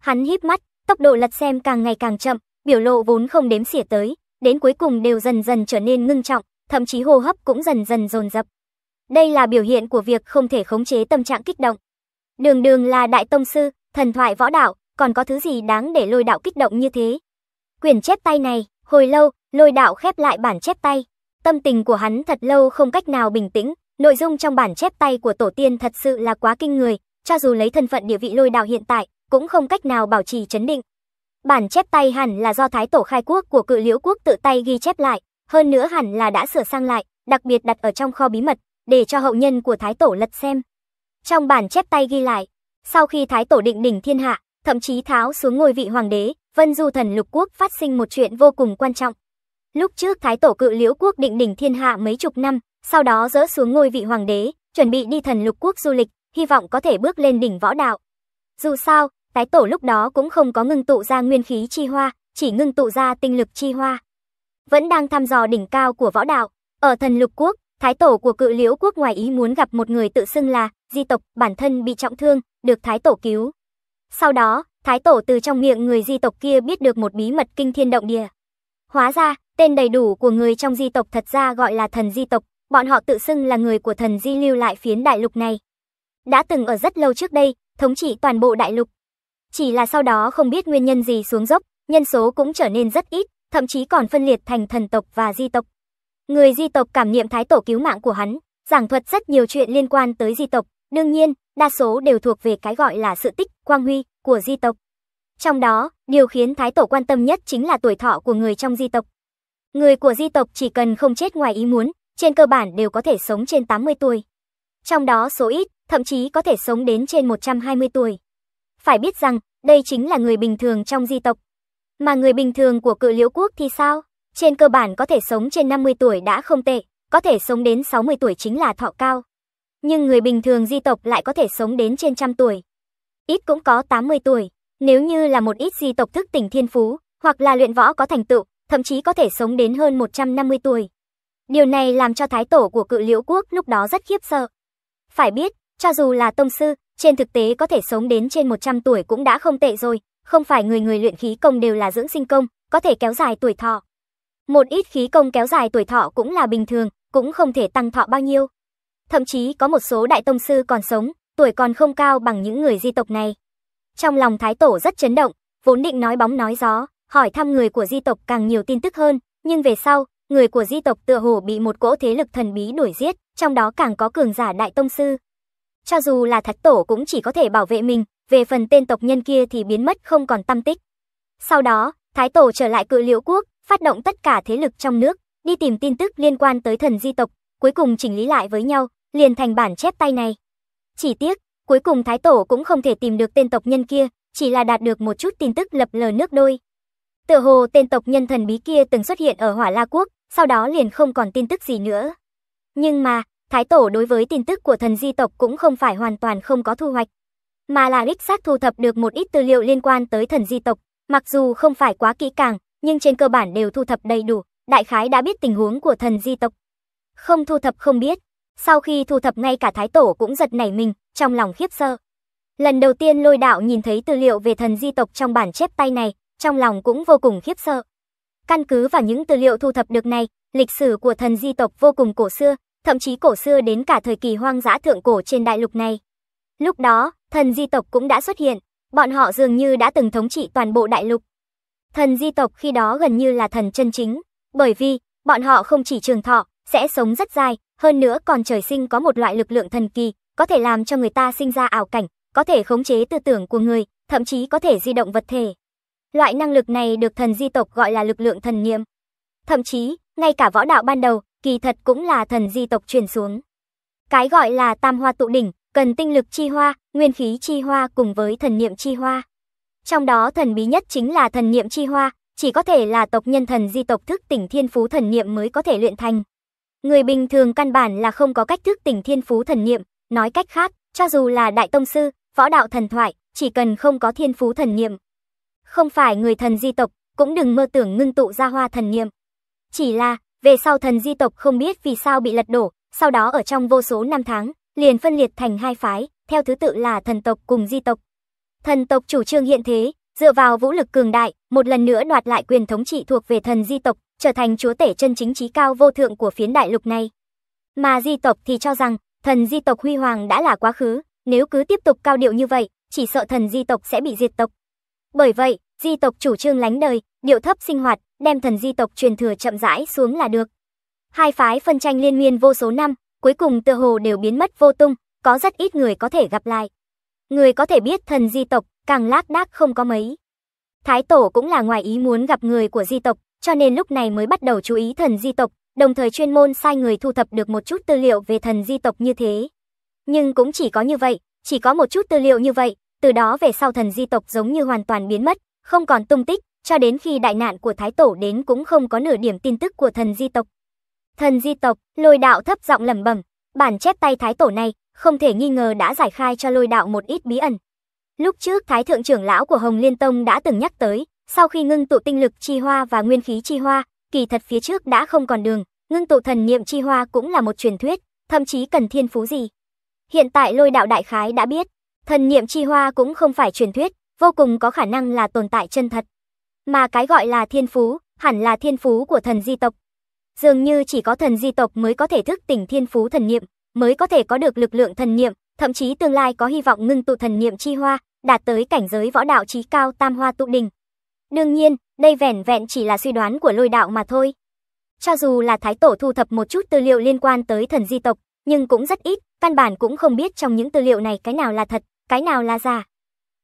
Hắn híp mắt, tốc độ lật xem càng ngày càng chậm, biểu lộ vốn không đếm xỉa tới, đến cuối cùng đều dần dần trở nên ngưng trọng, thậm chí hô hấp cũng dần dần dồn dập. Đây là biểu hiện của việc không thể khống chế tâm trạng kích động. Đường đường là đại tông sư, thần thoại võ đạo, còn có thứ gì đáng để lôi đạo kích động như thế. Quyển chép tay này, hồi lâu, lôi đạo khép lại bản chép tay. Tâm tình của hắn thật lâu không cách nào bình tĩnh, nội dung trong bản chép tay của tổ tiên thật sự là quá kinh người, cho dù lấy thân phận địa vị lôi đạo hiện tại, cũng không cách nào bảo trì chấn định. Bản chép tay hẳn là do thái tổ khai quốc của cự liễu quốc tự tay ghi chép lại, hơn nữa hẳn là đã sửa sang lại, đặc biệt đặt ở trong kho bí mật, để cho hậu nhân của thái tổ lật xem. Trong bản chép tay ghi lại, sau khi thái tổ định đỉnh thiên hạ, thậm chí tháo xuống ngôi vị hoàng đế, Vân Du thần lục quốc phát sinh một chuyện vô cùng quan trọng. Lúc trước thái tổ cự liễu quốc định đỉnh thiên hạ mấy chục năm, sau đó dỡ xuống ngôi vị hoàng đế, chuẩn bị đi thần lục quốc du lịch, hy vọng có thể bước lên đỉnh võ đạo. Dù sao, thái tổ lúc đó cũng không có ngưng tụ ra nguyên khí chi hoa, chỉ ngưng tụ ra tinh lực chi hoa. Vẫn đang thăm dò đỉnh cao của võ đạo, ở thần lục quốc, thái tổ của cự liễu quốc ngoài ý muốn gặp một người tự xưng là di tộc, bản thân bị trọng thương, được thái tổ cứu. Sau đó, thái tổ từ trong miệng người di tộc kia biết được một bí mật kinh thiên động địa. Hóa ra, tên đầy đủ của người trong di tộc thật ra gọi là thần di tộc, bọn họ tự xưng là người của thần di lưu lại phiến đại lục này. đã từng ở rất lâu trước đây, thống trị toàn bộ đại lục. Chỉ là sau đó không biết nguyên nhân gì xuống dốc, nhân số cũng trở nên rất ít, thậm chí còn phân liệt thành thần tộc và di tộc. Người di tộc cảm niệm thái tổ cứu mạng của hắn, giảng thuật rất nhiều chuyện liên quan tới di tộc, đương nhiên, đa số đều thuộc về cái gọi là sự tích, quang huy của di tộc. Trong đó, điều khiến thái tổ quan tâm nhất chính là tuổi thọ của người trong di tộc. Người của di tộc chỉ cần không chết ngoài ý muốn, trên cơ bản đều có thể sống trên 80 tuổi. Trong đó số ít, thậm chí có thể sống đến trên 120 tuổi. Phải biết rằng, đây chính là người bình thường trong di tộc. Mà người bình thường của cự liễu quốc thì sao? Trên cơ bản có thể sống trên 50 tuổi đã không tệ, có thể sống đến 60 tuổi chính là thọ cao. Nhưng người bình thường di tộc lại có thể sống đến trên trăm tuổi. Ít cũng có 80 tuổi. Nếu như là một ít di tộc thức tỉnh thiên phú, hoặc là luyện võ có thành tựu, thậm chí có thể sống đến hơn 150 tuổi. Điều này làm cho thái tổ của cự liễu quốc lúc đó rất khiếp sợ. Phải biết, cho dù là tông sư, trên thực tế có thể sống đến trên 100 tuổi cũng đã không tệ rồi, không phải người người luyện khí công đều là dưỡng sinh công, có thể kéo dài tuổi thọ. Một ít khí công kéo dài tuổi thọ cũng là bình thường, cũng không thể tăng thọ bao nhiêu. Thậm chí có một số đại tông sư còn sống, tuổi còn không cao bằng những người di tộc này. Trong lòng Thái Tổ rất chấn động, vốn định nói bóng nói gió, hỏi thăm người của di tộc càng nhiều tin tức hơn, nhưng về sau, người của di tộc tựa hồ bị một cỗ thế lực thần bí đuổi giết, trong đó càng có cường giả đại tông sư. Cho dù là Thạch Tổ cũng chỉ có thể bảo vệ mình, về phần tên tộc nhân kia thì biến mất không còn tâm tích. Sau đó, Thái Tổ trở lại cự liễu quốc, phát động tất cả thế lực trong nước, đi tìm tin tức liên quan tới thần di tộc, cuối cùng chỉnh lý lại với nhau, liền thành bản chép tay này. Chỉ tiếc, cuối cùng Thái Tổ cũng không thể tìm được tên tộc nhân kia, chỉ là đạt được một chút tin tức lập lờ nước đôi. Tựa hồ tên tộc nhân thần bí kia từng xuất hiện ở Hỏa La Quốc, sau đó liền không còn tin tức gì nữa. Nhưng mà, Thái Tổ đối với tin tức của thần di tộc cũng không phải hoàn toàn không có thu hoạch, mà là đích xác thu thập được một ít tư liệu liên quan tới thần di tộc, mặc dù không phải quá kỹ càng, nhưng trên cơ bản đều thu thập đầy đủ, đại khái đã biết tình huống của thần di tộc. Không thu thập không biết, sau khi thu thập ngay cả Thái Tổ cũng giật nảy mình, trong lòng khiếp sợ. Lần đầu tiên lôi đạo nhìn thấy tư liệu về thần di tộc trong bản chép tay này, trong lòng cũng vô cùng khiếp sợ. Căn cứ vào những tư liệu thu thập được này, lịch sử của thần di tộc vô cùng cổ xưa, thậm chí cổ xưa đến cả thời kỳ hoang dã thượng cổ trên đại lục này. Lúc đó, thần di tộc cũng đã xuất hiện, bọn họ dường như đã từng thống trị toàn bộ đại lục. Thần di tộc khi đó gần như là thần chân chính, bởi vì bọn họ không chỉ trường thọ, sẽ sống rất dài, hơn nữa còn trời sinh có một loại lực lượng thần kỳ, có thể làm cho người ta sinh ra ảo cảnh, có thể khống chế tư tưởng của người, thậm chí có thể di động vật thể. Loại năng lực này được thần di tộc gọi là lực lượng thần niệm. Thậm chí, ngay cả võ đạo ban đầu, kỳ thật cũng là thần di tộc truyền xuống. Cái gọi là tam hoa tụ đỉnh, cần tinh lực chi hoa, nguyên khí chi hoa cùng với thần niệm chi hoa. Trong đó thần bí nhất chính là thần niệm chi hoa, chỉ có thể là tộc nhân thần di tộc thức tỉnh thiên phú thần niệm mới có thể luyện thành. Người bình thường căn bản là không có cách thức tỉnh thiên phú thần niệm, nói cách khác, cho dù là đại tông sư, võ đạo thần thoại, chỉ cần không có thiên phú thần niệm. Không phải người thần di tộc, cũng đừng mơ tưởng ngưng tụ ra hoa thần niệm. Chỉ là, về sau thần di tộc không biết vì sao bị lật đổ, sau đó ở trong vô số năm tháng, liền phân liệt thành hai phái, theo thứ tự là thần tộc cùng di tộc. Thần tộc chủ trương hiện thế, dựa vào vũ lực cường đại, một lần nữa đoạt lại quyền thống trị thuộc về thần di tộc, trở thành chúa tể chân chính trí cao vô thượng của phiến đại lục này. Mà di tộc thì cho rằng, thần di tộc huy hoàng đã là quá khứ, nếu cứ tiếp tục cao điệu như vậy, chỉ sợ thần di tộc sẽ bị diệt tộc. Bởi vậy, di tộc chủ trương lánh đời, điệu thấp sinh hoạt, đem thần di tộc truyền thừa chậm rãi xuống là được. Hai phái phân tranh liên miên vô số năm, cuối cùng tựa hồ đều biến mất vô tung, có rất ít người có thể gặp lại. Người có thể biết thần di tộc, càng lác đác không có mấy. Thái tổ cũng là ngoài ý muốn gặp người của di tộc, cho nên lúc này mới bắt đầu chú ý thần di tộc, đồng thời chuyên môn sai người thu thập được một chút tư liệu về thần di tộc như thế. Nhưng cũng chỉ có như vậy, chỉ có một chút tư liệu như vậy, từ đó về sau thần di tộc giống như hoàn toàn biến mất, không còn tung tích, cho đến khi đại nạn của Thái Tổ đến cũng không có nửa điểm tin tức của thần di tộc. Thần di tộc, lôi đạo thấp giọng lẩm bẩm, bản chép tay Thái Tổ này, không thể nghi ngờ đã giải khai cho lôi đạo một ít bí ẩn. Lúc trước Thái Thượng trưởng lão của Hồng Liên Tông đã từng nhắc tới, sau khi ngưng tụ tinh lực chi hoa và nguyên khí chi hoa, kỳ thật phía trước đã không còn đường, ngưng tụ thần niệm chi hoa cũng là một truyền thuyết, thậm chí cần thiên phú gì. Hiện tại lôi đạo đại khái đã biết, thần niệm chi hoa cũng không phải truyền thuyết, vô cùng có khả năng là tồn tại chân thật. Mà cái gọi là thiên phú, hẳn là thiên phú của thần di tộc. Dường như chỉ có thần di tộc mới có thể thức tỉnh thiên phú thần niệm, mới có thể có được lực lượng thần niệm, thậm chí tương lai có hy vọng ngưng tụ thần niệm chi hoa, đạt tới cảnh giới võ đạo trí cao tam hoa tụ đỉnh. Đương nhiên, đây vẻn vẹn chỉ là suy đoán của lôi đạo mà thôi. Cho dù là Thái Tổ thu thập một chút tư liệu liên quan tới thần di tộc, nhưng cũng rất ít, căn bản cũng không biết trong những tư liệu này cái nào là thật, cái nào là giả.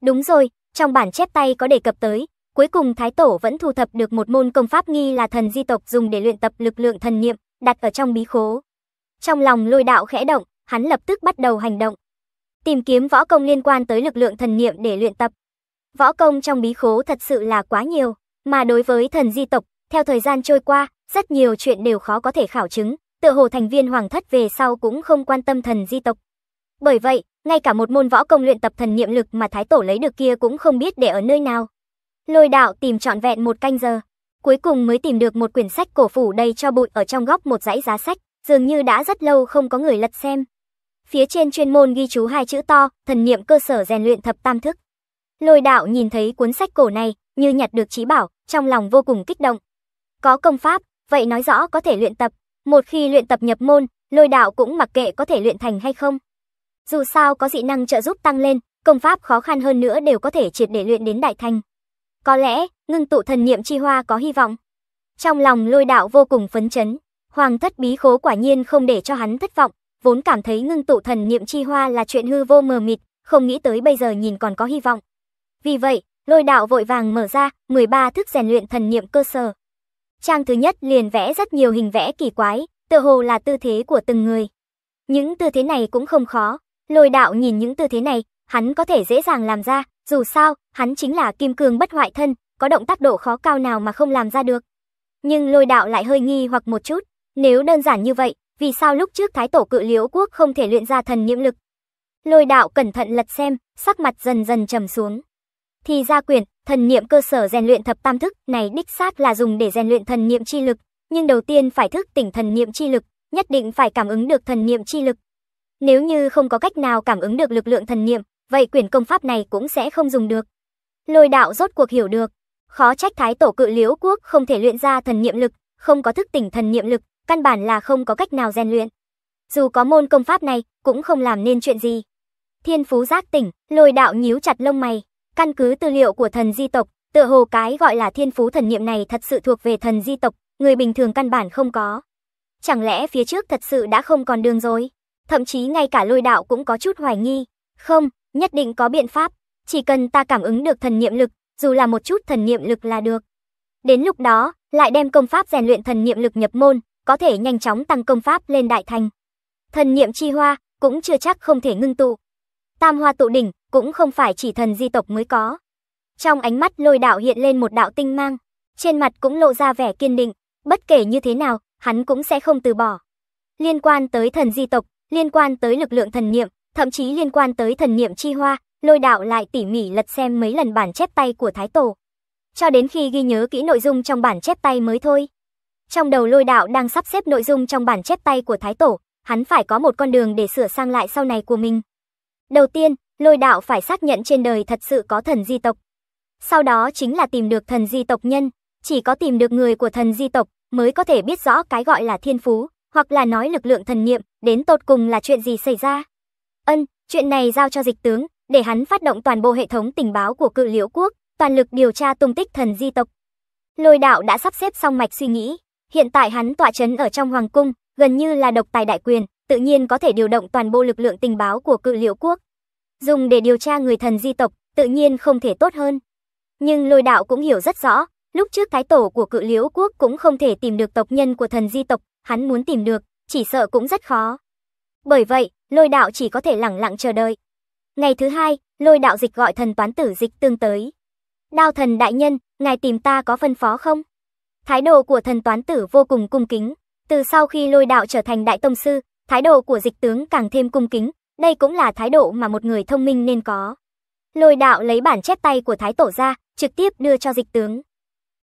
Đúng rồi, trong bản chép tay có đề cập tới, cuối cùng Thái Tổ vẫn thu thập được một môn công pháp nghi là thần di tộc dùng để luyện tập lực lượng thần niệm, đặt ở trong bí khố. Trong lòng lôi đạo khẽ động, hắn lập tức bắt đầu hành động. Tìm kiếm võ công liên quan tới lực lượng thần niệm để luyện tập. Võ công trong bí khố thật sự là quá nhiều, mà đối với thần di tộc, theo thời gian trôi qua, rất nhiều chuyện đều khó có thể khảo chứng, tựa hồ thành viên hoàng thất về sau cũng không quan tâm thần di tộc. Bởi vậy, ngay cả một môn võ công luyện tập thần niệm lực mà Thái Tổ lấy được kia cũng không biết để ở nơi nào. Lôi đạo tìm trọn vẹn một canh giờ, cuối cùng mới tìm được một quyển sách cổ phủ đầy cho bụi ở trong góc một dãy giá sách, dường như đã rất lâu không có người lật xem. Phía trên chuyên môn ghi chú hai chữ to, thần niệm cơ sở rèn luyện thập tam thức. Lôi đạo nhìn thấy cuốn sách cổ này, như nhặt được trí bảo, trong lòng vô cùng kích động. Có công pháp, vậy nói rõ có thể luyện tập. Một khi luyện tập nhập môn, lôi đạo cũng mặc kệ có thể luyện thành hay không. Dù sao có dị năng trợ giúp tăng lên, công pháp khó khăn hơn nữa đều có thể triệt để luyện đến đại thành. Có lẽ, ngưng tụ thần niệm chi hoa có hy vọng. Trong lòng lôi đạo vô cùng phấn chấn, hoàng thất bí khố quả nhiên không để cho hắn thất vọng, vốn cảm thấy ngưng tụ thần niệm chi hoa là chuyện hư vô mờ mịt, không nghĩ tới bây giờ nhìn còn có hy vọng. Vì vậy, lôi đạo vội vàng mở ra 13 thức rèn luyện thần niệm cơ sở. Trang thứ nhất liền vẽ rất nhiều hình vẽ kỳ quái, tựa hồ là tư thế của từng người. Những tư thế này cũng không khó, lôi đạo nhìn những tư thế này, hắn có thể dễ dàng làm ra, dù sao, hắn chính là kim cương bất hoại thân, có động tác độ khó cao nào mà không làm ra được. Nhưng lôi đạo lại hơi nghi hoặc một chút, nếu đơn giản như vậy, vì sao lúc trước thái tổ cự liễu quốc không thể luyện ra thần nhiễm lực? Lôi đạo cẩn thận lật xem, sắc mặt dần dần trầm xuống. Thì ra quyển, thần niệm cơ sở rèn luyện thập tam thức này đích xác là dùng để rèn luyện thần niệm chi lực, nhưng đầu tiên phải thức tỉnh thần niệm chi lực, nhất định phải cảm ứng được thần niệm chi lực. Nếu như không có cách nào cảm ứng được lực lượng thần niệm, vậy quyển công pháp này cũng sẽ không dùng được. Lôi đạo rốt cuộc hiểu được, khó trách thái tổ cự liễu quốc không thể luyện ra thần niệm lực, không có thức tỉnh thần niệm lực, căn bản là không có cách nào rèn luyện. Dù có môn công pháp này, cũng không làm nên chuyện gì. Thiên phú giác tỉnh, lôi đạo nhíu chặt lông mày, căn cứ tư liệu của thần di tộc, tựa hồ cái gọi là thiên phú thần niệm này thật sự thuộc về thần di tộc, người bình thường căn bản không có. Chẳng lẽ phía trước thật sự đã không còn đường rồi? Thậm chí ngay cả lôi đạo cũng có chút hoài nghi. Không, nhất định có biện pháp, chỉ cần ta cảm ứng được thần niệm lực, dù là một chút thần niệm lực là được. Đến lúc đó, lại đem công pháp rèn luyện thần niệm lực nhập môn, có thể nhanh chóng tăng công pháp lên đại thành. Thần niệm chi hoa cũng chưa chắc không thể ngưng tụ. Tam hoa tụ đỉnh cũng không phải chỉ thần di tộc mới có. Trong ánh mắt lôi đạo hiện lên một đạo tinh mang, trên mặt cũng lộ ra vẻ kiên định, bất kể như thế nào, hắn cũng sẽ không từ bỏ. Liên quan tới thần di tộc, liên quan tới lực lượng thần niệm, thậm chí liên quan tới thần niệm chi hoa, lôi đạo lại tỉ mỉ lật xem mấy lần bản chép tay của Thái Tổ. Cho đến khi ghi nhớ kỹ nội dung trong bản chép tay mới thôi. Trong đầu lôi đạo đang sắp xếp nội dung trong bản chép tay của Thái Tổ, hắn phải có một con đường để sửa sang lại sau này của mình. Đầu tiên, lôi đạo phải xác nhận trên đời thật sự có thần di tộc. Sau đó chính là tìm được thần di tộc nhân, chỉ có tìm được người của thần di tộc mới có thể biết rõ cái gọi là thiên phú, hoặc là nói lực lượng thần niệm, đến tột cùng là chuyện gì xảy ra. Ân, chuyện này giao cho dịch tướng, để hắn phát động toàn bộ hệ thống tình báo của cự liễu quốc, toàn lực điều tra tung tích thần di tộc. Lôi đạo đã sắp xếp xong mạch suy nghĩ, hiện tại hắn tọa chấn ở trong hoàng cung, gần như là độc tài đại quyền, tự nhiên có thể điều động toàn bộ lực lượng tình báo của cự liễu quốc. Dùng để điều tra người thần di tộc, tự nhiên không thể tốt hơn. Nhưng lôi đạo cũng hiểu rất rõ, lúc trước thái tổ của cự liễu quốc cũng không thể tìm được tộc nhân của thần di tộc, hắn muốn tìm được, chỉ sợ cũng rất khó. Bởi vậy, lôi đạo chỉ có thể lẳng lặng chờ đợi. Ngày thứ hai, lôi đạo dịch gọi thần toán tử dịch tương tới. Đao thần đại nhân, ngài tìm ta có phân phó không? Thái độ của thần toán tử vô cùng cung kính. Từ sau khi lôi đạo trở thành đại tông sư, thái độ của dịch tướng càng thêm cung kính. Đây cũng là thái độ mà một người thông minh nên có. Lôi đạo lấy bản chép tay của thái tổ ra, trực tiếp đưa cho dịch tướng.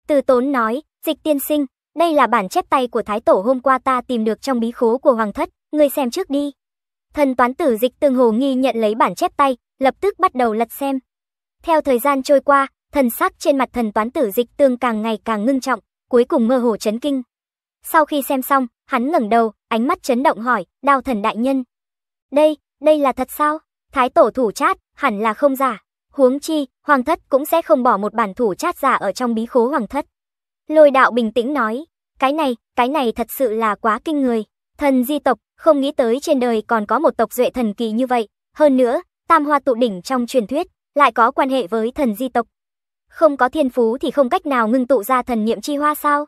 Từ tốn nói, dịch tiên sinh, đây là bản chép tay của thái tổ hôm qua ta tìm được trong bí khố của hoàng thất, ngươi xem trước đi. Thần toán tử dịch tương hồ nghi nhận lấy bản chép tay, lập tức bắt đầu lật xem. Theo thời gian trôi qua, thần sắc trên mặt thần toán tử dịch tương càng ngày càng ngưng trọng, cuối cùng mơ hồ chấn kinh. Sau khi xem xong, hắn ngẩng đầu, ánh mắt chấn động hỏi, đao thần đại nhân. Đây, đây là thật sao? Thái tổ thủ chát, hẳn là không giả. Huống chi, hoàng thất cũng sẽ không bỏ một bản thủ chát giả ở trong bí khố hoàng thất. Lôi đạo bình tĩnh nói, cái này, cái này thật sự là quá kinh người. Thần di tộc, không nghĩ tới trên đời còn có một tộc duệ thần kỳ như vậy. Hơn nữa, tam hoa tụ đỉnh trong truyền thuyết, lại có quan hệ với thần di tộc. Không có thiên phú thì không cách nào ngưng tụ ra thần niệm chi hoa sao?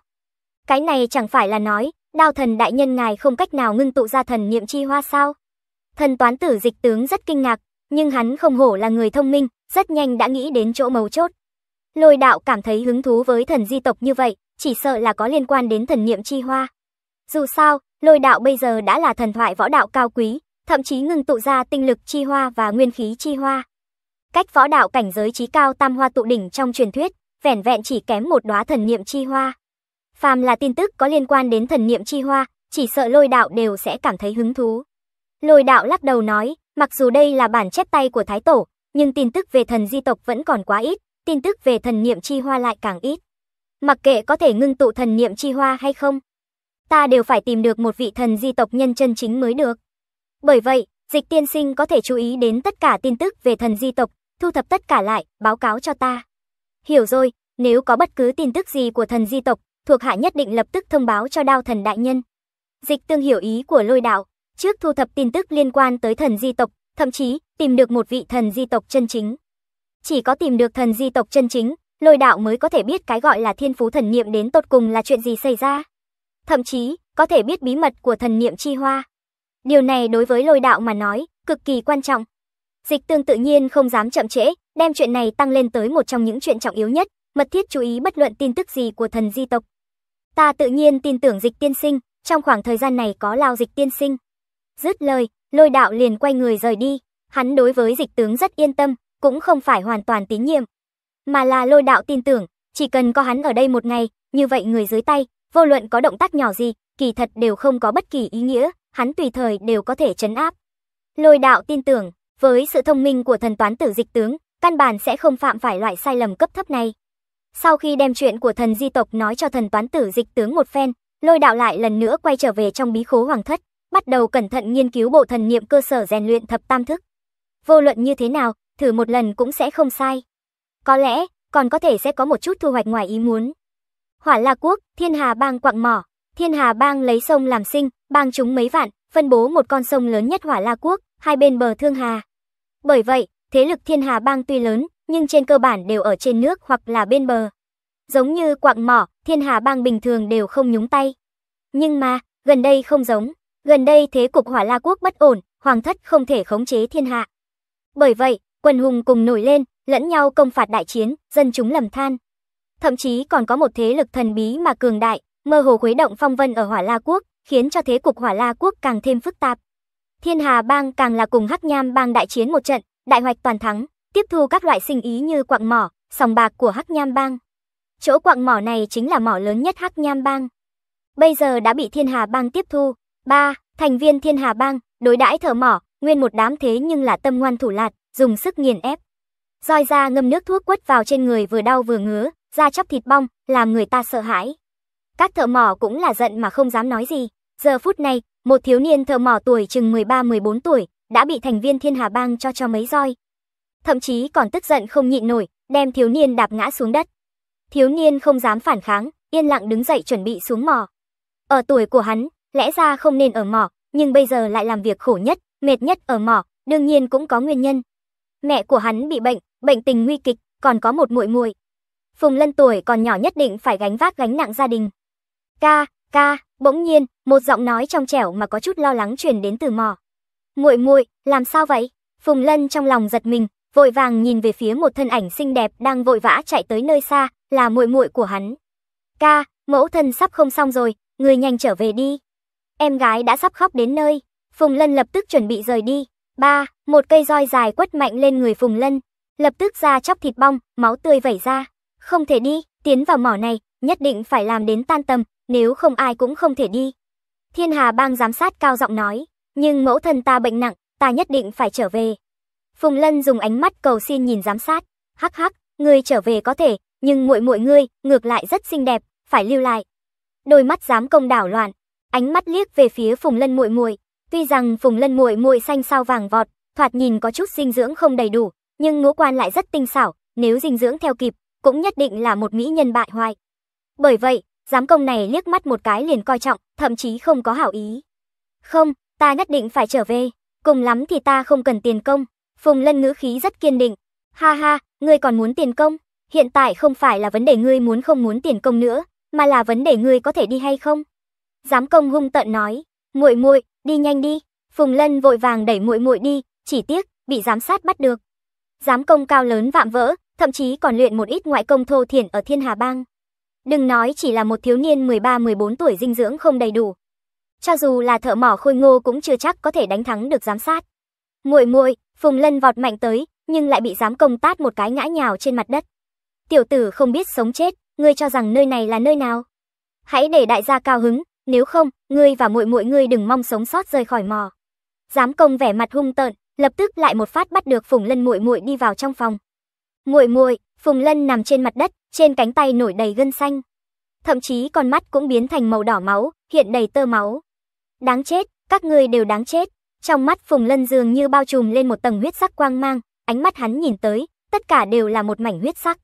Cái này chẳng phải là nói, đao thần đại nhân ngài không cách nào ngưng tụ ra thần niệm chi hoa sao? Thần toán tử dịch tướng rất kinh ngạc, nhưng hắn không hổ là người thông minh, rất nhanh đã nghĩ đến chỗ mấu chốt. Lôi đạo cảm thấy hứng thú với thần di tộc như vậy, chỉ sợ là có liên quan đến thần niệm chi hoa. Dù sao, lôi đạo bây giờ đã là thần thoại võ đạo cao quý, thậm chí ngưng tụ ra tinh lực chi hoa và nguyên khí chi hoa. Cách võ đạo cảnh giới trí cao tam hoa tụ đỉnh trong truyền thuyết, vẻn vẹn chỉ kém một đóa thần niệm chi hoa. Phàm là tin tức có liên quan đến thần niệm chi hoa, chỉ sợ lôi đạo đều sẽ cảm thấy hứng thú. Lôi đạo lắc đầu nói, mặc dù đây là bản chép tay của Thái Tổ, nhưng tin tức về thần di tộc vẫn còn quá ít, tin tức về thần niệm chi hoa lại càng ít. Mặc kệ có thể ngưng tụ thần niệm chi hoa hay không, ta đều phải tìm được một vị thần di tộc nhân chân chính mới được. Bởi vậy, dịch tiên sinh có thể chú ý đến tất cả tin tức về thần di tộc, thu thập tất cả lại, báo cáo cho ta. Hiểu rồi, nếu có bất cứ tin tức gì của thần di tộc, thuộc hạ nhất định lập tức thông báo cho đao thần đại nhân. Dịch tương hiểu ý của lôi đạo, trước thu thập tin tức liên quan tới thần di tộc, thậm chí tìm được một vị thần di tộc chân chính. Chỉ có tìm được thần di tộc chân chính, lôi đạo mới có thể biết cái gọi là thiên phú thần niệm đến tột cùng là chuyện gì xảy ra. Thậm chí, có thể biết bí mật của thần niệm chi hoa. Điều này đối với lôi đạo mà nói, cực kỳ quan trọng. Dịch tương tự nhiên không dám chậm trễ, đem chuyện này tăng lên tới một trong những chuyện trọng yếu nhất, mật thiết chú ý bất luận tin tức gì của thần di tộc. Ta tự nhiên tin tưởng dịch tiên sinh, trong khoảng thời gian này có lao dịch tiên sinh. Dứt lời, lôi đạo liền quay người rời đi, hắn đối với dịch tướng rất yên tâm, cũng không phải hoàn toàn tín nhiệm. Mà là lôi đạo tin tưởng, chỉ cần có hắn ở đây một ngày, như vậy người dưới tay, vô luận có động tác nhỏ gì, kỳ thật đều không có bất kỳ ý nghĩa, hắn tùy thời đều có thể chấn áp. Lôi đạo tin tưởng, với sự thông minh của thần toán tử dịch tướng, căn bản sẽ không phạm phải loại sai lầm cấp thấp này. Sau khi đem chuyện của thần di tộc nói cho thần toán tử dịch tướng một phen, lôi đạo lại lần nữa quay trở về trong bí khố hoàng thất, bắt đầu cẩn thận nghiên cứu bộ thần niệm cơ sở rèn luyện thập tam thức. Vô luận như thế nào, thử một lần cũng sẽ không sai. Có lẽ, còn có thể sẽ có một chút thu hoạch ngoài ý muốn. Hỏa La Quốc, Thiên Hà Bang quặng mỏ, Thiên Hà Bang lấy sông làm sinh, bang chúng mấy vạn, phân bố một con sông lớn nhất Hỏa La Quốc, hai bên bờ Thương Hà. Bởi vậy, thế lực Thiên Hà Bang tuy lớn, nhưng trên cơ bản đều ở trên nước hoặc là bên bờ. Giống như quặng mỏ, Thiên Hà Bang bình thường đều không nhúng tay. Nhưng mà, gần đây không giống, gần đây thế cục Hỏa La Quốc bất ổn, hoàng thất không thể khống chế thiên hạ. Bởi vậy, quân hùng cùng nổi lên, lẫn nhau công phạt đại chiến, dân chúng lầm than. Thậm chí còn có một thế lực thần bí mà cường đại, mơ hồ khuấy động phong vân ở Hỏa La Quốc, khiến cho thế cục Hỏa La Quốc càng thêm phức tạp. Thiên Hà Bang càng là cùng Hắc Nham Bang đại chiến một trận, đại hoạch toàn thắng, tiếp thu các loại sinh ý như quặng mỏ, sòng bạc của Hắc Nham Bang. Chỗ quặng mỏ này chính là mỏ lớn nhất Hắc Nham Bang. Bây giờ đã bị Thiên Hà Bang tiếp thu. ba Thành viên Thiên Hà Bang, đối đãi thợ mỏ, nguyên một đám thế nhưng là tâm ngoan thủ lạt, dùng sức nghiền ép. Roi ra ngâm nước thuốc quất vào trên người vừa đau vừa ngứa, da chóc thịt bong, làm người ta sợ hãi. Các thợ mỏ cũng là giận mà không dám nói gì. Giờ phút này, một thiếu niên thợ mỏ tuổi chừng 13-14 tuổi, đã bị thành viên Thiên Hà Bang cho cho mấy roi. Thậm chí còn tức giận không nhịn nổi, đem thiếu niên đạp ngã xuống đất. Thiếu niên không dám phản kháng, yên lặng đứng dậy chuẩn bị xuống mỏ. Ở tuổi của hắn, lẽ ra không nên ở mỏ, nhưng bây giờ lại làm việc khổ nhất, mệt nhất ở mỏ, đương nhiên cũng có nguyên nhân. Mẹ của hắn bị bệnh, bệnh tình nguy kịch, còn có một muội muội. Phùng Lân tuổi còn nhỏ nhất định phải gánh vác gánh nặng gia đình. Ca, ca, bỗng nhiên, một giọng nói trong trẻo mà có chút lo lắng truyền đến từ mỏ. Muội muội, làm sao vậy? Phùng Lân trong lòng giật mình, vội vàng nhìn về phía một thân ảnh xinh đẹp đang vội vã chạy tới nơi xa, là muội muội của hắn. Ca, mẫu thân sắp không xong rồi, người nhanh trở về đi. Em gái đã sắp khóc đến nơi, Phùng Lân lập tức chuẩn bị rời đi. Ba, một cây roi dài quất mạnh lên người Phùng Lân, lập tức ra chóc thịt bong, máu tươi vẩy ra. Không thể đi, tiến vào mỏ này, nhất định phải làm đến tan tầm, nếu không ai cũng không thể đi. Thiên Hà bang giám sát cao giọng nói, nhưng mẫu thân ta bệnh nặng, ta nhất định phải trở về. Phùng Lân dùng ánh mắt cầu xin nhìn giám sát, hắc hắc, ngươi trở về có thể, nhưng muội muội ngươi, ngược lại rất xinh đẹp, phải lưu lại. Đôi mắt giám công đảo loạn, ánh mắt liếc về phía Phùng Lân muội muội, Tuy rằng Phùng Lân muội muội xanh sao vàng vọt, thoạt nhìn có chút dinh dưỡng không đầy đủ, nhưng ngũ quan lại rất tinh xảo, nếu dinh dưỡng theo kịp, cũng nhất định là một mỹ nhân bại hoại. Bởi vậy, giám công này liếc mắt một cái liền coi trọng, thậm chí không có hảo ý. Không, ta nhất định phải trở về, cùng lắm thì ta không cần tiền công. Phùng Lân ngữ khí rất kiên định. Ha ha, ngươi còn muốn tiền công? Hiện tại không phải là vấn đề ngươi muốn không muốn tiền công nữa, mà là vấn đề ngươi có thể đi hay không. Giám công hung tận nói, muội muội, đi nhanh đi. Phùng Lân vội vàng đẩy muội muội đi, chỉ tiếc bị giám sát bắt được. Giám công cao lớn vạm vỡ, thậm chí còn luyện một ít ngoại công thô thiển ở Thiên Hà Bang. Đừng nói chỉ là một thiếu niên 13-14 tuổi dinh dưỡng không đầy đủ. Cho dù là thợ mỏ khôi ngô cũng chưa chắc có thể đánh thắng được giám sát. Muội muội, Phùng Lân vọt mạnh tới, nhưng lại bị giám công tát một cái ngã nhào trên mặt đất. Tiểu tử không biết sống chết, ngươi cho rằng nơi này là nơi nào? Hãy để đại gia cao hứng, nếu không, ngươi và muội muội ngươi đừng mong sống sót rời khỏi mỏ. Giám công vẻ mặt hung tợn, lập tức lại một phát bắt được Phùng Lân muội muội đi vào trong phòng. Muội muội, Phùng Lân nằm trên mặt đất, trên cánh tay nổi đầy gân xanh. Thậm chí con mắt cũng biến thành màu đỏ máu, hiện đầy tơ máu. Đáng chết, các ngươi đều đáng chết. Trong mắt Phùng Lân dường như bao trùm lên một tầng huyết sắc quang mang, ánh mắt hắn nhìn tới, tất cả đều là một mảnh huyết sắc.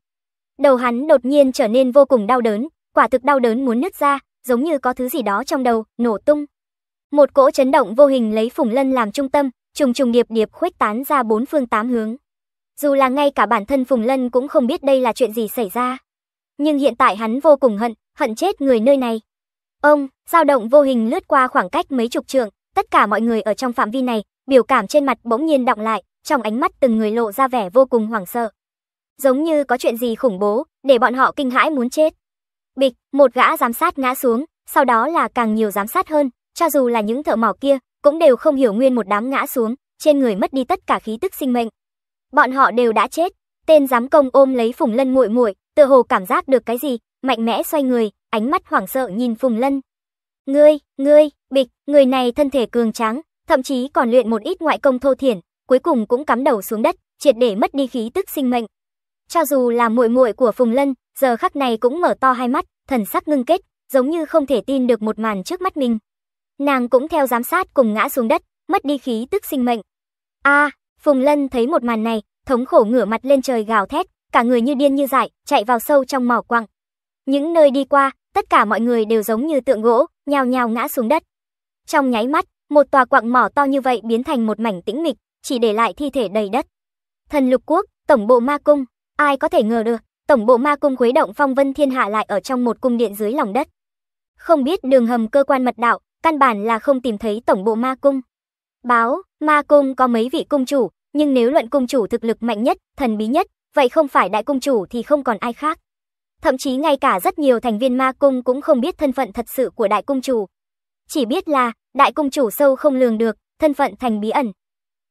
Đầu hắn đột nhiên trở nên vô cùng đau đớn, quả thực đau đớn muốn nứt ra, giống như có thứ gì đó trong đầu, nổ tung. Một cỗ chấn động vô hình lấy Phùng Lân làm trung tâm, trùng trùng điệp điệp khuếch tán ra bốn phương tám hướng. Dù là ngay cả bản thân Phùng Lân cũng không biết đây là chuyện gì xảy ra. Nhưng hiện tại hắn vô cùng hận, hận chết người nơi này. Ông, dao động vô hình lướt qua khoảng cách mấy chục trượng, tất cả mọi người ở trong phạm vi này, biểu cảm trên mặt bỗng nhiên động lại, trong ánh mắt từng người lộ ra vẻ vô cùng hoảng sợ. Giống như có chuyện gì khủng bố, để bọn họ kinh hãi muốn chết. Bịch, một gã giám sát ngã xuống, sau đó là càng nhiều giám sát hơn, cho dù là những thợ mỏ kia, cũng đều không hiểu nguyên một đám ngã xuống, trên người mất đi tất cả khí tức sinh mệnh. Bọn họ đều đã chết. Tên giám công ôm lấy Phùng Lân muội muội, tựa hồ cảm giác được cái gì, mạnh mẽ xoay người, ánh mắt hoảng sợ nhìn Phùng Lân. Ngươi, ngươi, bịch, người này thân thể cường tráng, thậm chí còn luyện một ít ngoại công thô thiển, cuối cùng cũng cắm đầu xuống đất, triệt để mất đi khí tức sinh mệnh. Cho dù là muội muội của Phùng Lân, giờ khắc này cũng mở to hai mắt, thần sắc ngưng kết, giống như không thể tin được một màn trước mắt mình. Nàng cũng theo giám sát cùng ngã xuống đất, mất đi khí tức sinh mệnh. A, Phùng Lân thấy một màn này, thống khổ ngửa mặt lên trời gào thét, cả người như điên như dại, chạy vào sâu trong mỏ quặng. Những nơi đi qua, tất cả mọi người đều giống như tượng gỗ, nhào nhào ngã xuống đất. Trong nháy mắt, một tòa quặng mỏ to như vậy biến thành một mảnh tĩnh mịch, chỉ để lại thi thể đầy đất. Thần lục quốc, tổng bộ ma cung, ai có thể ngờ được, tổng bộ ma cung khuấy động phong vân thiên hạ lại ở trong một cung điện dưới lòng đất. Không biết đường hầm cơ quan mật đạo, căn bản là không tìm thấy tổng bộ ma cung. Báo, ma cung có mấy vị cung chủ, nhưng nếu luận cung chủ thực lực mạnh nhất, thần bí nhất, vậy không phải đại cung chủ thì không còn ai khác. Thậm chí ngay cả rất nhiều thành viên ma cung cũng không biết thân phận thật sự của đại cung chủ. Chỉ biết là, đại cung chủ sâu không lường được, thân phận thành bí ẩn.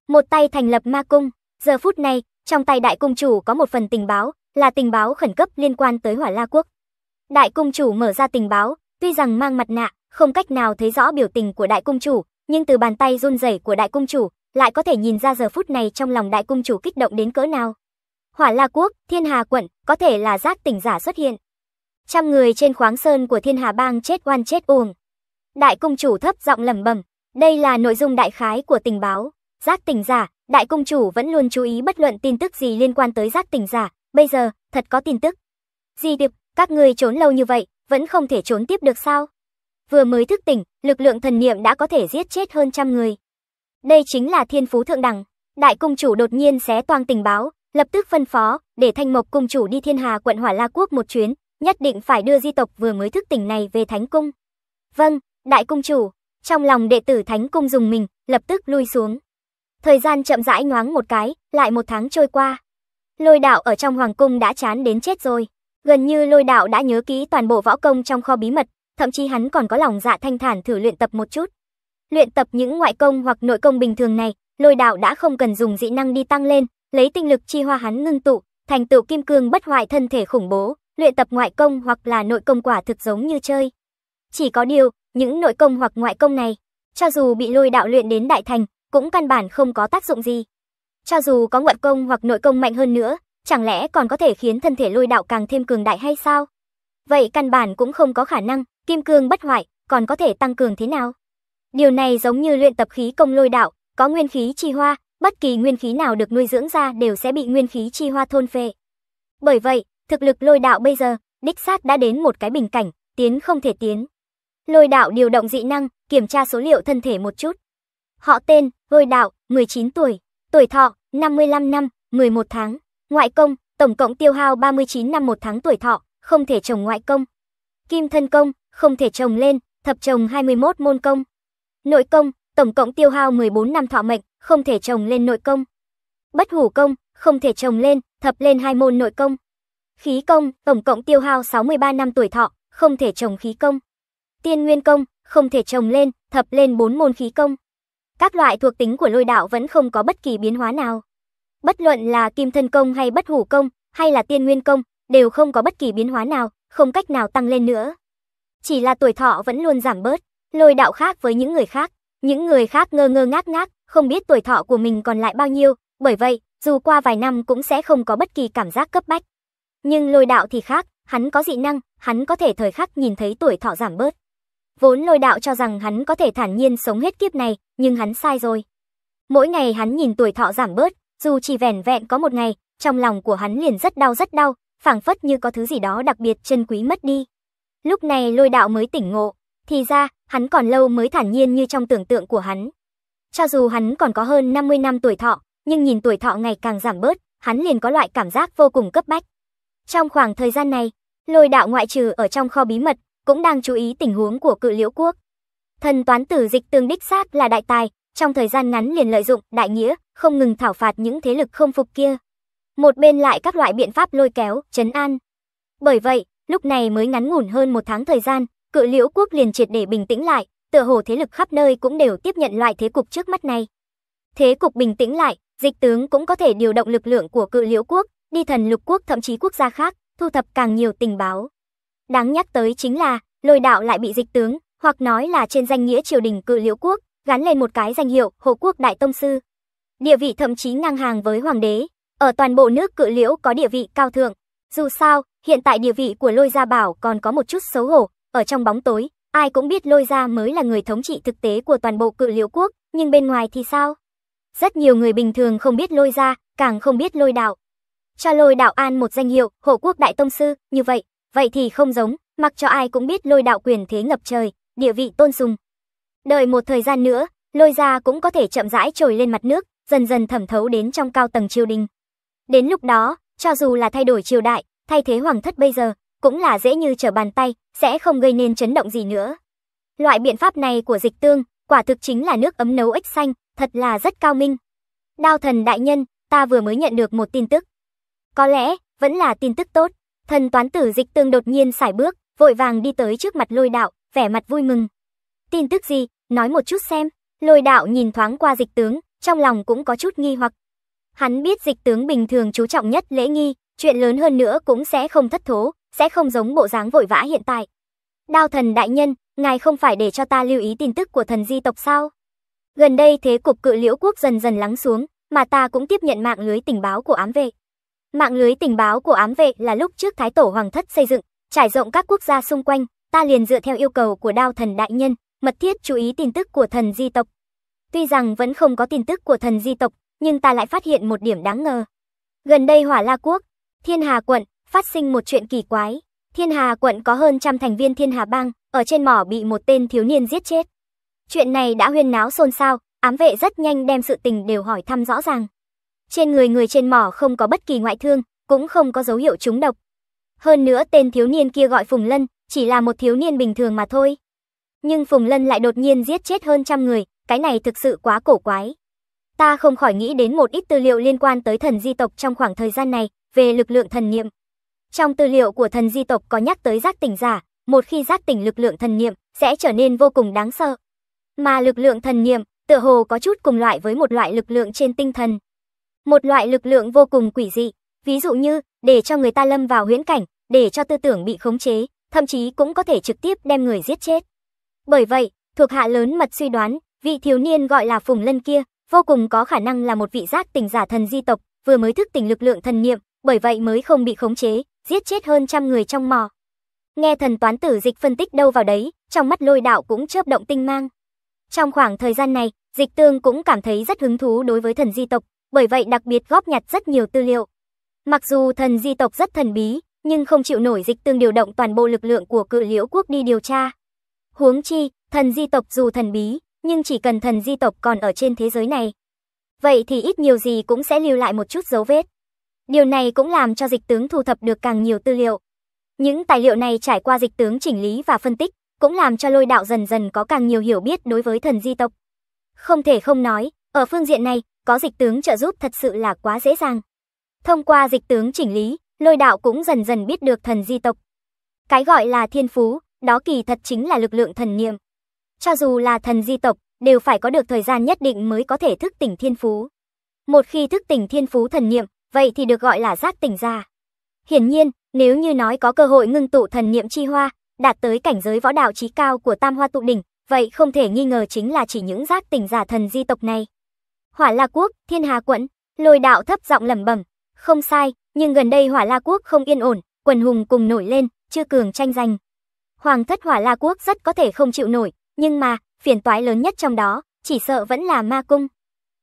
Một tay thành lập ma cung, giờ phút này, trong tay đại cung chủ có một phần tình báo, là tình báo khẩn cấp liên quan tới Hỏa La quốc. Đại cung chủ mở ra tình báo, tuy rằng mang mặt nạ, không cách nào thấy rõ biểu tình của đại cung chủ, nhưng từ bàn tay run rẩy của đại cung chủ, lại có thể nhìn ra giờ phút này trong lòng đại cung chủ kích động đến cỡ nào. Hỏa La quốc, Thiên Hà quận, có thể là giác tỉnh giả xuất hiện. Trăm người trên khoáng sơn của Thiên Hà bang chết oan chết uổng. Đại cung chủ thấp giọng lẩm bẩm, đây là nội dung đại khái của tình báo. Giác tỉnh giả, đại cung chủ vẫn luôn chú ý bất luận tin tức gì liên quan tới giác tỉnh giả, bây giờ, thật có tin tức. gì Điệp, các người trốn lâu như vậy, vẫn không thể trốn tiếp được sao? Vừa mới thức tỉnh, lực lượng thần niệm đã có thể giết chết hơn trăm người. Đây chính là thiên phú thượng đẳng. Đại cung chủ đột nhiên xé toang tình báo, lập tức phân phó, để Thanh Mộc cung chủ đi Thiên Hà quận Hỏa La quốc một chuyến, nhất định phải đưa di tộc vừa mới thức tỉnh này về Thánh cung. Vâng, đại cung chủ. Trong lòng đệ tử Thánh cung dùng mình, lập tức lui xuống. Thời gian chậm rãi nhoáng một cái, lại một tháng trôi qua. Lôi đạo ở trong hoàng cung đã chán đến chết rồi. Gần như lôi đạo đã nhớ kỹ toàn bộ võ công trong kho bí mật, thậm chí hắn còn có lòng dạ thanh thản thử luyện tập một chút. Luyện tập những ngoại công hoặc nội công bình thường này, lôi đạo đã không cần dùng dị năng đi tăng lên, lấy tinh lực chi hoa hắn ngưng tụ, thành tựu kim cương bất hoại thân thể khủng bố, luyện tập ngoại công hoặc là nội công quả thực giống như chơi. Chỉ có điều, những nội công hoặc ngoại công này, cho dù bị lôi đạo luyện đến đại thành, cũng căn bản không có tác dụng gì. Cho dù có ngoại công hoặc nội công mạnh hơn nữa, chẳng lẽ còn có thể khiến thân thể lôi đạo càng thêm cường đại hay sao? Vậy căn bản cũng không có khả năng, kim cương bất hoại, còn có thể tăng cường thế nào? Điều này giống như luyện tập khí công lôi đạo, có nguyên khí chi hoa, bất kỳ nguyên khí nào được nuôi dưỡng ra đều sẽ bị nguyên khí chi hoa thôn phệ. Bởi vậy, thực lực lôi đạo bây giờ, đích xác đã đến một cái bình cảnh, tiến không thể tiến. Lôi đạo điều động dị năng, kiểm tra số liệu thân thể một chút. Họ tên, lôi đạo, 19 tuổi, tuổi thọ, 55 năm, 11 tháng, ngoại công, tổng cộng tiêu hao 39 năm một tháng tuổi thọ, không thể trồng ngoại công. Kim thân công, không thể trồng lên, thập trồng 21 môn công. Nội công, tổng cộng tiêu hao 14 năm thọ mệnh, không thể trồng lên nội công. Bất hủ công, không thể trồng lên, thập lên hai môn nội công. Khí công, tổng cộng tiêu hao 63 năm tuổi thọ, không thể trồng khí công. Tiên nguyên công, không thể trồng lên, thập lên 4 môn khí công. Các loại thuộc tính của lôi đạo vẫn không có bất kỳ biến hóa nào. Bất luận là kim thân công hay bất hủ công, hay là tiên nguyên công, đều không có bất kỳ biến hóa nào, không cách nào tăng lên nữa. Chỉ là tuổi thọ vẫn luôn giảm bớt, lôi đạo khác với những người khác. Những người khác ngơ ngơ ngác ngác, không biết tuổi thọ của mình còn lại bao nhiêu, bởi vậy, dù qua vài năm cũng sẽ không có bất kỳ cảm giác cấp bách. Nhưng lôi đạo thì khác, hắn có dị năng, hắn có thể thời khắc nhìn thấy tuổi thọ giảm bớt. Vốn lôi đạo cho rằng hắn có thể thản nhiên sống hết kiếp này, nhưng hắn sai rồi. Mỗi ngày hắn nhìn tuổi thọ giảm bớt, dù chỉ vẻn vẹn có một ngày, trong lòng của hắn liền rất đau rất đau, phảng phất như có thứ gì đó đặc biệt chân quý mất đi. Lúc này lôi đạo mới tỉnh ngộ, thì ra, hắn còn lâu mới thản nhiên như trong tưởng tượng của hắn. Cho dù hắn còn có hơn 50 năm tuổi thọ, nhưng nhìn tuổi thọ ngày càng giảm bớt, hắn liền có loại cảm giác vô cùng cấp bách. Trong khoảng thời gian này, lôi đạo ngoại trừ ở trong kho bí mật, cũng đang chú ý tình huống của cự liễu quốc. Thần toán tử dịch tương đích xác là đại tài, trong thời gian ngắn liền lợi dụng đại nghĩa, không ngừng thảo phạt những thế lực không phục kia. Một bên lại các loại biện pháp lôi kéo, trấn an. Bởi vậy, lúc này mới ngắn ngủn hơn một tháng thời gian, cự liễu quốc liền triệt để bình tĩnh lại, tựa hồ thế lực khắp nơi cũng đều tiếp nhận loại thế cục trước mắt này. Thế cục bình tĩnh lại, dịch tướng cũng có thể điều động lực lượng của cự liễu quốc, đi thần lục quốc thậm chí quốc gia khác, thu thập càng nhiều tình báo. Đáng nhắc tới chính là, lôi đạo lại bị dịch tướng, hoặc nói là trên danh nghĩa triều đình cự liễu quốc, gắn lên một cái danh hiệu hộ quốc đại tông sư. Địa vị thậm chí ngang hàng với hoàng đế, ở toàn bộ nước cự liễu có địa vị cao thượng. Dù sao, hiện tại địa vị của lôi gia bảo còn có một chút xấu hổ, ở trong bóng tối, ai cũng biết lôi gia mới là người thống trị thực tế của toàn bộ cự liễu quốc, nhưng bên ngoài thì sao? Rất nhiều người bình thường không biết lôi gia, càng không biết lôi đạo. Cho lôi đạo an một danh hiệu, hộ quốc đại tông sư, như vậy, vậy thì không giống, mặc cho ai cũng biết lôi đạo quyền thế ngập trời, địa vị tôn sùng. Đợi một thời gian nữa, lôi gia cũng có thể chậm rãi trồi lên mặt nước, dần dần thẩm thấu đến trong cao tầng triều đình. Đến lúc đó, cho dù là thay đổi triều đại, thay thế hoàng thất bây giờ, cũng là dễ như trở bàn tay, sẽ không gây nên chấn động gì nữa. Loại biện pháp này của dịch tương, quả thực chính là nước ấm nấu ếch xanh, thật là rất cao minh. Đao thần đại nhân, ta vừa mới nhận được một tin tức. Có lẽ, vẫn là tin tức tốt. Thần toán tử dịch tương đột nhiên xài bước, vội vàng đi tới trước mặt lôi đạo, vẻ mặt vui mừng. Tin tức gì, nói một chút xem. Lôi đạo nhìn thoáng qua dịch tướng, trong lòng cũng có chút nghi hoặc. Hắn biết dịch tướng bình thường chú trọng nhất lễ nghi, chuyện lớn hơn nữa cũng sẽ không thất thố, sẽ không giống bộ dáng vội vã hiện tại. Đao thần đại nhân, ngài không phải để cho ta lưu ý tin tức của thần di tộc sao? Gần đây thế cục cự liễu quốc dần dần lắng xuống, mà ta cũng tiếp nhận mạng lưới tình báo của ám vệ. Mạng lưới tình báo của ám vệ là lúc trước Thái Tổ Hoàng thất xây dựng, trải rộng các quốc gia xung quanh, ta liền dựa theo yêu cầu của đao thần đại nhân, mật thiết chú ý tin tức của thần di tộc. Tuy rằng vẫn không có tin tức của thần di tộc, nhưng ta lại phát hiện một điểm đáng ngờ. Gần đây Hỏa La Quốc, Thiên Hà quận, phát sinh một chuyện kỳ quái. Thiên Hà quận có hơn trăm thành viên Thiên Hà bang, ở trên mỏ bị một tên thiếu niên giết chết. Chuyện này đã huyên náo xôn xao, ám vệ rất nhanh đem sự tình đều hỏi thăm rõ ràng. Trên người người trên mỏ không có bất kỳ ngoại thương, cũng không có dấu hiệu trúng độc. Hơn nữa tên thiếu niên kia gọi Phùng Lân, chỉ là một thiếu niên bình thường mà thôi. Nhưng Phùng Lân lại đột nhiên giết chết hơn trăm người, cái này thực sự quá cổ quái. Ta không khỏi nghĩ đến một ít tư liệu liên quan tới thần di tộc trong khoảng thời gian này, về lực lượng thần niệm. Trong tư liệu của thần di tộc có nhắc tới giác tỉnh giả, một khi giác tỉnh lực lượng thần niệm sẽ trở nên vô cùng đáng sợ. Mà lực lượng thần niệm, tựa hồ có chút cùng loại với một loại lực lượng trên tinh thần. Một loại lực lượng vô cùng quỷ dị, ví dụ như để cho người ta lâm vào huyễn cảnh, để cho tư tưởng bị khống chế, thậm chí cũng có thể trực tiếp đem người giết chết. Bởi vậy, thuộc hạ lớn mật suy đoán, vị thiếu niên gọi là Phùng Lân kia, vô cùng có khả năng là một vị giác tỉnh giả thần di tộc, vừa mới thức tỉnh lực lượng thần niệm, bởi vậy mới không bị khống chế, giết chết hơn trăm người trong mò. Nghe thần toán tử dịch phân tích đâu vào đấy, trong mắt lôi đạo cũng chớp động tinh mang. Trong khoảng thời gian này, Dịch Tương cũng cảm thấy rất hứng thú đối với thần di tộc, bởi vậy đặc biệt góp nhặt rất nhiều tư liệu. Mặc dù thần di tộc rất thần bí, nhưng không chịu nổi Dịch Tương điều động toàn bộ lực lượng của cự liễu quốc đi điều tra. Huống chi, thần di tộc dù thần bí, nhưng chỉ cần thần di tộc còn ở trên thế giới này. Vậy thì ít nhiều gì cũng sẽ lưu lại một chút dấu vết. Điều này cũng làm cho dịch tướng thu thập được càng nhiều tư liệu. Những tài liệu này trải qua dịch tướng chỉnh lý và phân tích, cũng làm cho lôi đạo dần dần có càng nhiều hiểu biết đối với thần di tộc. Không thể không nói, ở phương diện này, có dịch tướng trợ giúp thật sự là quá dễ dàng. Thông qua dịch tướng chỉnh lý, lôi đạo cũng dần dần biết được thần di tộc. Cái gọi là thiên phú, đó kỳ thật chính là lực lượng thần niệm. Cho dù là thần di tộc, đều phải có được thời gian nhất định mới có thể thức tỉnh thiên phú. Một khi thức tỉnh thiên phú thần niệm, vậy thì được gọi là giác tỉnh ra. Hiển nhiên, nếu như nói có cơ hội ngưng tụ thần niệm chi hoa, đạt tới cảnh giới võ đạo trí cao của Tam Hoa tụ đỉnh, vậy không thể nghi ngờ chính là chỉ những giác tỉnh giả thần di tộc này. Hỏa La quốc, Thiên Hà quận, Lôi đạo thấp giọng lẩm bẩm, không sai, nhưng gần đây Hỏa La quốc không yên ổn, quần hùng cùng nổi lên, chưa cường tranh giành. Hoàng thất Hỏa La quốc rất có thể không chịu nổi, nhưng mà, phiền toái lớn nhất trong đó, chỉ sợ vẫn là ma cung.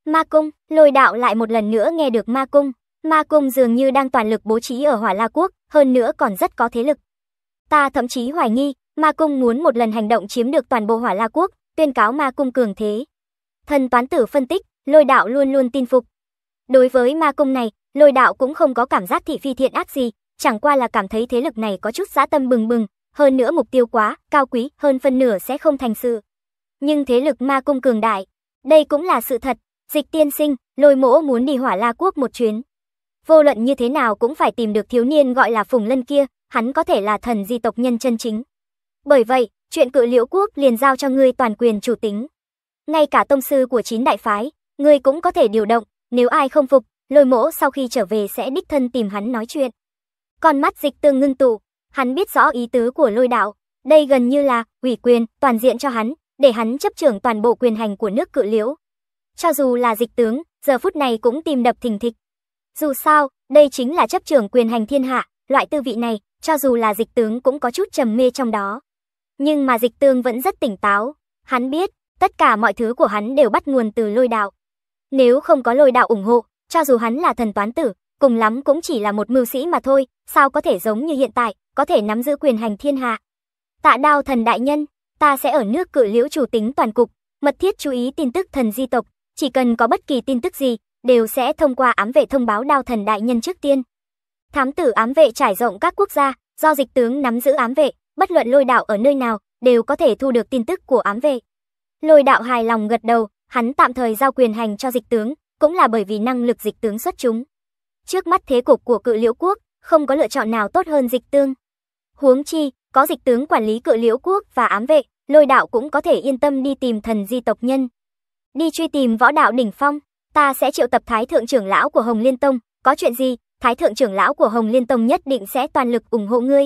Ma cung, lôi đạo lại một lần nữa nghe được ma cung. Ma cung dường như đang toàn lực bố trí ở Hỏa La Quốc, hơn nữa còn rất có thế lực. Ta thậm chí hoài nghi, ma cung muốn một lần hành động chiếm được toàn bộ Hỏa La Quốc, tuyên cáo ma cung cường thế. Thần toán tử phân tích, lôi đạo luôn luôn tin phục. Đối với ma cung này, lôi đạo cũng không có cảm giác thị phi thiện ác gì, chẳng qua là cảm thấy thế lực này có chút dã tâm bừng bừng, hơn nữa mục tiêu quá, cao quý, hơn phân nửa sẽ không thành sự. Nhưng thế lực ma cung cường đại, đây cũng là sự thật, dịch tiên sinh, lôi mỗ muốn đi hỏa la quốc một chuyến. Vô luận như thế nào cũng phải tìm được thiếu niên gọi là Phùng Lân kia, hắn có thể là thần di tộc nhân chân chính. Bởi vậy, chuyện cự liễu quốc liền giao cho ngươi toàn quyền chủ tính. Ngay cả tông sư của chín đại phái, ngươi cũng có thể điều động, nếu ai không phục, lôi mỗ sau khi trở về sẽ đích thân tìm hắn nói chuyện. còn mắt dịch tương ngưng tụ, hắn biết rõ ý tứ của lôi đạo, đây gần như là ủy quyền toàn diện cho hắn, để hắn chấp trưởng toàn bộ quyền hành của nước cự liễu. Cho dù là dịch tướng, giờ phút này cũng tìm đập thình thịch. Dù sao, đây chính là chấp trưởng quyền hành thiên hạ, loại tư vị này, cho dù là dịch tướng cũng có chút trầm mê trong đó. Nhưng mà dịch tương vẫn rất tỉnh táo, hắn biết, tất cả mọi thứ của hắn đều bắt nguồn từ lôi đạo. Nếu không có lôi đạo ủng hộ, cho dù hắn là thần toán tử, cùng lắm cũng chỉ là một mưu sĩ mà thôi, sao có thể giống như hiện tại, có thể nắm giữ quyền hành thiên hạ. Tạ đao thần đại nhân, ta sẽ ở nước cự liễu chủ tính toàn cục, mật thiết chú ý tin tức thần di tộc, chỉ cần có bất kỳ tin tức gì, đều sẽ thông qua ám vệ thông báo đao thần đại nhân trước tiên. Thám tử ám vệ trải rộng các quốc gia, do dịch tướng nắm giữ ám vệ, bất luận lôi đạo ở nơi nào, đều có thể thu được tin tức của ám vệ. Lôi đạo hài lòng gật đầu, hắn tạm thời giao quyền hành cho dịch tướng, cũng là bởi vì năng lực dịch tướng xuất chúng. Trước mắt thế cục của cự liễu quốc, không có lựa chọn nào tốt hơn dịch tương. Huống chi, có dịch tướng quản lý cự liễu quốc và ám vệ, lôi đạo cũng có thể yên tâm đi tìm thần di tộc nhân. Đi truy tìm võ đạo đỉnh phong, ta sẽ triệu tập thái thượng trưởng lão của Hồng Liên Tông, có chuyện gì, thái thượng trưởng lão của Hồng Liên Tông nhất định sẽ toàn lực ủng hộ ngươi.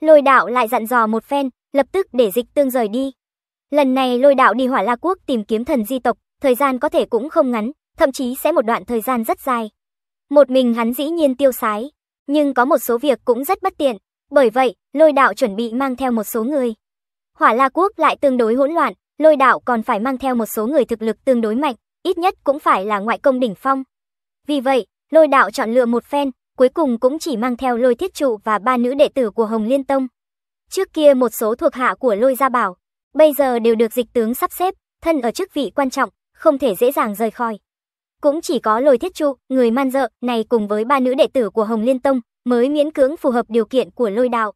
Lôi đạo lại dặn dò một phen, lập tức để dịch tương rời đi. Lần này lôi đạo đi hỏa la quốc tìm kiếm thần di tộc, thời gian có thể cũng không ngắn, thậm chí sẽ một đoạn thời gian rất dài. Một mình hắn dĩ nhiên tiêu sái, nhưng có một số việc cũng rất bất tiện, bởi vậy, lôi đạo chuẩn bị mang theo một số người. Hỏa La Quốc lại tương đối hỗn loạn, lôi đạo còn phải mang theo một số người thực lực tương đối mạnh, ít nhất cũng phải là ngoại công đỉnh phong. Vì vậy, lôi đạo chọn lựa một phen, cuối cùng cũng chỉ mang theo lôi thiết trụ và ba nữ đệ tử của Hồng Liên Tông. Trước kia một số thuộc hạ của lôi gia bảo, bây giờ đều được dịch tướng sắp xếp, thân ở chức vị quan trọng, không thể dễ dàng rời khỏi. Cũng chỉ có lôi thiết trụ, người man dợ này cùng với ba nữ đệ tử của Hồng Liên Tông, mới miễn cưỡng phù hợp điều kiện của lôi đạo.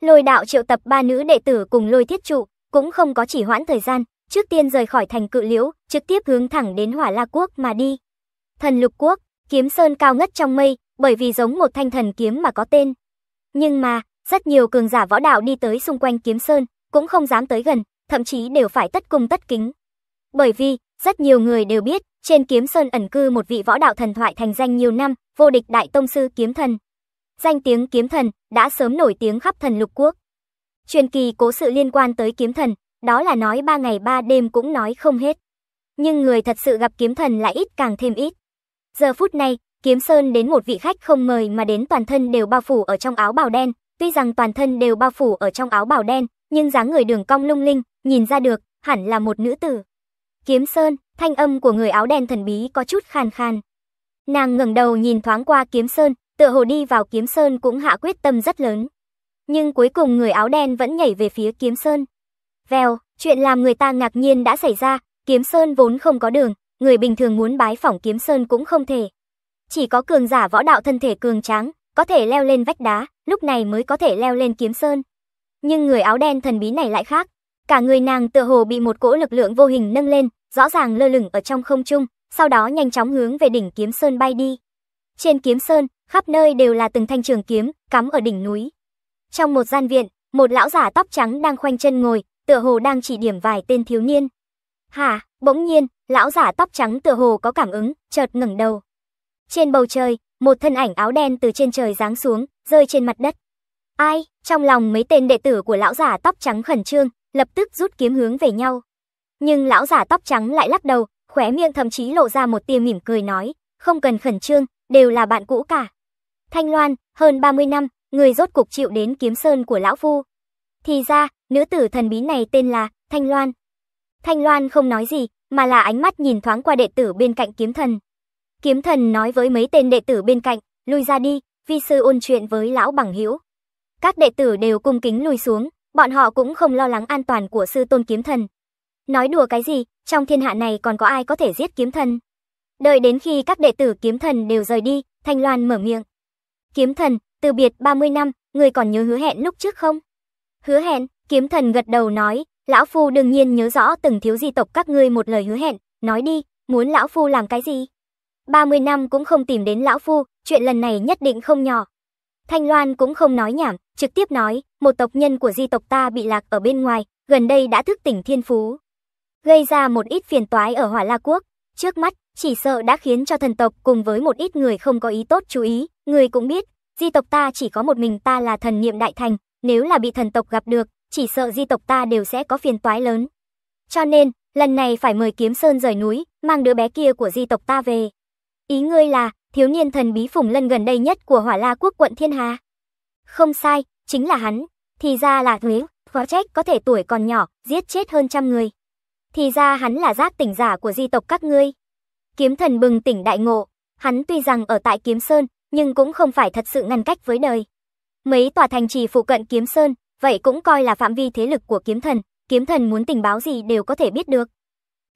Lôi đạo triệu tập ba nữ đệ tử cùng lôi thiết trụ, cũng không có chỉ hoãn thời gian, trước tiên rời khỏi thành cự liễu, trực tiếp hướng thẳng đến hỏa la quốc mà đi. Thần lục quốc, kiếm sơn cao ngất trong mây, bởi vì giống một thanh thần kiếm mà có tên. Nhưng mà, rất nhiều cường giả võ đạo đi tới xung quanh kiếm sơn, cũng không dám tới gần, thậm chí đều phải tất cung tất kính. Bởi vì, rất nhiều người đều biết, trên kiếm sơn ẩn cư một vị võ đạo thần thoại thành danh nhiều năm, vô địch đại tông sư kiếm thần. Danh tiếng kiếm thần đã sớm nổi tiếng khắp thần lục quốc. Truyền kỳ cố sự liên quan tới kiếm thần, đó là nói ba ngày ba đêm cũng nói không hết. Nhưng người thật sự gặp kiếm thần lại ít càng thêm ít. Giờ phút này, kiếm sơn đến một vị khách không mời mà đến toàn thân đều bao phủ ở trong áo bào đen, tuy rằng toàn thân đều bao phủ ở trong áo bào đen, nhưng dáng người đường cong lung linh, nhìn ra được, hẳn là một nữ tử. Kiếm Sơn, thanh âm của người áo đen thần bí có chút khàn khàn Nàng ngẩng đầu nhìn thoáng qua Kiếm Sơn, tựa hồ đi vào Kiếm Sơn cũng hạ quyết tâm rất lớn. Nhưng cuối cùng người áo đen vẫn nhảy về phía Kiếm Sơn. Vèo, chuyện làm người ta ngạc nhiên đã xảy ra, Kiếm Sơn vốn không có đường, người bình thường muốn bái phỏng Kiếm Sơn cũng không thể. Chỉ có cường giả võ đạo thân thể cường tráng, có thể leo lên vách đá, lúc này mới có thể leo lên Kiếm Sơn. Nhưng người áo đen thần bí này lại khác, cả người nàng tựa hồ bị một cỗ lực lượng vô hình nâng lên, rõ ràng lơ lửng ở trong không trung, sau đó nhanh chóng hướng về đỉnh Kiếm Sơn bay đi. Trên Kiếm Sơn, khắp nơi đều là từng thanh trường kiếm cắm ở đỉnh núi. Trong một gian viện, một lão giả tóc trắng đang khoanh chân ngồi, tựa hồ đang chỉ điểm vài tên thiếu niên. Hả, bỗng nhiên, lão giả tóc trắng tựa hồ có cảm ứng, chợt ngẩng đầu. Trên bầu trời, một thân ảnh áo đen từ trên trời giáng xuống, rơi trên mặt đất. Ai? Trong lòng mấy tên đệ tử của lão giả tóc trắng khẩn trương, lập tức rút kiếm hướng về nhau. Nhưng lão giả tóc trắng lại lắc đầu, khóe miệng thậm chí lộ ra một tia mỉm cười nói, không cần khẩn trương, đều là bạn cũ cả. Thanh Loan, hơn 30 năm, người rốt cục chịu đến kiếm sơn của lão phu. Thì ra, nữ tử thần bí này tên là Thanh Loan. Thanh Loan không nói gì, mà là ánh mắt nhìn thoáng qua đệ tử bên cạnh kiếm thần. Kiếm thần nói với mấy tên đệ tử bên cạnh, lui ra đi, vi sư ôn chuyện với lão bằng hữu. Các đệ tử đều cung kính lùi xuống, bọn họ cũng không lo lắng an toàn của sư tôn kiếm thần. Nói đùa cái gì, trong thiên hạ này còn có ai có thể giết kiếm thần. Đợi đến khi các đệ tử kiếm thần đều rời đi, Thanh Loan mở miệng. Kiếm thần, từ biệt 30 năm, người còn nhớ hứa hẹn lúc trước không? Hứa hẹn, kiếm thần gật đầu nói, lão phu đương nhiên nhớ rõ từng thiếu di tộc các ngươi một lời hứa hẹn, nói đi, muốn lão phu làm cái gì? 30 năm cũng không tìm đến lão phu, chuyện lần này nhất định không nhỏ. Thanh Loan cũng không nói nhảm, trực tiếp nói, một tộc nhân của di tộc ta bị lạc ở bên ngoài, gần đây đã thức tỉnh thiên phú. Gây ra một ít phiền toái ở Hỏa La Quốc, trước mắt, chỉ sợ đã khiến cho thần tộc cùng với một ít người không có ý tốt chú ý, người cũng biết, di tộc ta chỉ có một mình ta là thần niệm đại thành, nếu là bị thần tộc gặp được, chỉ sợ di tộc ta đều sẽ có phiền toái lớn. Cho nên, lần này phải mời Kiếm Sơn rời núi, mang đứa bé kia của di tộc ta về. Ý ngươi là, thiếu niên thần bí Phùng Lân gần đây nhất của Hỏa La quốc quận Thiên Hà. Không sai, chính là hắn, thì ra là Thuế, khó trách có thể tuổi còn nhỏ, giết chết hơn trăm người. Thì ra hắn là giác tỉnh giả của di tộc các ngươi. Kiếm thần bừng tỉnh đại ngộ, hắn tuy rằng ở tại Kiếm Sơn, nhưng cũng không phải thật sự ngăn cách với đời. Mấy tòa thành trì phụ cận Kiếm Sơn, vậy cũng coi là phạm vi thế lực của kiếm thần, kiếm thần muốn tình báo gì đều có thể biết được.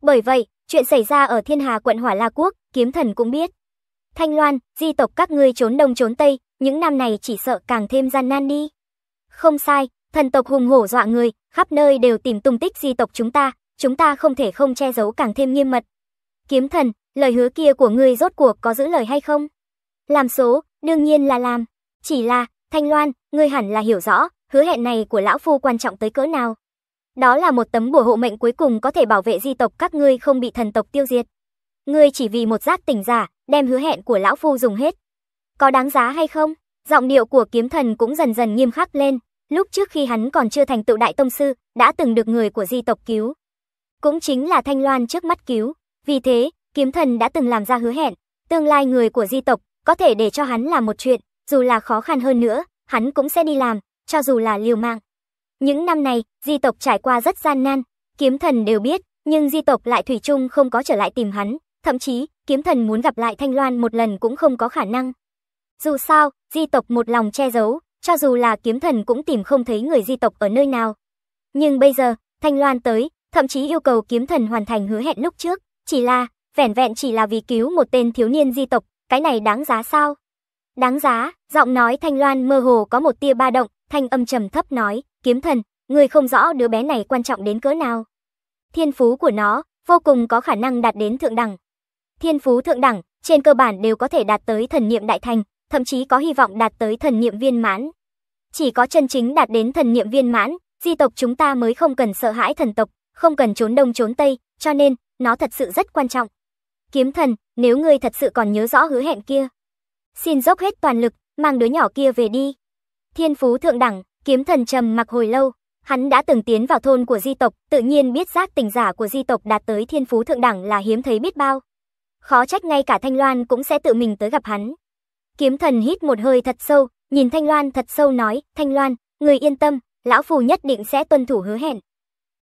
Bởi vậy, chuyện xảy ra ở Thiên Hà quận Hỏa La Quốc, kiếm thần cũng biết. Thanh Loan, di tộc các ngươi trốn đông trốn tây, những năm này chỉ sợ càng thêm gian nan đi. Không sai, thần tộc hùng hổ dọa người, khắp nơi đều tìm tung tích di tộc chúng ta, chúng ta không thể không che giấu càng thêm nghiêm mật. Kiếm thần, lời hứa kia của ngươi rốt cuộc có giữ lời hay không? Làm số, đương nhiên là làm. Chỉ là, Thanh Loan, ngươi hẳn là hiểu rõ, hứa hẹn này của lão phu quan trọng tới cỡ nào. Đó là một tấm bùa hộ mệnh cuối cùng có thể bảo vệ di tộc các ngươi không bị thần tộc tiêu diệt. Ngươi chỉ vì một giác tỉnh giả, đem hứa hẹn của lão phu dùng hết. Có đáng giá hay không? Giọng điệu của kiếm thần cũng dần dần nghiêm khắc lên, lúc trước khi hắn còn chưa thành tựu đại tông sư, đã từng được người của di tộc cứu. Cũng chính là Thanh Loan trước mắt cứu, vì thế, kiếm thần đã từng làm ra hứa hẹn, tương lai người của di tộc có thể để cho hắn làm một chuyện, dù là khó khăn hơn nữa, hắn cũng sẽ đi làm, cho dù là liều mạng. Những năm này, di tộc trải qua rất gian nan, kiếm thần đều biết, nhưng di tộc lại thủy chung không có trở lại tìm hắn, thậm chí, kiếm thần muốn gặp lại Thanh Loan một lần cũng không có khả năng. Dù sao, di tộc một lòng che giấu, cho dù là kiếm thần cũng tìm không thấy người di tộc ở nơi nào. Nhưng bây giờ, Thanh Loan tới, thậm chí yêu cầu kiếm thần hoàn thành hứa hẹn lúc trước, chỉ là, vẻn vẹn chỉ là vì cứu một tên thiếu niên di tộc, cái này đáng giá sao? Đáng giá, giọng nói Thanh Loan mơ hồ có một tia ba động, thanh âm trầm thấp nói, kiếm thần, người không rõ đứa bé này quan trọng đến cỡ nào. Thiên phú của nó, vô cùng có khả năng đạt đến thượng đẳng. Thiên phú thượng đẳng, trên cơ bản đều có thể đạt tới thần niệm đại thành, thậm chí có hy vọng đạt tới thần niệm viên mãn. Chỉ có chân chính đạt đến thần niệm viên mãn, di tộc chúng ta mới không cần sợ hãi thần tộc, không cần trốn đông trốn tây, cho nên, nó thật sự rất quan trọng. Kiếm thần, nếu ngươi thật sự còn nhớ rõ hứa hẹn kia, xin dốc hết toàn lực, mang đứa nhỏ kia về đi. Thiên phú thượng đẳng, kiếm thần trầm mặc hồi lâu, hắn đã từng tiến vào thôn của di tộc, tự nhiên biết giác tình giả của di tộc đạt tới thiên phú thượng đẳng là hiếm thấy biết bao. Khó trách ngay cả Thanh Loan cũng sẽ tự mình tới gặp hắn. Kiếm thần hít một hơi thật sâu, nhìn Thanh Loan thật sâu nói, Thanh Loan, người yên tâm, lão phù nhất định sẽ tuân thủ hứa hẹn.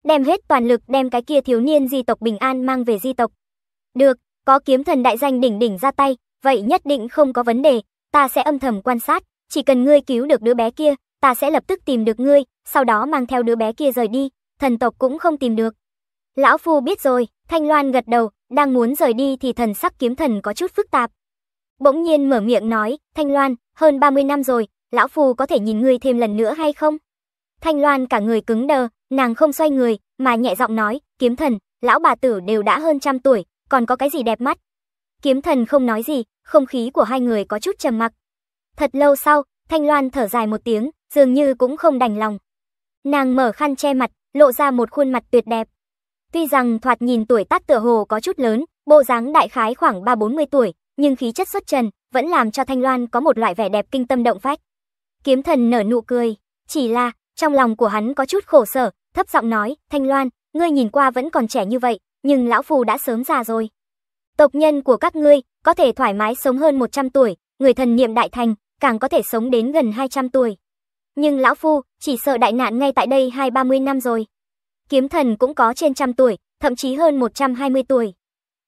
đem hết toàn lực đem cái kia thiếu niên di tộc bình an mang về di tộc. Được, có kiếm thần đại danh đỉnh đỉnh ra tay, vậy nhất định không có vấn đề, ta sẽ âm thầm quan sát, chỉ cần ngươi cứu được đứa bé kia, ta sẽ lập tức tìm được ngươi, sau đó mang theo đứa bé kia rời đi, thần tộc cũng không tìm được. Lão Phu biết rồi, Thanh Loan gật đầu, đang muốn rời đi thì thần sắc kiếm thần có chút phức tạp. Bỗng nhiên mở miệng nói, Thanh Loan, hơn 30 năm rồi, Lão Phu có thể nhìn ngươi thêm lần nữa hay không? Thanh Loan cả người cứng đờ, nàng không xoay người, mà nhẹ giọng nói, kiếm thần, lão bà tử đều đã hơn trăm tuổi, còn có cái gì đẹp mắt? Kiếm thần không nói gì, không khí của hai người có chút trầm mặc. Thật lâu sau, Thanh Loan thở dài một tiếng, dường như cũng không đành lòng. Nàng mở khăn che mặt, lộ ra một khuôn mặt tuyệt đẹp. Tuy rằng thoạt nhìn tuổi tác tựa hồ có chút lớn, bộ dáng đại khái khoảng 3-40 tuổi, nhưng khí chất xuất trần, vẫn làm cho Thanh Loan có một loại vẻ đẹp kinh tâm động phách. Kiếm thần nở nụ cười, chỉ là, trong lòng của hắn có chút khổ sở, thấp giọng nói, Thanh Loan, ngươi nhìn qua vẫn còn trẻ như vậy, nhưng lão phù đã sớm già rồi. Tộc nhân của các ngươi có thể thoải mái sống hơn 100 tuổi, người thần niệm đại thành, càng có thể sống đến gần 200 tuổi. Nhưng lão phu chỉ sợ đại nạn ngay tại đây hai ba mươi năm rồi. Kiếm thần cũng có trên trăm tuổi, thậm chí hơn 120 tuổi.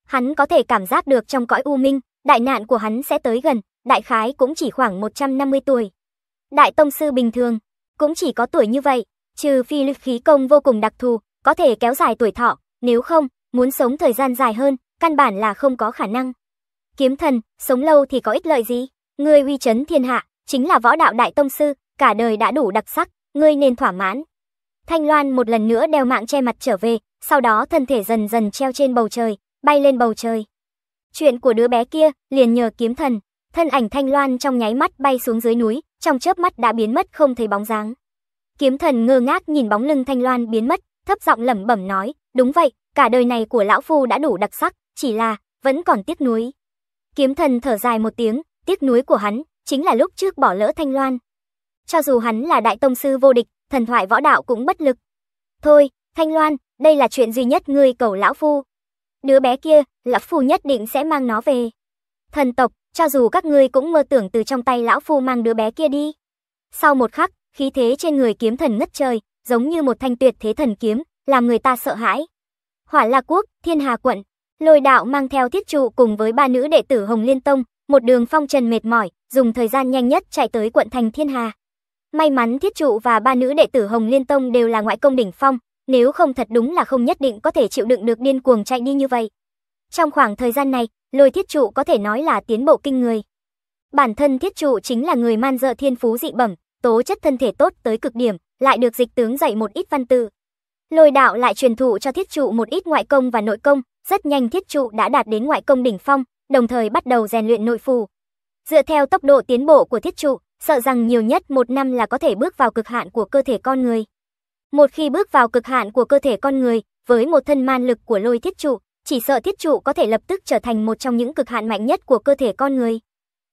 Hắn có thể cảm giác được trong cõi u minh, đại nạn của hắn sẽ tới gần, đại khái cũng chỉ khoảng 150 tuổi. Đại tông sư bình thường, cũng chỉ có tuổi như vậy, trừ phi lực khí công vô cùng đặc thù, có thể kéo dài tuổi thọ, nếu không, muốn sống thời gian dài hơn, căn bản là không có khả năng. Kiếm thần, sống lâu thì có ích lợi gì? Ngươi uy chấn thiên hạ, chính là võ đạo đại tông sư, cả đời đã đủ đặc sắc, ngươi nên thỏa mãn. Thanh Loan một lần nữa đeo mạng che mặt trở về, sau đó thân thể dần dần treo trên bầu trời, bay lên bầu trời. Chuyện của đứa bé kia, liền nhờ kiếm thần, thân ảnh Thanh Loan trong nháy mắt bay xuống dưới núi, trong chớp mắt đã biến mất không thấy bóng dáng. Kiếm thần ngơ ngác nhìn bóng lưng Thanh Loan biến mất, thấp giọng lẩm bẩm nói, đúng vậy, cả đời này của lão phu đã đủ đặc sắc, chỉ là, vẫn còn tiếc nuối. Kiếm thần thở dài một tiếng, tiếc nuối của hắn, chính là lúc trước bỏ lỡ Thanh Loan. Cho dù hắn là đại tông sư vô địch, thần thoại võ đạo cũng bất lực. Thôi, Thanh Loan, đây là chuyện duy nhất ngươi cầu lão phu. Đứa bé kia, lão phu nhất định sẽ mang nó về. Thần tộc, cho dù các ngươi cũng mơ tưởng từ trong tay lão phu mang đứa bé kia đi. Sau một khắc, khí thế trên người kiếm thần ngất trời, giống như một thanh tuyệt thế thần kiếm, làm người ta sợ hãi. Hỏa La Quốc, Thiên Hà quận, Lôi đạo mang theo thiết trụ cùng với ba nữ đệ tử Hồng Liên Tông, một đường phong trần mệt mỏi, dùng thời gian nhanh nhất chạy tới quận thành Thiên Hà. May mắn thiết trụ và ba nữ đệ tử Hồng Liên Tông đều là ngoại công đỉnh phong, nếu không thật đúng là không nhất định có thể chịu đựng được điên cuồng chạy đi như vậy. Trong khoảng thời gian này, lôi thiết trụ có thể nói là tiến bộ kinh người. Bản thân thiết trụ chính là người man dợ thiên phú dị bẩm, tố chất thân thể tốt tới cực điểm, lại được dịch tướng dạy một ít văn tự. Lôi đạo lại truyền thụ cho thiết trụ một ít ngoại công và nội công, rất nhanh thiết trụ đã đạt đến ngoại công đỉnh phong, đồng thời bắt đầu rèn luyện nội phù. Dựa theo tốc độ tiến bộ của thiết trụ, sợ rằng nhiều nhất một năm là có thể bước vào cực hạn của cơ thể con người. Một khi bước vào cực hạn của cơ thể con người, với một thân man lực của lôi thiết trụ, chỉ sợ thiết trụ có thể lập tức trở thành một trong những cực hạn mạnh nhất của cơ thể con người.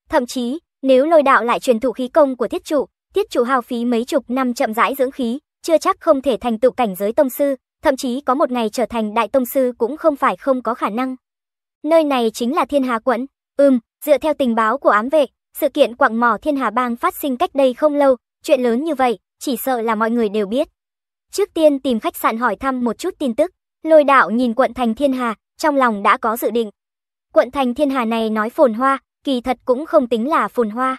Thậm chí, nếu lôi đạo lại truyền thụ khí công của thiết trụ, thiết trụ hao phí mấy chục năm chậm rãi dưỡng khí, chưa chắc không thể thành tựu cảnh giới tông sư, thậm chí có một ngày trở thành đại tông sư cũng không phải không có khả năng. Nơi này chính là Thiên Hà quận. Ừm, dựa theo tình báo của ám vệ, sự kiện quặng mỏ Thiên Hà bang phát sinh cách đây không lâu, chuyện lớn như vậy, chỉ sợ là mọi người đều biết. Trước tiên tìm khách sạn hỏi thăm một chút tin tức, lôi đạo nhìn quận thành Thiên Hà, trong lòng đã có dự định. Quận thành Thiên Hà này nói phồn hoa, kỳ thật cũng không tính là phồn hoa.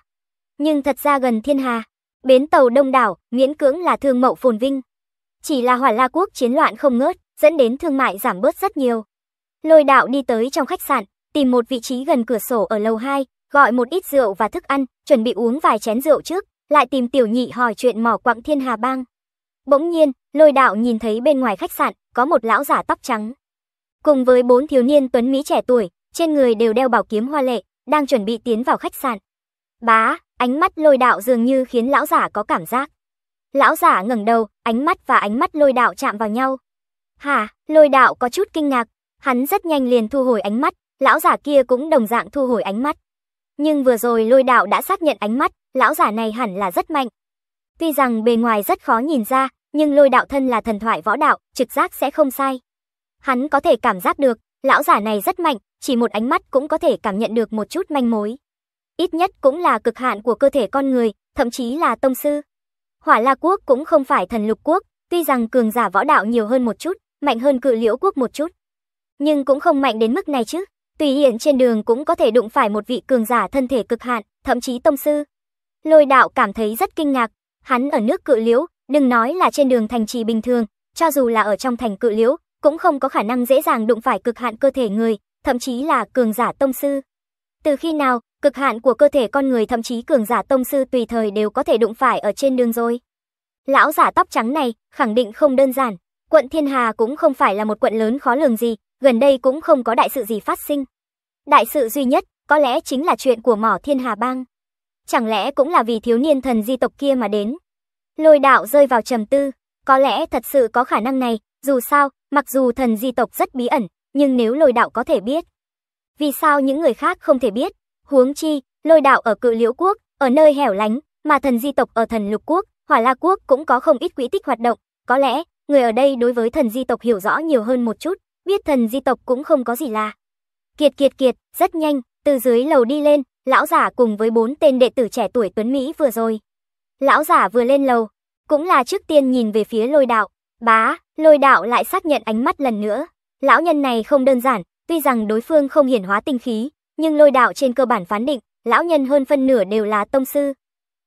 Nhưng thật ra gần Thiên Hà, bến tàu đông đảo, miễn cưỡng là thương mậu phồn vinh. Chỉ là Hỏa La quốc chiến loạn không ngớt, dẫn đến thương mại giảm bớt rất nhiều. Lôi đạo đi tới trong khách sạn, tìm một vị trí gần cửa sổ ở lầu 2, gọi một ít rượu và thức ăn, chuẩn bị uống vài chén rượu trước, lại tìm tiểu nhị hỏi chuyện mỏ quặng thiên hà bang. Bỗng nhiên, lôi đạo nhìn thấy bên ngoài khách sạn, có một lão giả tóc trắng. Cùng với bốn thiếu niên tuấn Mỹ trẻ tuổi, trên người đều đeo bảo kiếm hoa lệ, đang chuẩn bị tiến vào khách sạn. Bá, ánh mắt lôi đạo dường như khiến lão giả có cảm giác. Lão giả ngẩng đầu, ánh mắt và ánh mắt lôi đạo chạm vào nhau. Hả, lôi đạo có chút kinh ngạc, hắn rất nhanh liền thu hồi ánh mắt, lão giả kia cũng đồng dạng thu hồi ánh mắt. Nhưng vừa rồi lôi đạo đã xác nhận ánh mắt, lão giả này hẳn là rất mạnh. Tuy rằng bề ngoài rất khó nhìn ra, nhưng lôi đạo thân là thần thoại võ đạo, trực giác sẽ không sai. Hắn có thể cảm giác được, lão giả này rất mạnh, chỉ một ánh mắt cũng có thể cảm nhận được một chút manh mối. Ít nhất cũng là cực hạn của cơ thể con người, thậm chí là tông sư. Hỏa La quốc cũng không phải thần lục quốc, Tuy rằng cường giả võ đạo nhiều hơn một chút, mạnh hơn cự liễu quốc một chút. Nhưng cũng không mạnh đến mức này chứ. Tùy hiện trên đường cũng có thể đụng phải một vị cường giả thân thể cực hạn, thậm chí tông sư. Lôi đạo cảm thấy rất kinh ngạc. Hắn ở nước cự liễu, đừng nói là trên đường thành trì bình thường, cho dù là ở trong thành cự liễu, cũng không có khả năng dễ dàng đụng phải cực hạn cơ thể người, thậm chí là cường giả tông sư. Từ khi nào, cực hạn của cơ thể con người thậm chí cường giả tông sư tùy thời đều có thể đụng phải ở trên đường rồi. Lão giả tóc trắng này, khẳng định không đơn giản. Quận Thiên Hà cũng không phải là một quận lớn khó lường gì, gần đây cũng không có đại sự gì phát sinh. Đại sự duy nhất, có lẽ chính là chuyện của mỏ Thiên Hà Bang. Chẳng lẽ cũng là vì thiếu niên thần di tộc kia mà đến? Lôi đạo rơi vào trầm tư, có lẽ thật sự có khả năng này, dù sao, mặc dù thần di tộc rất bí ẩn, nhưng nếu lôi đạo có thể biết. Vì sao những người khác không thể biết? Huống chi, lôi đạo ở cự liễu quốc, ở nơi hẻo lánh, mà thần di tộc ở thần lục quốc, hỏa la quốc cũng có không ít quỹ tích hoạt động. Có lẽ, người ở đây đối với thần di tộc hiểu rõ nhiều hơn một chút, biết thần di tộc cũng không có gì là. Kiệt kiệt kiệt, rất nhanh, từ dưới lầu đi lên, lão giả cùng với bốn tên đệ tử trẻ tuổi tuấn Mỹ vừa rồi. Lão giả vừa lên lầu, cũng là trước tiên nhìn về phía lôi đạo. Bá, lôi đạo lại xác nhận ánh mắt lần nữa. Lão nhân này không đơn giản, tuy rằng đối phương không hiển hóa tinh khí, nhưng lôi đạo trên cơ bản phán định, lão nhân hơn phân nửa đều là tông sư.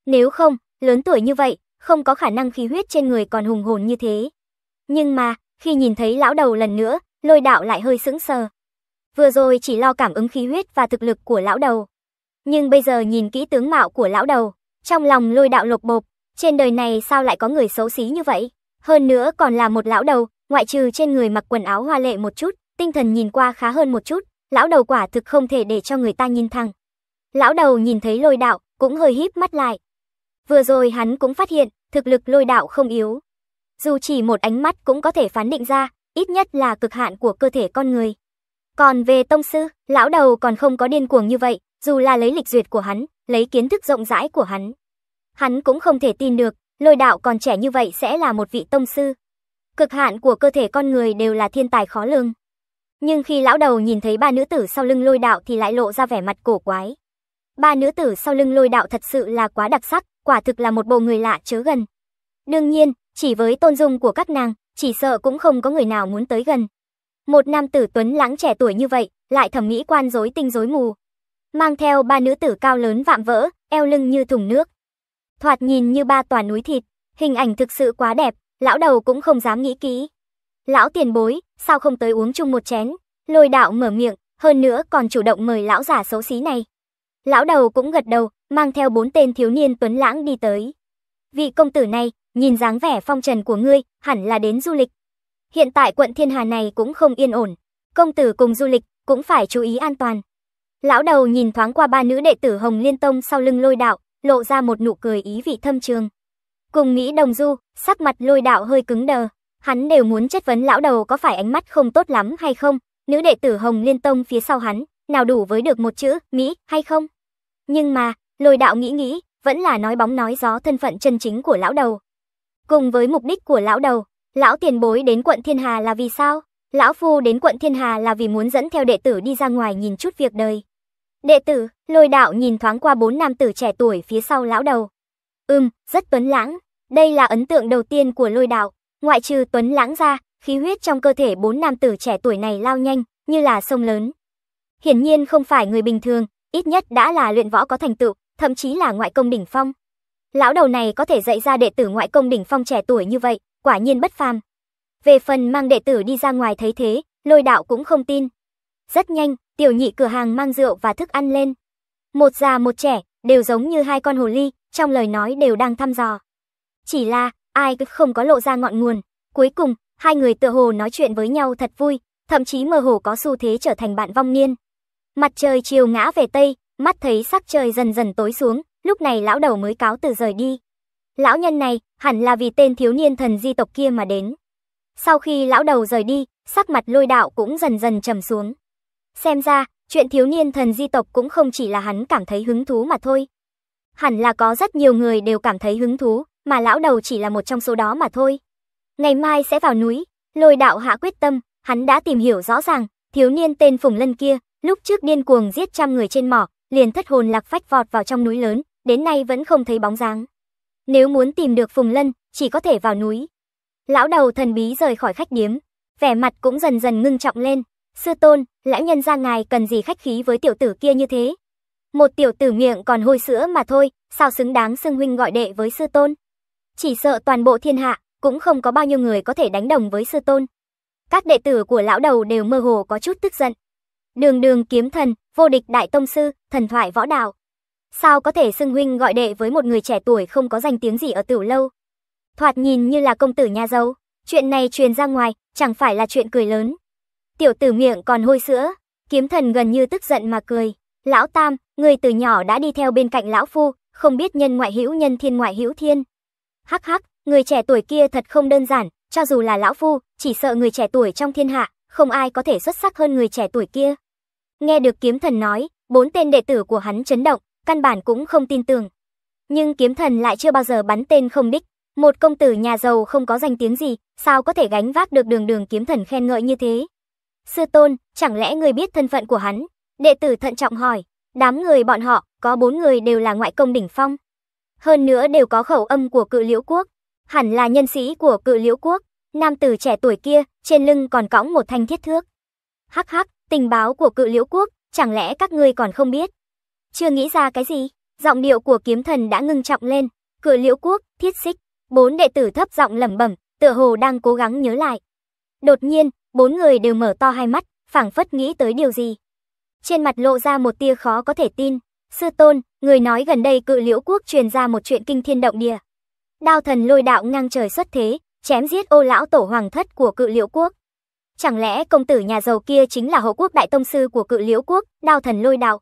Nếu không, lớn tuổi như vậy, không có khả năng khí huyết trên người còn hùng hồn như thế. Nhưng mà, khi nhìn thấy lão đầu lần nữa, lôi đạo lại hơi sững sờ. Vừa rồi chỉ lo cảm ứng khí huyết và thực lực của lão đầu. Nhưng bây giờ nhìn kỹ tướng mạo của lão đầu, trong lòng lôi đạo lục bộp, trên đời này sao lại có người xấu xí như vậy? Hơn nữa còn là một lão đầu, ngoại trừ trên người mặc quần áo hoa lệ một chút, tinh thần nhìn qua khá hơn một chút, lão đầu quả thực không thể để cho người ta nhìn thẳng. Lão đầu nhìn thấy lôi đạo, cũng hơi híp mắt lại. Vừa rồi hắn cũng phát hiện, thực lực lôi đạo không yếu. Dù chỉ một ánh mắt cũng có thể phán định ra, ít nhất là cực hạn của cơ thể con người. Còn về tông sư, lão đầu còn không có điên cuồng như vậy, dù là lấy lịch duyệt của hắn, lấy kiến thức rộng rãi của hắn. Hắn cũng không thể tin được, lôi đạo còn trẻ như vậy sẽ là một vị tông sư. Cực hạn của cơ thể con người đều là thiên tài khó lường. Nhưng khi lão đầu nhìn thấy ba nữ tử sau lưng lôi đạo thì lại lộ ra vẻ mặt cổ quái. Ba nữ tử sau lưng lôi đạo thật sự là quá đặc sắc, quả thực là một bộ người lạ chớ gần. Đương nhiên, chỉ với tôn dung của các nàng, chỉ sợ cũng không có người nào muốn tới gần. Một nam tử tuấn lãng trẻ tuổi như vậy, lại thẩm mỹ quan rối tinh rối mù. Mang theo ba nữ tử cao lớn vạm vỡ, eo lưng như thùng nước. Thoạt nhìn như ba tòa núi thịt, hình ảnh thực sự quá đẹp, lão đầu cũng không dám nghĩ kỹ. Lão tiền bối, sao không tới uống chung một chén? Lôi đạo mở miệng, hơn nữa còn chủ động mời lão giả xấu xí này. Lão đầu cũng gật đầu, mang theo bốn tên thiếu niên tuấn lãng đi tới. Vị công tử này, nhìn dáng vẻ phong trần của ngươi, hẳn là đến du lịch. Hiện tại quận Thiên Hà này cũng không yên ổn. Công tử cùng du lịch, cũng phải chú ý an toàn. Lão đầu nhìn thoáng qua ba nữ đệ tử Hồng Liên Tông sau lưng lôi đạo, lộ ra một nụ cười ý vị thâm trường. Cùng nghĩ đồng du, sắc mặt lôi đạo hơi cứng đờ. Hắn đều muốn chất vấn lão đầu có phải ánh mắt không tốt lắm hay không, nữ đệ tử Hồng Liên Tông phía sau hắn, nào đủ với được một chữ, Mỹ, hay không? Nhưng mà, lôi đạo nghĩ nghĩ, vẫn là nói bóng nói gió thân phận chân chính của lão đầu. Cùng với mục đích của lão đầu, lão tiền bối đến quận Thiên Hà là vì sao? Lão phu đến quận Thiên Hà là vì muốn dẫn theo đệ tử đi ra ngoài nhìn chút việc đời. Đệ tử, lôi đạo nhìn thoáng qua bốn nam tử trẻ tuổi phía sau lão đầu. Ừm, rất tuấn lãng. Đây là ấn tượng đầu tiên của lôi đạo. Ngoại trừ tuấn lãng ra, khí huyết trong cơ thể bốn nam tử trẻ tuổi này lao nhanh, như là sông lớn. Hiển nhiên không phải người bình thường, ít nhất đã là luyện võ có thành tựu, thậm chí là ngoại công đỉnh phong. Lão đầu này có thể dạy ra đệ tử ngoại công đỉnh phong trẻ tuổi như vậy, quả nhiên bất phàm. Về phần mang đệ tử đi ra ngoài thấy thế, lôi đạo cũng không tin. Rất nhanh, tiểu nhị cửa hàng mang rượu và thức ăn lên. Một già một trẻ, đều giống như hai con hồ ly, trong lời nói đều đang thăm dò. Chỉ là, ai cứ không có lộ ra ngọn nguồn. Cuối cùng, hai người tựa hồ nói chuyện với nhau thật vui, thậm chí mơ hồ có xu thế trở thành bạn vong niên. Mặt trời chiều ngã về tây, mắt thấy sắc trời dần dần tối xuống, lúc này lão đầu mới cáo từ rời đi. Lão nhân này, hẳn là vì tên thiếu niên thần di tộc kia mà đến. Sau khi lão đầu rời đi, sắc mặt lôi đạo cũng dần dần trầm xuống. Xem ra, chuyện thiếu niên thần di tộc cũng không chỉ là hắn cảm thấy hứng thú mà thôi. Hẳn là có rất nhiều người đều cảm thấy hứng thú, mà lão đầu chỉ là một trong số đó mà thôi. Ngày mai sẽ vào núi, lôi đạo hạ quyết tâm, hắn đã tìm hiểu rõ ràng, thiếu niên tên Phùng Lân kia, lúc trước điên cuồng giết trăm người trên mỏ, liền thất hồn lạc phách vọt vào trong núi lớn, đến nay vẫn không thấy bóng dáng. Nếu muốn tìm được Phùng Lân, chỉ có thể vào núi. Lão đầu thần bí rời khỏi khách điếm, vẻ mặt cũng dần dần ngưng trọng lên. Sư tôn, lão nhân ra ngài cần gì khách khí với tiểu tử kia như thế? Một tiểu tử miệng còn hôi sữa mà thôi, sao xứng đáng xưng huynh gọi đệ với sư tôn? Chỉ sợ toàn bộ thiên hạ, cũng không có bao nhiêu người có thể đánh đồng với sư tôn. Các đệ tử của lão đầu đều mơ hồ có chút tức giận. Đường đường kiếm thần, vô địch đại tông sư, thần thoại võ đạo. Sao có thể xưng huynh gọi đệ với một người trẻ tuổi không có danh tiếng gì ở tiểu lâu? Thoạt nhìn như là công tử nhà giàu, chuyện này truyền ra ngoài, chẳng phải là chuyện cười lớn. Tiểu tử miệng còn hôi sữa, kiếm thần gần như tức giận mà cười. Lão Tam, người từ nhỏ đã đi theo bên cạnh lão phu, không biết nhân ngoại hữu nhân thiên ngoại hữu thiên. Hắc hắc, người trẻ tuổi kia thật không đơn giản, cho dù là lão phu, chỉ sợ người trẻ tuổi trong thiên hạ, không ai có thể xuất sắc hơn người trẻ tuổi kia. Nghe được kiếm thần nói, bốn tên đệ tử của hắn chấn động, căn bản cũng không tin tưởng. Nhưng kiếm thần lại chưa bao giờ bắn tên không đích, một công tử nhà giàu không có danh tiếng gì, sao có thể gánh vác được đường đường kiếm thần khen ngợi như thế? Sư tôn, chẳng lẽ người biết thân phận của hắn? Đệ tử thận trọng hỏi, đám người bọn họ, có bốn người đều là ngoại công đỉnh phong. Hơn nữa đều có khẩu âm của cự liễu quốc, hẳn là nhân sĩ của cự liễu quốc. Nam tử trẻ tuổi kia, trên lưng còn cõng một thanh thiết thước. Hắc hắc, tình báo của cự liễu quốc, chẳng lẽ các ngươi còn không biết? Chưa nghĩ ra cái gì? Giọng điệu của kiếm thần đã ngưng trọng lên. Cự liễu quốc, thiết xích. Bốn đệ tử thấp giọng lẩm bẩm, tựa hồ đang cố gắng nhớ lại. Đột nhiên, bốn người đều mở to hai mắt, phảng phất nghĩ tới điều gì. Trên mặt lộ ra một tia khó có thể tin. Sư tôn, người nói gần đây cự liễu quốc truyền ra một chuyện kinh thiên động địa. Đao thần lôi đạo ngang trời xuất thế, chém giết ô lão tổ hoàng thất của cự liễu quốc. Chẳng lẽ công tử nhà giàu kia chính là hộ quốc đại tông sư của cự liễu quốc, đao thần lôi đạo?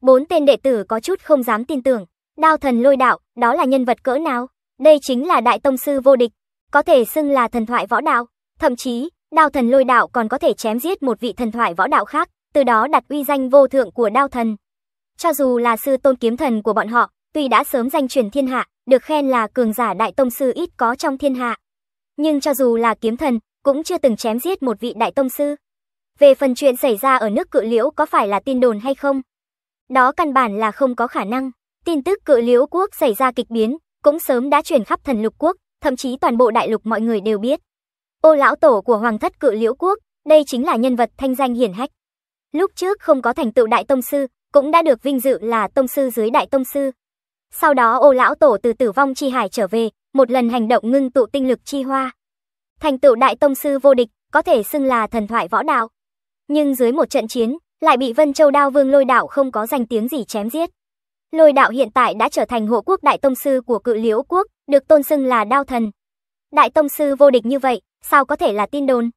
Bốn tên đệ tử có chút không dám tin tưởng. Đao thần lôi đạo, đó là nhân vật cỡ nào? Đây chính là đại tông sư vô địch, có thể xưng là thần thoại võ đạo. Thậm chí, đao thần lôi đạo còn có thể chém giết một vị thần thoại võ đạo khác, từ đó đặt uy danh vô thượng của đao thần. Cho dù là sư tôn kiếm thần của bọn họ, tuy đã sớm danh truyền thiên hạ, được khen là cường giả đại tông sư ít có trong thiên hạ. Nhưng cho dù là kiếm thần, cũng chưa từng chém giết một vị đại tông sư. Về phần chuyện xảy ra ở nước cự liễu có phải là tin đồn hay không? Đó căn bản là không có khả năng. Tin tức cự liễu quốc xảy ra kịch biến, cũng sớm đã truyền khắp thần lục quốc, thậm chí toàn bộ đại lục mọi người đều biết. Ô lão tổ của hoàng thất cự liễu quốc, đây chính là nhân vật thanh danh hiển hách. Lúc trước không có thành tựu đại tông sư, cũng đã được vinh dự là tông sư dưới đại tông sư. Sau đó ô lão tổ từ tử vong chi hải trở về, một lần hành động ngưng tụ tinh lực chi hoa. Thành tựu đại tông sư vô địch, có thể xưng là thần thoại võ đạo. Nhưng dưới một trận chiến, lại bị Vân Châu Đao Vương Lôi Đạo không có danh tiếng gì chém giết. Lôi Đạo hiện tại đã trở thành hộ quốc đại tông sư của cự liễu quốc, được tôn xưng là Đao Thần. Đại tông sư vô địch như vậy, sao có thể là tin đồn?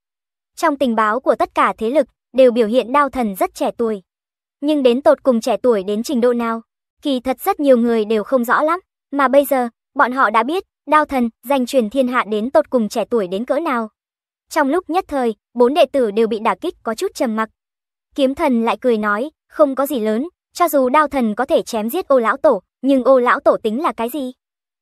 Trong tình báo của tất cả thế lực, đều biểu hiện Đao Thần rất trẻ tuổi. Nhưng đến tột cùng trẻ tuổi đến trình độ nào, kỳ thật rất nhiều người đều không rõ lắm, mà bây giờ, bọn họ đã biết, Đao Thần, danh truyền thiên hạ đến tột cùng trẻ tuổi đến cỡ nào. Trong lúc nhất thời, bốn đệ tử đều bị đả kích có chút trầm mặc. Kiếm thần lại cười nói, không có gì lớn, cho dù đao thần có thể chém giết ô lão tổ, nhưng ô lão tổ tính là cái gì?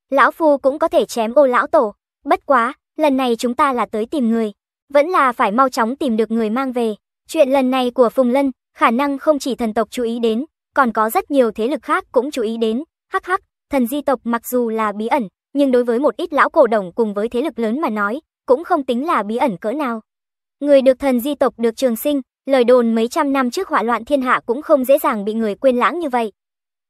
Lão phu cũng có thể chém ô lão tổ, bất quá, lần này chúng ta là tới tìm người, vẫn là phải mau chóng tìm được người mang về. Chuyện lần này của Phùng Lân, khả năng không chỉ thần tộc chú ý đến, còn có rất nhiều thế lực khác cũng chú ý đến. Hắc hắc, thần di tộc mặc dù là bí ẩn, nhưng đối với một ít lão cổ đồng cùng với thế lực lớn mà nói, cũng không tính là bí ẩn cỡ nào. Người được thần di tộc được trường sinh, lời đồn mấy trăm năm trước hỏa loạn thiên hạ cũng không dễ dàng bị người quên lãng như vậy.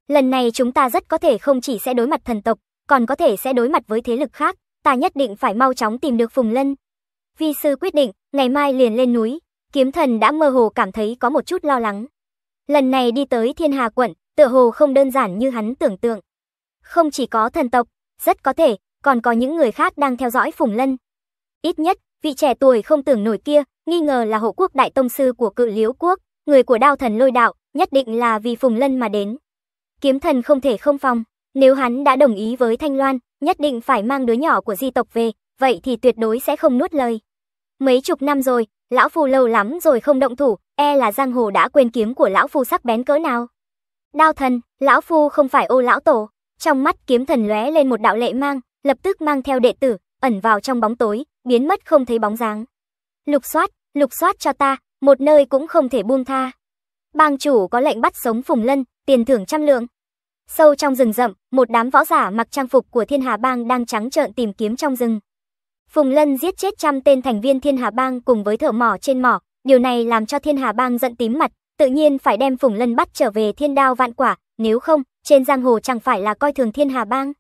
Lần này chúng ta rất có thể không chỉ sẽ đối mặt thần tộc, còn có thể sẽ đối mặt với thế lực khác, ta nhất định phải mau chóng tìm được Phùng Lân. Vi sư quyết định, ngày mai liền lên núi, kiếm thần đã mơ hồ cảm thấy có một chút lo lắng. Lần này đi tới thiên hà quận, tựa hồ không đơn giản như hắn tưởng tượng. Không chỉ có thần tộc, rất có thể, còn có những người khác đang theo dõi Phùng Lân. Ít nhất, vị trẻ tuổi không tưởng nổi kia, nghi ngờ là hộ quốc đại tông sư của cự liễu quốc, người của đao thần lôi đạo, nhất định là vì Phùng Lân mà đến. Kiếm thần không thể không phòng, nếu hắn đã đồng ý với Thanh Loan, nhất định phải mang đứa nhỏ của di tộc về, vậy thì tuyệt đối sẽ không nuốt lời. Mấy chục năm rồi, lão phu lâu lắm rồi không động thủ, e là giang hồ đã quên kiếm của lão phu sắc bén cỡ nào. Đao thần, lão phu không phải ô lão tổ, trong mắt kiếm thần lóe lên một đạo lệ mang, lập tức mang theo đệ tử, ẩn vào trong bóng tối, biến mất không thấy bóng dáng. Lục soát, lục soát cho ta, một nơi cũng không thể buông tha. Bang chủ có lệnh bắt sống Phùng Lân, tiền thưởng trăm lượng. Sâu trong rừng rậm, một đám võ giả mặc trang phục của Thiên Hà Bang đang trắng trợn tìm kiếm trong rừng. Phùng Lân giết chết trăm tên thành viên Thiên Hà Bang cùng với thợ mỏ trên mỏ, điều này làm cho Thiên Hà Bang giận tím mặt, tự nhiên phải đem Phùng Lân bắt trở về Thiên Đao Vạn Quả, nếu không, trên giang hồ chẳng phải là coi thường Thiên Hà Bang.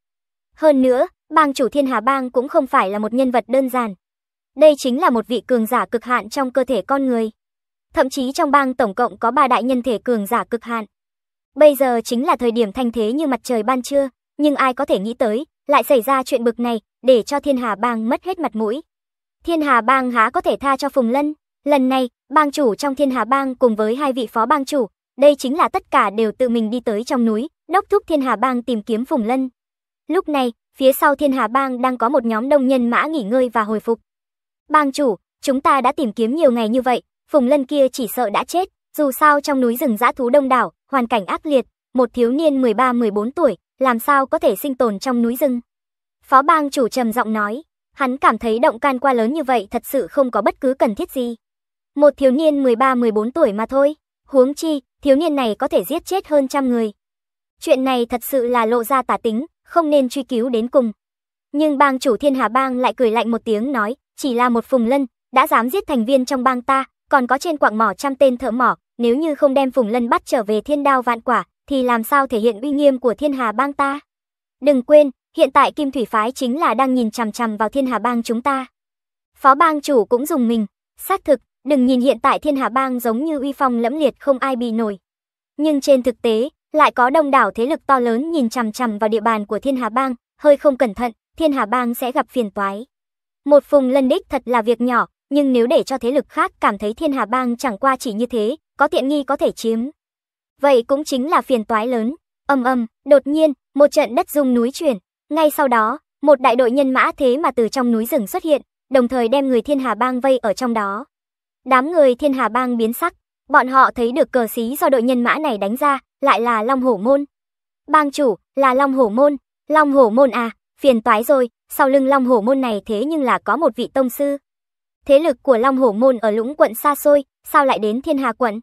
Hơn nữa, bang chủ Thiên Hà Bang cũng không phải là một nhân vật đơn giản. Đây chính là một vị cường giả cực hạn trong cơ thể con người. Thậm chí trong bang tổng cộng có ba đại nhân thể cường giả cực hạn. Bây giờ chính là thời điểm thanh thế như mặt trời ban trưa, nhưng ai có thể nghĩ tới, lại xảy ra chuyện bực này, để cho Thiên Hà Bang mất hết mặt mũi. Thiên Hà Bang há có thể tha cho Phùng Lân, lần này, bang chủ trong Thiên Hà Bang cùng với hai vị phó bang chủ, đây chính là tất cả đều tự mình đi tới trong núi, đốc thúc Thiên Hà Bang tìm kiếm Phùng Lân. Lúc này, phía sau Thiên Hà Bang đang có một nhóm đông nhân mã nghỉ ngơi và hồi phục. Bang chủ, chúng ta đã tìm kiếm nhiều ngày như vậy, Phùng Lân kia chỉ sợ đã chết, dù sao trong núi rừng dã thú đông đảo, hoàn cảnh ác liệt, một thiếu niên 13-14 tuổi, làm sao có thể sinh tồn trong núi rừng. Phó bang chủ trầm giọng nói, hắn cảm thấy động can qua lớn như vậy thật sự không có bất cứ cần thiết gì. Một thiếu niên 13-14 tuổi mà thôi, huống chi, thiếu niên này có thể giết chết hơn trăm người. Chuyện này thật sự là lộ ra tà tính, không nên truy cứu đến cùng. Nhưng bang chủ thiên hà bang lại cười lạnh một tiếng nói, chỉ là một phùng lân, đã dám giết thành viên trong bang ta, còn có trên quạng mỏ trăm tên thợ mỏ, nếu như không đem phùng lân bắt trở về thiên đao vạn quả, thì làm sao thể hiện uy nghiêm của thiên hà bang ta. Đừng quên, hiện tại kim thủy phái chính là đang nhìn chằm chằm vào thiên hà bang chúng ta. Phó bang chủ cũng dùng mình, xác thực, đừng nhìn hiện tại thiên hà bang giống như uy phong lẫm liệt không ai bị nổi. Nhưng trên thực tế, lại có đông đảo thế lực to lớn nhìn chằm chằm vào địa bàn của Thiên Hà Bang, hơi không cẩn thận, Thiên Hà Bang sẽ gặp phiền toái. Một phùng lân đích thật là việc nhỏ, nhưng nếu để cho thế lực khác cảm thấy Thiên Hà Bang chẳng qua chỉ như thế, có tiện nghi có thể chiếm. Vậy cũng chính là phiền toái lớn. Âm âm, đột nhiên, một trận đất rung núi chuyển, ngay sau đó, một đại đội nhân mã thế mà từ trong núi rừng xuất hiện, đồng thời đem người Thiên Hà Bang vây ở trong đó. Đám người Thiên Hà Bang biến sắc, bọn họ thấy được cờ xí do đội nhân mã này đánh ra, lại là Long Hổ Môn. Bang chủ, là Long Hổ Môn, Long Hổ Môn à, phiền toái rồi, sau lưng Long Hổ Môn này thế nhưng là có một vị tông sư. Thế lực của Long Hổ Môn ở lũng quận xa xôi, sao lại đến Thiên Hà quận?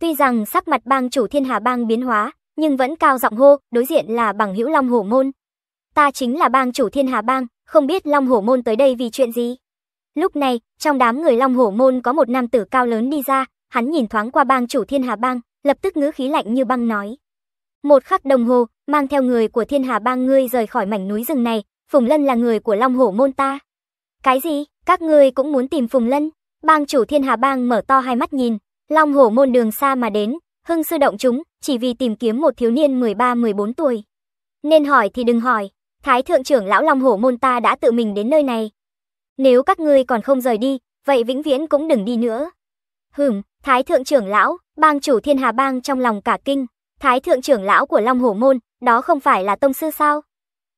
Tuy rằng sắc mặt bang chủ Thiên Hà bang biến hóa, nhưng vẫn cao giọng hô, đối diện là bằng hữu Long Hổ Môn. Ta chính là bang chủ Thiên Hà bang, không biết Long Hổ Môn tới đây vì chuyện gì. Lúc này, trong đám người Long Hổ Môn có một nam tử cao lớn đi ra, hắn nhìn thoáng qua bang chủ Thiên Hà bang, lập tức ngữ khí lạnh như băng nói. Một khắc đồng hồ, mang theo người của thiên hà bang ngươi rời khỏi mảnh núi rừng này, Phùng Lân là người của Long Hổ môn ta. Cái gì, các ngươi cũng muốn tìm Phùng Lân? Bang chủ thiên hà bang mở to hai mắt nhìn, Long Hổ môn đường xa mà đến, hưng sư động chúng, chỉ vì tìm kiếm một thiếu niên 13-14 tuổi. Nên hỏi thì đừng hỏi, Thái thượng trưởng lão Long Hổ môn ta đã tự mình đến nơi này. Nếu các ngươi còn không rời đi, vậy vĩnh viễn cũng đừng đi nữa. Hửm, Thái thượng trưởng lão, bang chủ Thiên Hà bang trong lòng cả kinh, Thái thượng trưởng lão của Long Hổ môn, đó không phải là tông sư sao?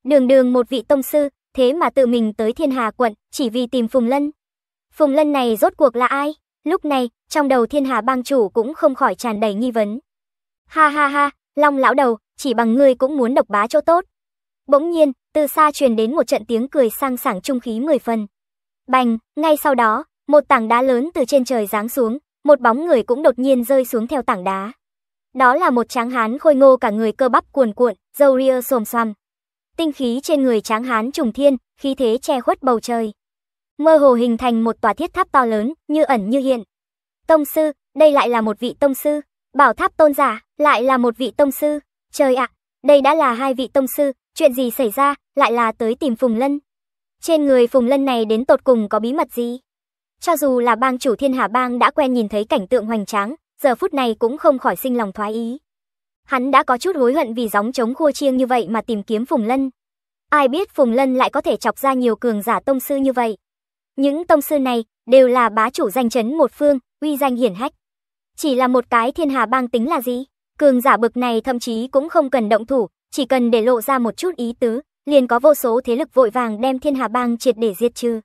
Đường đường một vị tông sư, thế mà tự mình tới Thiên Hà quận, chỉ vì tìm Phùng Lân. Phùng Lân này rốt cuộc là ai? Lúc này, trong đầu Thiên Hà bang chủ cũng không khỏi tràn đầy nghi vấn. Ha ha ha, Long lão đầu, chỉ bằng ngươi cũng muốn độc bá chỗ tốt. Bỗng nhiên, từ xa truyền đến một trận tiếng cười sang sảng trung khí mười phần. Bành, ngay sau đó, một tảng đá lớn từ trên trời giáng xuống, một bóng người cũng đột nhiên rơi xuống theo tảng đá. Đó là một tráng hán khôi ngô cả người cơ bắp cuồn cuộn, râu ria xồm xoàm. Tinh khí trên người tráng hán trùng thiên, khí thế che khuất bầu trời. Mơ hồ hình thành một tòa thiết tháp to lớn, như ẩn như hiện. Tông sư, đây lại là một vị tông sư. Bảo tháp tôn giả, lại là một vị tông sư. Trời ạ, đây đã là hai vị tông sư, chuyện gì xảy ra, lại là tới tìm Phùng Lân. Trên người Phùng Lân này đến tột cùng có bí mật gì? Cho dù là bang chủ thiên hà bang đã quen nhìn thấy cảnh tượng hoành tráng, giờ phút này cũng không khỏi sinh lòng thoái ý. Hắn đã có chút hối hận vì gióng chống khua chiêng như vậy mà tìm kiếm Phùng Lân. Ai biết Phùng Lân lại có thể chọc ra nhiều cường giả tông sư như vậy. Những tông sư này đều là bá chủ danh chấn một phương, uy danh hiển hách. Chỉ là một cái thiên hà bang tính là gì? Cường giả bực này thậm chí cũng không cần động thủ, chỉ cần để lộ ra một chút ý tứ, liền có vô số thế lực vội vàng đem thiên hà bang triệt để diệt trừ.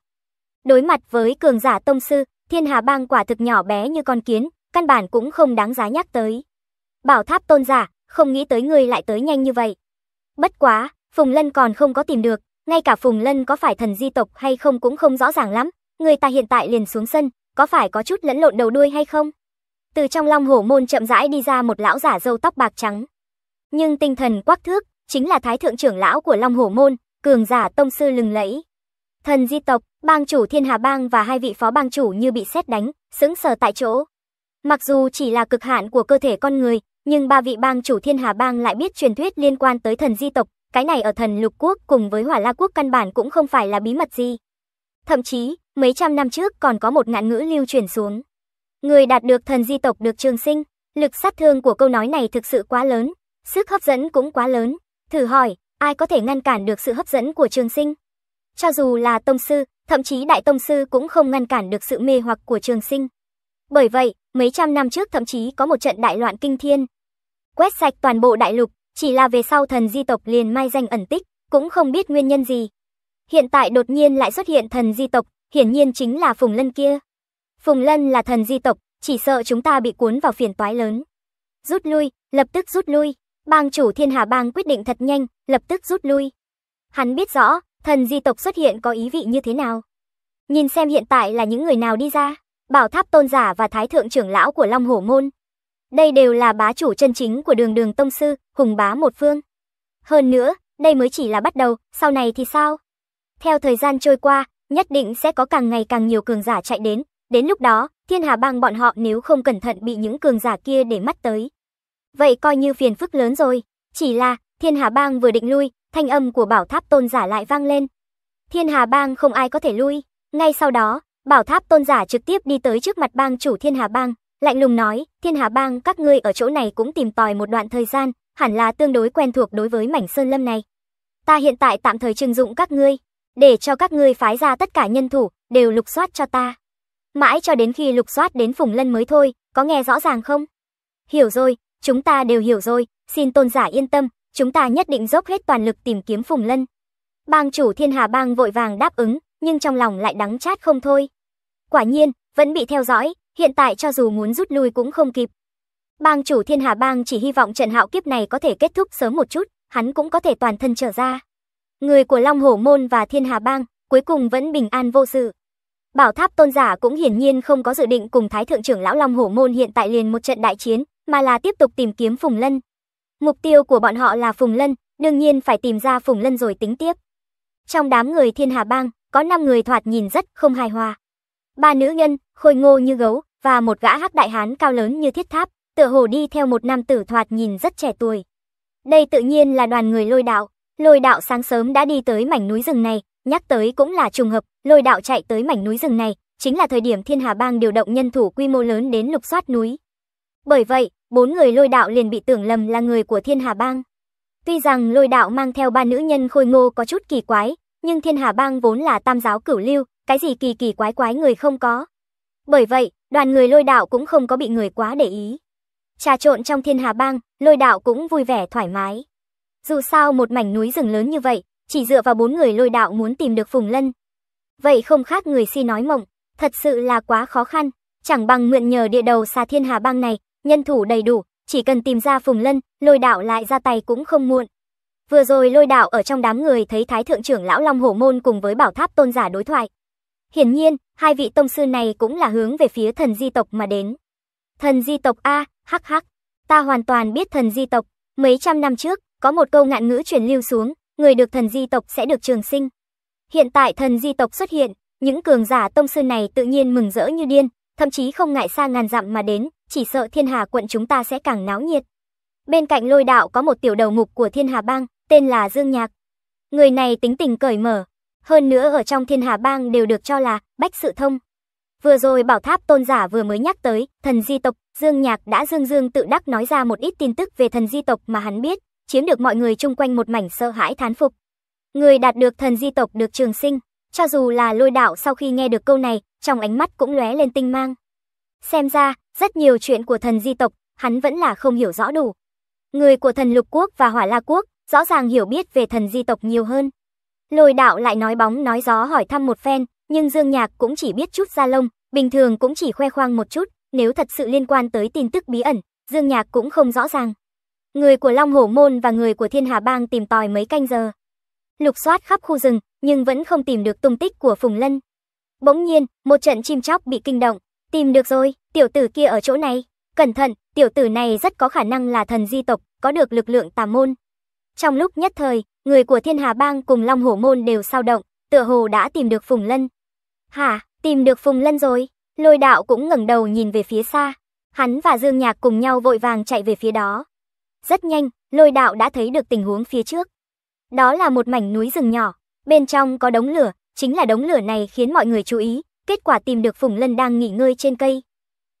Đối mặt với cường giả tông sư, thiên hà bang quả thực nhỏ bé như con kiến, căn bản cũng không đáng giá nhắc tới. Bảo tháp tôn giả, không nghĩ tới người lại tới nhanh như vậy. Bất quá, Phùng Lân còn không có tìm được, ngay cả Phùng Lân có phải thần di tộc hay không cũng không rõ ràng lắm, người ta hiện tại liền xuống sân, có phải có chút lẫn lộn đầu đuôi hay không? Từ trong long hổ môn chậm rãi đi ra một lão giả râu tóc bạc trắng. Nhưng tinh thần quắc thước, chính là thái thượng trưởng lão của long hổ môn, cường giả tông sư lừng lẫy. Thần di tộc, Bang chủ Thiên Hà Bang và hai vị phó bang chủ như bị xét đánh, sững sờ tại chỗ. Mặc dù chỉ là cực hạn của cơ thể con người, nhưng ba vị bang chủ Thiên Hà Bang lại biết truyền thuyết liên quan tới thần di tộc, cái này ở thần lục quốc cùng với hỏa la quốc căn bản cũng không phải là bí mật gì. Thậm chí, mấy trăm năm trước còn có một ngạn ngữ lưu truyền xuống. Người đạt được thần di tộc được trường sinh, lực sát thương của câu nói này thực sự quá lớn, sức hấp dẫn cũng quá lớn. Thử hỏi, ai có thể ngăn cản được sự hấp dẫn của trường sinh? Cho dù là tông sư, thậm chí đại tông sư cũng không ngăn cản được sự mê hoặc của trường sinh. Bởi vậy, mấy trăm năm trước thậm chí có một trận đại loạn kinh thiên. Quét sạch toàn bộ đại lục, chỉ là về sau thần di tộc liền mai danh ẩn tích, cũng không biết nguyên nhân gì. Hiện tại đột nhiên lại xuất hiện thần di tộc, hiển nhiên chính là Phùng Lân kia. Phùng Lân là thần di tộc, chỉ sợ chúng ta bị cuốn vào phiền toái lớn. Rút lui, lập tức rút lui. Bang chủ Thiên Hà Bang quyết định thật nhanh, lập tức rút lui. Hắn biết rõ, thần di tộc xuất hiện có ý vị như thế nào. Nhìn xem hiện tại là những người nào đi ra. Bảo Tháp Tôn Giả và Thái Thượng trưởng lão của Long Hổ Môn. Đây đều là bá chủ chân chính của đường đường tông sư, hùng bá một phương. Hơn nữa, đây mới chỉ là bắt đầu, sau này thì sao? Theo thời gian trôi qua, nhất định sẽ có càng ngày càng nhiều cường giả chạy đến, đến lúc đó, thiên hà bang bọn họ nếu không cẩn thận bị những cường giả kia để mắt tới. Vậy coi như phiền phức lớn rồi, chỉ là, thiên hà bang vừa định lui, thanh âm của bảo tháp tôn giả lại vang lên. Thiên hà bang không ai có thể lui, ngay sau đó, bảo tháp tôn giả trực tiếp đi tới trước mặt bang chủ thiên hà bang, lạnh lùng nói, thiên hà bang các ngươi ở chỗ này cũng tìm tòi một đoạn thời gian, hẳn là tương đối quen thuộc đối với mảnh sơn lâm này. Ta hiện tại tạm thời trừng dụng các ngươi, để cho các ngươi phái ra tất cả nhân thủ, đều lục soát cho ta. Mãi cho đến khi lục soát đến Phùng Lân mới thôi, có nghe rõ ràng không? Hiểu rồi, chúng ta đều hiểu rồi, xin tôn giả yên tâm, chúng ta nhất định dốc hết toàn lực tìm kiếm Phùng Lân. Bang chủ Thiên Hà Bang vội vàng đáp ứng, nhưng trong lòng lại đắng chát không thôi. Quả nhiên, vẫn bị theo dõi, hiện tại cho dù muốn rút lui cũng không kịp. Bang chủ Thiên Hà Bang chỉ hy vọng trận hạo kiếp này có thể kết thúc sớm một chút, hắn cũng có thể toàn thân trở ra. Người của Long Hổ Môn và Thiên Hà Bang cuối cùng vẫn bình an vô sự. Bảo Tháp Tôn giả cũng hiển nhiên không có dự định cùng Thái thượng trưởng lão Long Hổ Môn hiện tại liền một trận đại chiến, mà là tiếp tục tìm kiếm Phùng Lân. Mục tiêu của bọn họ là Phùng Lân, đương nhiên phải tìm ra Phùng Lân rồi tính tiếp. Trong đám người Thiên Hà Bang, có 5 người thoạt nhìn rất không hài hòa. Ba nữ nhân, khôi ngô như gấu, và một gã hắc đại hán cao lớn như thiết tháp, tựa hồ đi theo một nam tử thoạt nhìn rất trẻ tuổi. Đây tự nhiên là đoàn người lôi đạo. Lôi đạo sáng sớm đã đi tới mảnh núi rừng này, nhắc tới cũng là trùng hợp, lôi đạo chạy tới mảnh núi rừng này, chính là thời điểm Thiên Hà Bang điều động nhân thủ quy mô lớn đến lục soát núi. Bởi vậy, bốn người lôi đạo liền bị tưởng lầm là người của Thiên Hà Bang. Tuy rằng lôi đạo mang theo ba nữ nhân khôi ngô có chút kỳ quái, nhưng Thiên Hà Bang vốn là tam giáo cửu lưu, cái gì kỳ kỳ quái quái người không có. Bởi vậy, đoàn người lôi đạo cũng không có bị người quá để ý. Trà trộn trong Thiên Hà Bang, lôi đạo cũng vui vẻ thoải mái. Dù sao một mảnh núi rừng lớn như vậy, chỉ dựa vào bốn người lôi đạo muốn tìm được Phùng Lân. Vậy không khác người si nói mộng, thật sự là quá khó khăn, chẳng bằng mượn nhờ địa đầu xa Thiên Hà Bang này, nhân thủ đầy đủ, chỉ cần tìm ra Phùng Lân, lôi đạo lại ra tay cũng không muộn. Vừa rồi lôi đạo ở trong đám người thấy Thái Thượng trưởng Lão Long Hổ Môn cùng với bảo tháp tôn giả đối thoại. Hiển nhiên, hai vị tông sư này cũng là hướng về phía thần di tộc mà đến. Thần di tộc A, hắc hắc, ta hoàn toàn biết thần di tộc, mấy trăm năm trước, có một câu ngạn ngữ truyền lưu xuống, người được thần di tộc sẽ được trường sinh. Hiện tại thần di tộc xuất hiện, những cường giả tông sư này tự nhiên mừng rỡ như điên, thậm chí không ngại xa ngàn dặm mà đến, chỉ sợ thiên hà quận chúng ta sẽ càng náo nhiệt. Bên cạnh lôi đạo có một tiểu đầu mục của thiên hà bang, tên là Dương Nhạc. Người này tính tình cởi mở, hơn nữa ở trong thiên hà bang đều được cho là bách sự thông. Vừa rồi bảo tháp tôn giả vừa mới nhắc tới, thần di tộc, Dương Nhạc đã dương dương tự đắc nói ra một ít tin tức về thần di tộc mà hắn biết, chiếm được mọi người chung quanh một mảnh sợ hãi thán phục. Người đạt được thần di tộc được trường sinh, cho dù là lôi đạo sau khi nghe được câu này, trong ánh mắt cũng lóe lên tinh mang. Xem ra, rất nhiều chuyện của thần di tộc, hắn vẫn là không hiểu rõ đủ. Người của thần lục quốc và hỏa la quốc, rõ ràng hiểu biết về thần di tộc nhiều hơn. Lôi đạo lại nói bóng nói gió hỏi thăm một phen, nhưng Dương Nhạc cũng chỉ biết chút ra lông, bình thường cũng chỉ khoe khoang một chút, nếu thật sự liên quan tới tin tức bí ẩn, Dương Nhạc cũng không rõ ràng. Người của Long Hổ Môn và người của Thiên Hà Bang tìm tòi mấy canh giờ. Lục soát khắp khu rừng, nhưng vẫn không tìm được tung tích của Phùng Lân. Bỗng nhiên, một trận chim chóc bị kinh động. Tìm được rồi, tiểu tử kia ở chỗ này. Cẩn thận, tiểu tử này rất có khả năng là thần di tộc, có được lực lượng tà môn. Trong lúc nhất thời, người của Thiên Hà Bang cùng Long Hổ Môn đều sao động, tựa hồ đã tìm được Phùng Lân. Hả, tìm được Phùng Lân rồi? Lôi đạo cũng ngẩng đầu nhìn về phía xa. Hắn và Dương Nhạc cùng nhau vội vàng chạy về phía đó. Rất nhanh, lôi đạo đã thấy được tình huống phía trước. Đó là một mảnh núi rừng nhỏ, bên trong có đống lửa, chính là đống lửa này khiến mọi người chú ý, kết quả tìm được Phùng Lân đang nghỉ ngơi trên cây.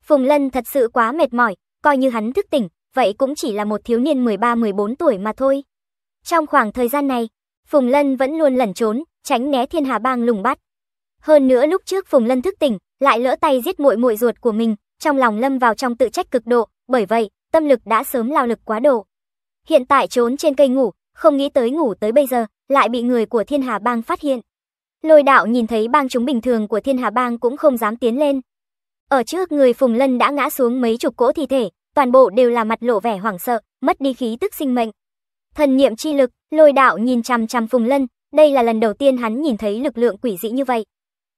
Phùng Lân thật sự quá mệt mỏi, coi như hắn thức tỉnh, vậy cũng chỉ là một thiếu niên 13-14 tuổi mà thôi. Trong khoảng thời gian này, Phùng Lân vẫn luôn lẩn trốn, tránh né thiên hà bang lùng bắt. Hơn nữa lúc trước Phùng Lân thức tỉnh, lại lỡ tay giết muội muội ruột của mình, trong lòng lâm vào trong tự trách cực độ, bởi vậy, tâm lực đã sớm lao lực quá độ. Hiện tại trốn trên cây ngủ, không nghĩ tới ngủ tới bây giờ, lại bị người của Thiên Hà Bang phát hiện. Lôi đạo nhìn thấy bang chúng bình thường của Thiên Hà Bang cũng không dám tiến lên. Ở trước người Phùng Lân đã ngã xuống mấy chục cỗ thi thể, toàn bộ đều là mặt lộ vẻ hoảng sợ, mất đi khí tức sinh mệnh. Thần niệm chi lực, lôi đạo nhìn chằm chằm Phùng Lân, đây là lần đầu tiên hắn nhìn thấy lực lượng quỷ dị như vậy.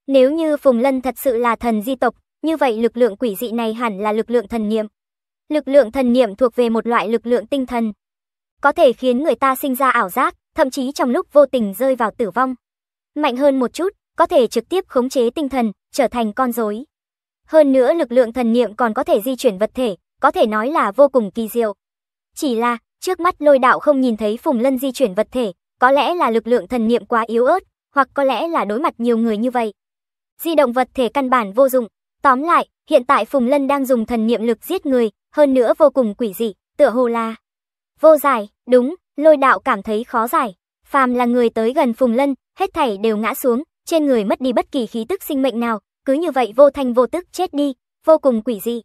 Nếu như Phùng Lân thật sự là thần di tộc, như vậy lực lượng quỷ dị này hẳn là lực lượng thần niệm. Lực lượng thần niệm thuộc về một loại lực lượng tinh thần, có thể khiến người ta sinh ra ảo giác, thậm chí trong lúc vô tình rơi vào tử vong. Mạnh hơn một chút, có thể trực tiếp khống chế tinh thần, trở thành con rối. Hơn nữa lực lượng thần niệm còn có thể di chuyển vật thể, có thể nói là vô cùng kỳ diệu. Chỉ là, trước mắt lôi đạo không nhìn thấy Phùng Lân di chuyển vật thể, có lẽ là lực lượng thần niệm quá yếu ớt, hoặc có lẽ là đối mặt nhiều người như vậy. Di động vật thể căn bản vô dụng. Tóm lại, hiện tại Phùng Lân đang dùng thần niệm lực giết người, hơn nữa vô cùng quỷ dị, tựa hồ là vô giải, đúng, lôi đạo cảm thấy khó giải. Phàm là người tới gần Phùng Lân, hết thảy đều ngã xuống, trên người mất đi bất kỳ khí tức sinh mệnh nào, cứ như vậy vô thanh vô tức chết đi, vô cùng quỷ dị.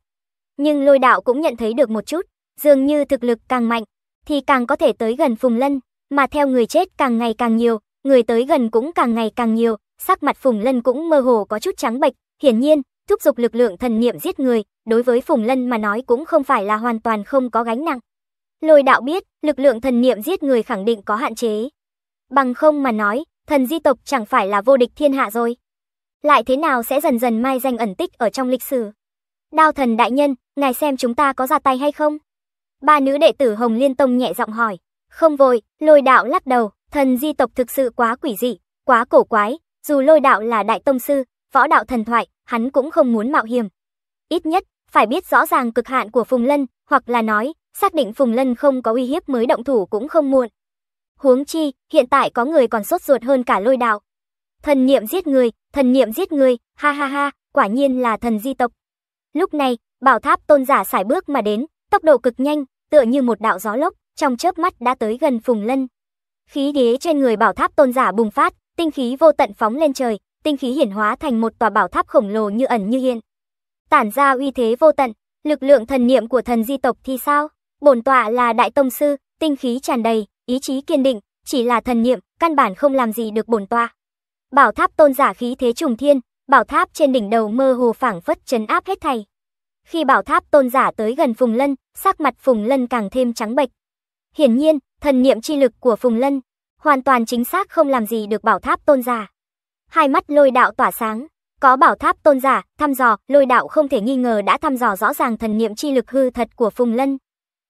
Nhưng lôi đạo cũng nhận thấy được một chút, dường như thực lực càng mạnh, thì càng có thể tới gần Phùng Lân, mà theo người chết càng ngày càng nhiều, người tới gần cũng càng ngày càng nhiều, sắc mặt Phùng Lân cũng mơ hồ có chút trắng bệch, hiển nhiên, thúc giục lực lượng thần niệm giết người, đối với Phùng Lân mà nói cũng không phải là hoàn toàn không có gánh nặng. Lôi đạo biết, lực lượng thần niệm giết người khẳng định có hạn chế. Bằng không mà nói, thần di tộc chẳng phải là vô địch thiên hạ rồi. Lại thế nào sẽ dần dần mai danh ẩn tích ở trong lịch sử. Đao thần đại nhân, ngài xem chúng ta có ra tay hay không? Ba nữ đệ tử Hồng Liên Tông nhẹ giọng hỏi. Không vội, lôi đạo lắc đầu, thần di tộc thực sự quá quỷ dị, quá cổ quái, dù lôi đạo là đại tông sư, võ đạo thần thoại, hắn cũng không muốn mạo hiểm. Ít nhất, phải biết rõ ràng cực hạn của Phùng Lân, hoặc là nói, xác định Phùng Lân không có uy hiếp mới động thủ cũng không muộn. Huống chi, hiện tại có người còn sốt ruột hơn cả lôi đạo. Thần niệm giết người, thần niệm giết người, ha ha ha, quả nhiên là thần di tộc. Lúc này, bảo tháp tôn giả xài bước mà đến, tốc độ cực nhanh, tựa như một đạo gió lốc, trong chớp mắt đã tới gần Phùng Lân. Khí đế trên người bảo tháp tôn giả bùng phát, tinh khí vô tận phóng lên trời, tinh khí hiển hóa thành một tòa bảo tháp khổng lồ như ẩn như hiện. Tản ra uy thế vô tận, lực lượng thần niệm của thần di tộc thì sao? Bổn tọa là đại tông sư, tinh khí tràn đầy, ý chí kiên định, chỉ là thần niệm, căn bản không làm gì được bổn tọa. Bảo tháp tôn giả khí thế trùng thiên, bảo tháp trên đỉnh đầu mơ hồ phảng phất chấn áp hết thảy. Khi bảo tháp tôn giả tới gần Phùng Lân, sắc mặt Phùng Lân càng thêm trắng bệch. Hiển nhiên, thần niệm chi lực của Phùng Lân hoàn toàn chính xác không làm gì được bảo tháp tôn giả. Hai mắt lôi đạo tỏa sáng, có bảo tháp tôn giả, thăm dò, lôi đạo không thể nghi ngờ đã thăm dò rõ ràng thần niệm chi lực hư thật của Phùng Lân.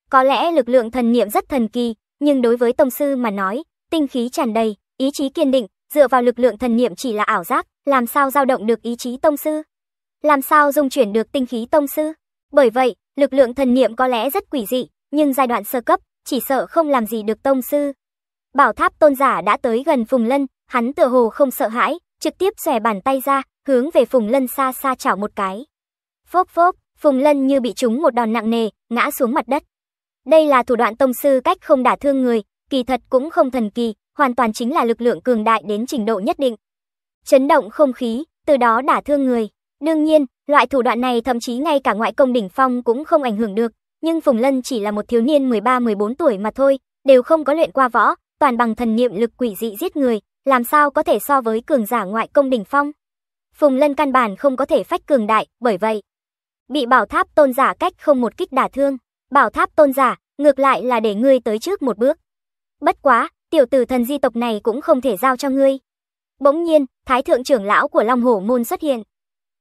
Có lẽ lực lượng thần niệm rất thần kỳ, nhưng đối với tông sư mà nói, tinh khí tràn đầy, ý chí kiên định, dựa vào lực lượng thần niệm chỉ là ảo giác, làm sao dao động được ý chí tông sư? Làm sao dung chuyển được tinh khí tông sư? Bởi vậy, lực lượng thần niệm có lẽ rất quỷ dị, nhưng giai đoạn sơ cấp, chỉ sợ không làm gì được tông sư. Bảo tháp tôn giả đã tới gần Phùng Lân, hắn tựa hồ không sợ hãi, trực tiếp xòe bàn tay ra, hướng về Phùng Lân xa xa chảo một cái. Phốp phốp, Phùng Lân như bị trúng một đòn nặng nề, ngã xuống mặt đất. Đây là thủ đoạn tông sư cách không đả thương người, kỳ thật cũng không thần kỳ, hoàn toàn chính là lực lượng cường đại đến trình độ nhất định. Chấn động không khí, từ đó đả thương người. Đương nhiên, loại thủ đoạn này thậm chí ngay cả ngoại công đỉnh phong cũng không ảnh hưởng được, nhưng Phùng Lân chỉ là một thiếu niên 13-14 tuổi mà thôi, đều không có luyện qua võ, toàn bằng thần niệm lực quỷ dị giết người, làm sao có thể so với cường giả ngoại công đỉnh phong. Phùng Lân căn bản không có thể phách cường đại, bởi vậy, bị bảo tháp tôn giả cách không một kích đả thương. Bảo tháp tôn giả, ngược lại là để ngươi tới trước một bước. Bất quá, tiểu tử thần di tộc này cũng không thể giao cho ngươi. Bỗng nhiên, thái thượng trưởng lão của Long Hổ Môn xuất hiện.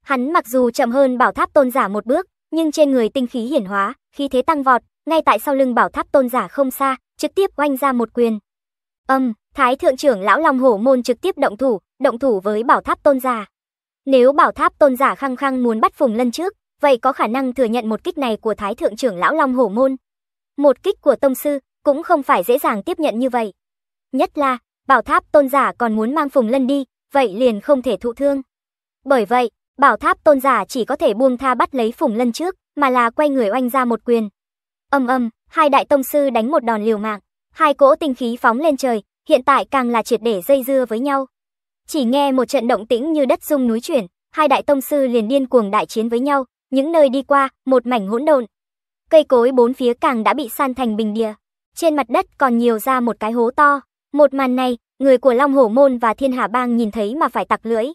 Hắn mặc dù chậm hơn bảo tháp tôn giả một bước, nhưng trên người tinh khí hiển hóa, khí thế tăng vọt, ngay tại sau lưng bảo tháp tôn giả không xa, trực tiếp oanh ra một quyền. Âm, thái thượng trưởng lão Long Hổ Môn trực tiếp động thủ, động thủ với bảo tháp tôn giả. Nếu bảo tháp tôn giả khăng khăng muốn bắt Phùng Lân trước, vậy có khả năng thừa nhận một kích này của Thái Thượng trưởng lão Long Hổ Môn. Một kích của tông sư cũng không phải dễ dàng tiếp nhận như vậy. Nhất là, bảo tháp tôn giả còn muốn mang Phùng Lân đi, vậy liền không thể thụ thương. Bởi vậy, bảo tháp tôn giả chỉ có thể buông tha bắt lấy Phùng Lân trước, mà là quay người oanh ra một quyền. Âm âm, hai đại tông sư đánh một đòn liều mạng, hai cỗ tinh khí phóng lên trời, hiện tại càng là triệt để dây dưa với nhau. Chỉ nghe một trận động tĩnh như đất rung núi chuyển, hai đại tông sư liền điên cuồng đại chiến với nhau, những nơi đi qua, một mảnh hỗn độn. Cây cối bốn phía càng đã bị san thành bình địa. Trên mặt đất còn nhiều ra một cái hố to. Một màn này, người của Long Hổ Môn và Thiên Hà Bang nhìn thấy mà phải tặc lưỡi.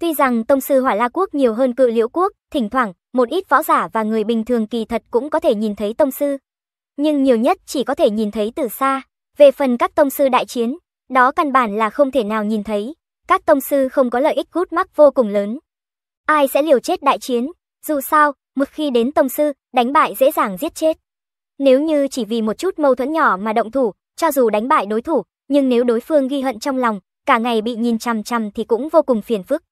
Tuy rằng tông sư Hỏa La Quốc nhiều hơn cự liễu quốc, thỉnh thoảng, một ít võ giả và người bình thường kỳ thật cũng có thể nhìn thấy tông sư. Nhưng nhiều nhất chỉ có thể nhìn thấy từ xa. Về phần các tông sư đại chiến, đó căn bản là không thể nào nhìn thấy. Các tông sư không có lợi ích gút mắc vô cùng lớn. Ai sẽ liều chết đại chiến? Dù sao, một khi đến tông sư, đánh bại dễ dàng giết chết. Nếu như chỉ vì một chút mâu thuẫn nhỏ mà động thủ, cho dù đánh bại đối thủ, nhưng nếu đối phương ghi hận trong lòng, cả ngày bị nhìn chằm chằm thì cũng vô cùng phiền phức.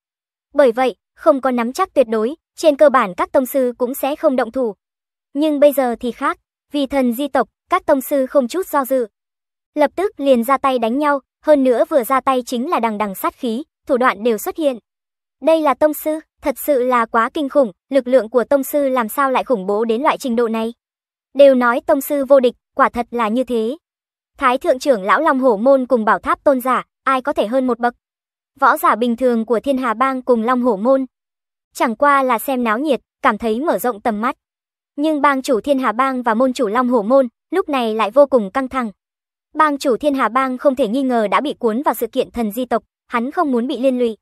Bởi vậy, không có nắm chắc tuyệt đối, trên cơ bản các tông sư cũng sẽ không động thủ. Nhưng bây giờ thì khác, vì thần di tộc, các tông sư không chút do dự. Lập tức liền ra tay đánh nhau, hơn nữa vừa ra tay chính là đằng đằng sát khí, thủ đoạn đều xuất hiện. Đây là tông sư, thật sự là quá kinh khủng, lực lượng của tông sư làm sao lại khủng bố đến loại trình độ này. Đều nói tông sư vô địch, quả thật là như thế. Thái thượng trưởng lão Long Hổ Môn cùng bảo tháp tôn giả, ai có thể hơn một bậc. Võ giả bình thường của thiên hà bang cùng Long Hổ Môn. Chẳng qua là xem náo nhiệt, cảm thấy mở rộng tầm mắt. Nhưng bang chủ thiên hà bang và môn chủ Long Hổ Môn, lúc này lại vô cùng căng thẳng. Bang chủ thiên hà bang không thể nghi ngờ đã bị cuốn vào sự kiện thần di tộc, hắn không muốn bị liên lụy.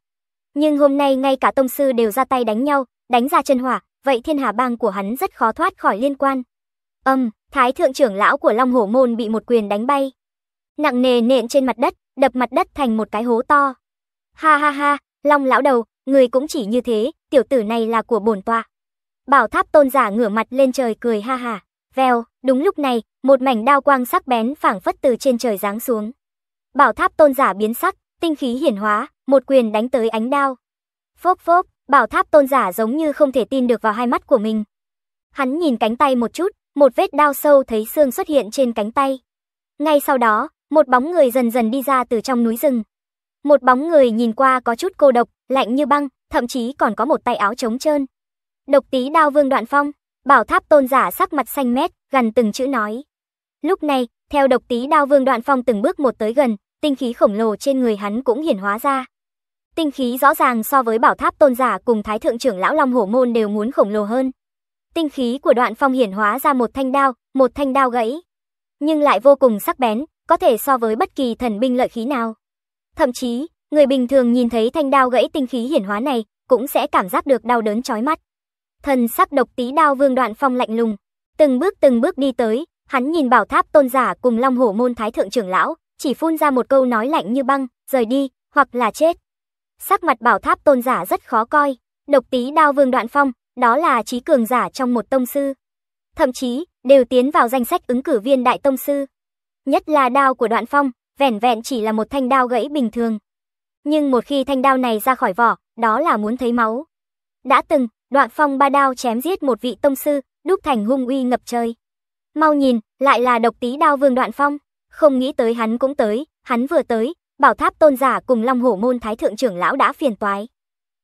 Nhưng hôm nay ngay cả tông sư đều ra tay đánh nhau, đánh ra chân hỏa, vậy thiên hà bang của hắn rất khó thoát khỏi liên quan. Âm, thái thượng trưởng lão của Long Hổ Môn bị một quyền đánh bay. Nặng nề nện trên mặt đất, đập mặt đất thành một cái hố to. Ha ha ha, Long lão đầu, người cũng chỉ như thế, tiểu tử này là của bổn tọa. Bảo tháp tôn giả ngửa mặt lên trời cười ha ha. Vèo, đúng lúc này, một mảnh đao quang sắc bén phảng phất từ trên trời giáng xuống. Bảo tháp tôn giả biến sắc, tinh khí hiển hóa, một quyền đánh tới ánh đao. Phốp phốp, bảo tháp tôn giả giống như không thể tin được vào hai mắt của mình. Hắn nhìn cánh tay một chút, một vết đao sâu thấy xương xuất hiện trên cánh tay. Ngay sau đó, một bóng người dần dần đi ra từ trong núi rừng. Một bóng người nhìn qua có chút cô độc, lạnh như băng, thậm chí còn có một tay áo trống trơn. Độc tí đao vương đoạn phong, bảo tháp tôn giả sắc mặt xanh mét, gần từng chữ nói. Lúc này, theo độc tí đao vương đoạn phong từng bước một tới gần, tinh khí khổng lồ trên người hắn cũng hiển hóa ra. Tinh khí rõ ràng so với bảo tháp tôn giả cùng thái thượng trưởng lão Long Hổ Môn đều muốn khổng lồ hơn. Tinh khí của đoạn phong hiển hóa ra một thanh đao, một thanh đao gãy. Nhưng lại vô cùng sắc bén, có thể so với bất kỳ thần binh lợi khí nào. Thậm chí, người bình thường nhìn thấy thanh đao gãy tinh khí hiển hóa này, cũng sẽ cảm giác được đau đớn chói mắt. Thần sắc độc tí đao vương đoạn phong lạnh lùng, từng bước từng bước đi tới, hắn nhìn bảo tháp tôn giả cùng long hổ môn thái thượng trưởng lão, chỉ phun ra một câu nói lạnh như băng, rời đi, hoặc là chết. Sắc mặt bảo tháp tôn giả rất khó coi, độc tí đao vương đoạn phong, đó là trí cường giả trong một tông sư. Thậm chí, đều tiến vào danh sách ứng cử viên đại tông sư. Nhất là đao của đoạn phong, vẻn vẹn chỉ là một thanh đao gãy bình thường. Nhưng một khi thanh đao này ra khỏi vỏ, đó là muốn thấy máu. Đã từng, đoạn phong ba đao chém giết một vị tông sư, đúc thành hung uy ngập trời. Mau nhìn, lại là độc tí đao vương đoạn phong. Không nghĩ tới hắn cũng tới, hắn vừa tới, bảo tháp tôn giả cùng long hổ môn thái thượng trưởng lão đã phiền toái.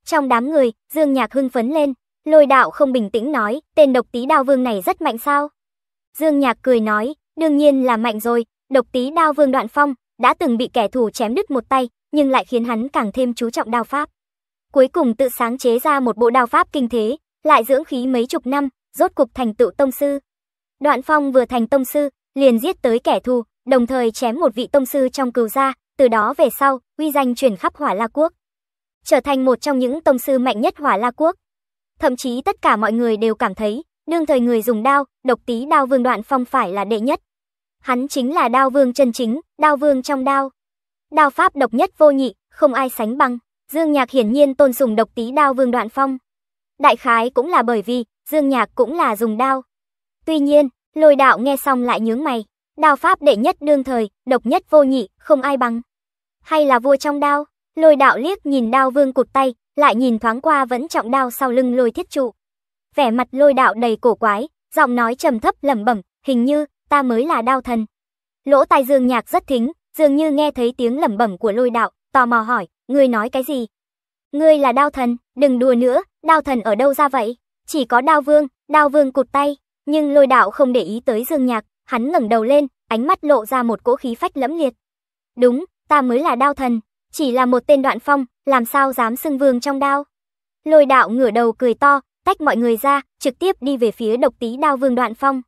Trong đám người, Dương Nhạc hưng phấn lên, lôi đạo không bình tĩnh nói, tên độc tí đao vương này rất mạnh sao? Dương Nhạc cười nói, đương nhiên là mạnh rồi, độc tí đao vương đoạn phong, đã từng bị kẻ thù chém đứt một tay, nhưng lại khiến hắn càng thêm chú trọng đao pháp. Cuối cùng tự sáng chế ra một bộ đao pháp kinh thế, lại dưỡng khí mấy chục năm, rốt cục thành tựu tông sư. Đoạn phong vừa thành tông sư, liền giết tới kẻ thù, đồng thời chém một vị tông sư trong cừu gia, từ đó về sau, uy danh truyền khắp Hỏa La quốc. Trở thành một trong những tông sư mạnh nhất Hỏa La quốc. Thậm chí tất cả mọi người đều cảm thấy, đương thời người dùng đao, độc tí đao vương đoạn phong phải là đệ nhất. Hắn chính là đao vương chân chính, đao vương trong đao. Đao pháp độc nhất vô nhị, không ai sánh bằng. Dương Nhạc hiển nhiên tôn sùng độc tí đao vương đoạn phong. Đại khái cũng là bởi vì, Dương Nhạc cũng là dùng đao. Tuy nhiên, lôi đạo nghe xong lại nhướng mày. Đao pháp đệ nhất đương thời, độc nhất vô nhị, không ai bằng. Hay là vua trong đao? Lôi đạo liếc nhìn đao vương cụt tay, lại nhìn thoáng qua vẫn trọng đao sau lưng lôi thiết trụ. Vẻ mặt lôi đạo đầy cổ quái, giọng nói trầm thấp lẩm bẩm, hình như, ta mới là đao thần. Lỗ tai dương nhạc rất thính, dường như nghe thấy tiếng lẩm bẩm của lôi đạo, tò mò hỏi, ngươi nói cái gì? Ngươi là đao thần, đừng đùa nữa, đao thần ở đâu ra vậy? Chỉ có đao vương, đao vương cụt tay, nhưng lôi đạo không để ý tới dương nhạc, hắn ngẩng đầu lên, ánh mắt lộ ra một cỗ khí phách lẫm liệt. Đúng, ta mới là đao thần, chỉ là một tên đoạn phong, làm sao dám xưng vương trong đao. Lôi đạo ngửa đầu cười to, tách mọi người ra, trực tiếp đi về phía độc tí đao vương đoạn phong.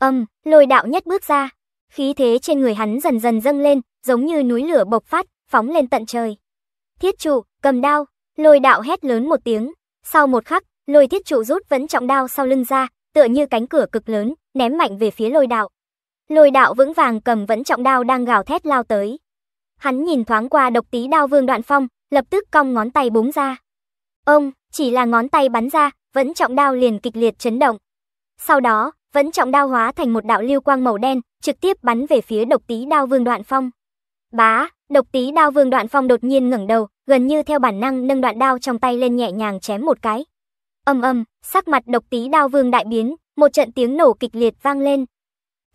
Âm, lôi đạo nhất bước ra, khí thế trên người hắn dần dần dâng lên, giống như núi lửa bộc phát, phóng lên tận trời. Thiết trụ, cầm đao, lôi đạo hét lớn một tiếng, sau một khắc, lôi thiết trụ rút vẫn trọng đao sau lưng ra, tựa như cánh cửa cực lớn, ném mạnh về phía lôi đạo. Lôi đạo vững vàng cầm vẫn trọng đao đang gào thét lao tới. Hắn nhìn thoáng qua độc tí đao vương đoạn phong, lập tức cong ngón tay búng ra. Ông, chỉ là ngón tay bắn ra, vẫn trọng đao liền kịch liệt chấn động. Sau đó, vẫn trọng đao hóa thành một đạo lưu quang màu đen, trực tiếp bắn về phía độc tí đao vương đoạn phong. Bá, độc tí đao vương đoạn phong đột nhiên ngẩng đầu, gần như theo bản năng nâng đoạn đao trong tay lên nhẹ nhàng chém một cái. Âm âm, sắc mặt độc tí đao vương đại biến, một trận tiếng nổ kịch liệt vang lên.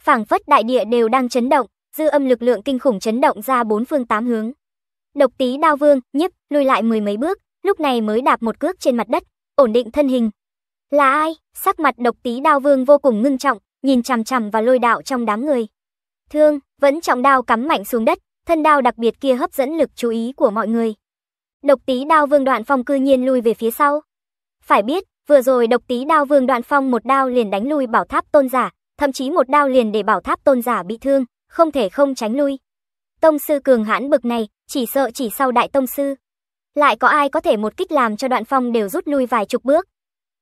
phảng phất đại địa đều đang chấn động, dư âm lực lượng kinh khủng chấn động ra bốn phương tám hướng. Độc tí đao vương, nhíp, lùi lại mười mấy bước, lúc này mới đạp một cước trên mặt đất, ổn định thân hình. Là ai? Sắc mặt độc tí đao vương vô cùng ngưng trọng, nhìn chằm chằm vào lôi đạo trong đám người. Thương, vẫn trọng đao cắm mạnh xuống đất, thân đao đặc biệt kia hấp dẫn lực chú ý của mọi người. Độc tí đao vương đoạn phong cư nhiên lui về phía sau. Phải biết, vừa rồi độc tí đao vương đoạn phong một đao liền đánh lui bảo tháp tôn giả, thậm chí một đao liền để bảo tháp tôn giả bị thương, không thể không tránh lui. Tông sư cường hãn bực này, chỉ sợ chỉ sau đại tông sư. Lại có ai có thể một kích làm cho đoạn phong đều rút lui vài chục bước.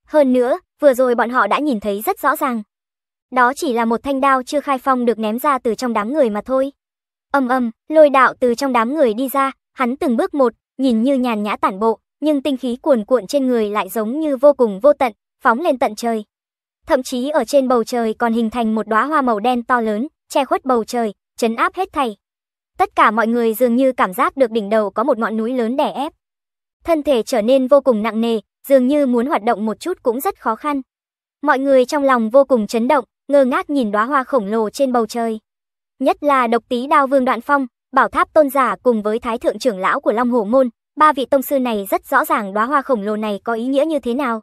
Hơn nữa, vừa rồi bọn họ đã nhìn thấy rất rõ ràng. Đó chỉ là một thanh đao chưa khai phong được ném ra từ trong đám người mà thôi. Âm âm, lôi đạo từ trong đám người đi ra, hắn từng bước một, nhìn như nhàn nhã tản bộ, nhưng tinh khí cuồn cuộn trên người lại giống như vô cùng vô tận, phóng lên tận trời. Thậm chí ở trên bầu trời còn hình thành một đóa hoa màu đen to lớn, che khuất bầu trời, chấn áp hết thảy. Tất cả mọi người dường như cảm giác được đỉnh đầu có một ngọn núi lớn đè ép. Thân thể trở nên vô cùng nặng nề, dường như muốn hoạt động một chút cũng rất khó khăn. Mọi người trong lòng vô cùng chấn động, ngơ ngác nhìn đóa hoa khổng lồ trên bầu trời. Nhất là độc tí đao vương đoạn phong, bảo tháp tôn giả cùng với thái thượng trưởng lão của Long Hổ Môn, ba vị tông sư này rất rõ ràng đóa hoa khổng lồ này có ý nghĩa như thế nào.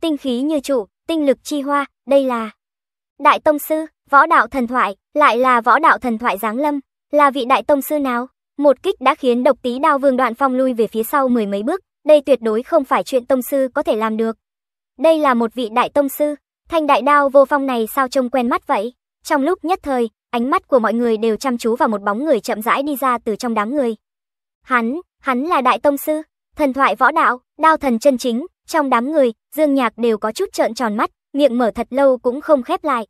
Tinh khí như trụ, tinh lực chi hoa, đây là Đại tông sư, võ đạo thần thoại, lại là võ đạo thần thoại giáng lâm, là vị đại tông sư nào? Một kích đã khiến độc tí đao vương đoạn phong lui về phía sau mười mấy bước, đây tuyệt đối không phải chuyện tông sư có thể làm được. Đây là một vị đại tông sư, thanh đại đao vô phong này sao trông quen mắt vậy? Trong lúc nhất thời, ánh mắt của mọi người đều chăm chú vào một bóng người chậm rãi đi ra từ trong đám người. Hắn, hắn là đại tông sư, thần thoại võ đạo, đao thần chân chính, trong đám người, Dương Nhạc đều có chút trợn tròn mắt, miệng mở thật lâu cũng không khép lại.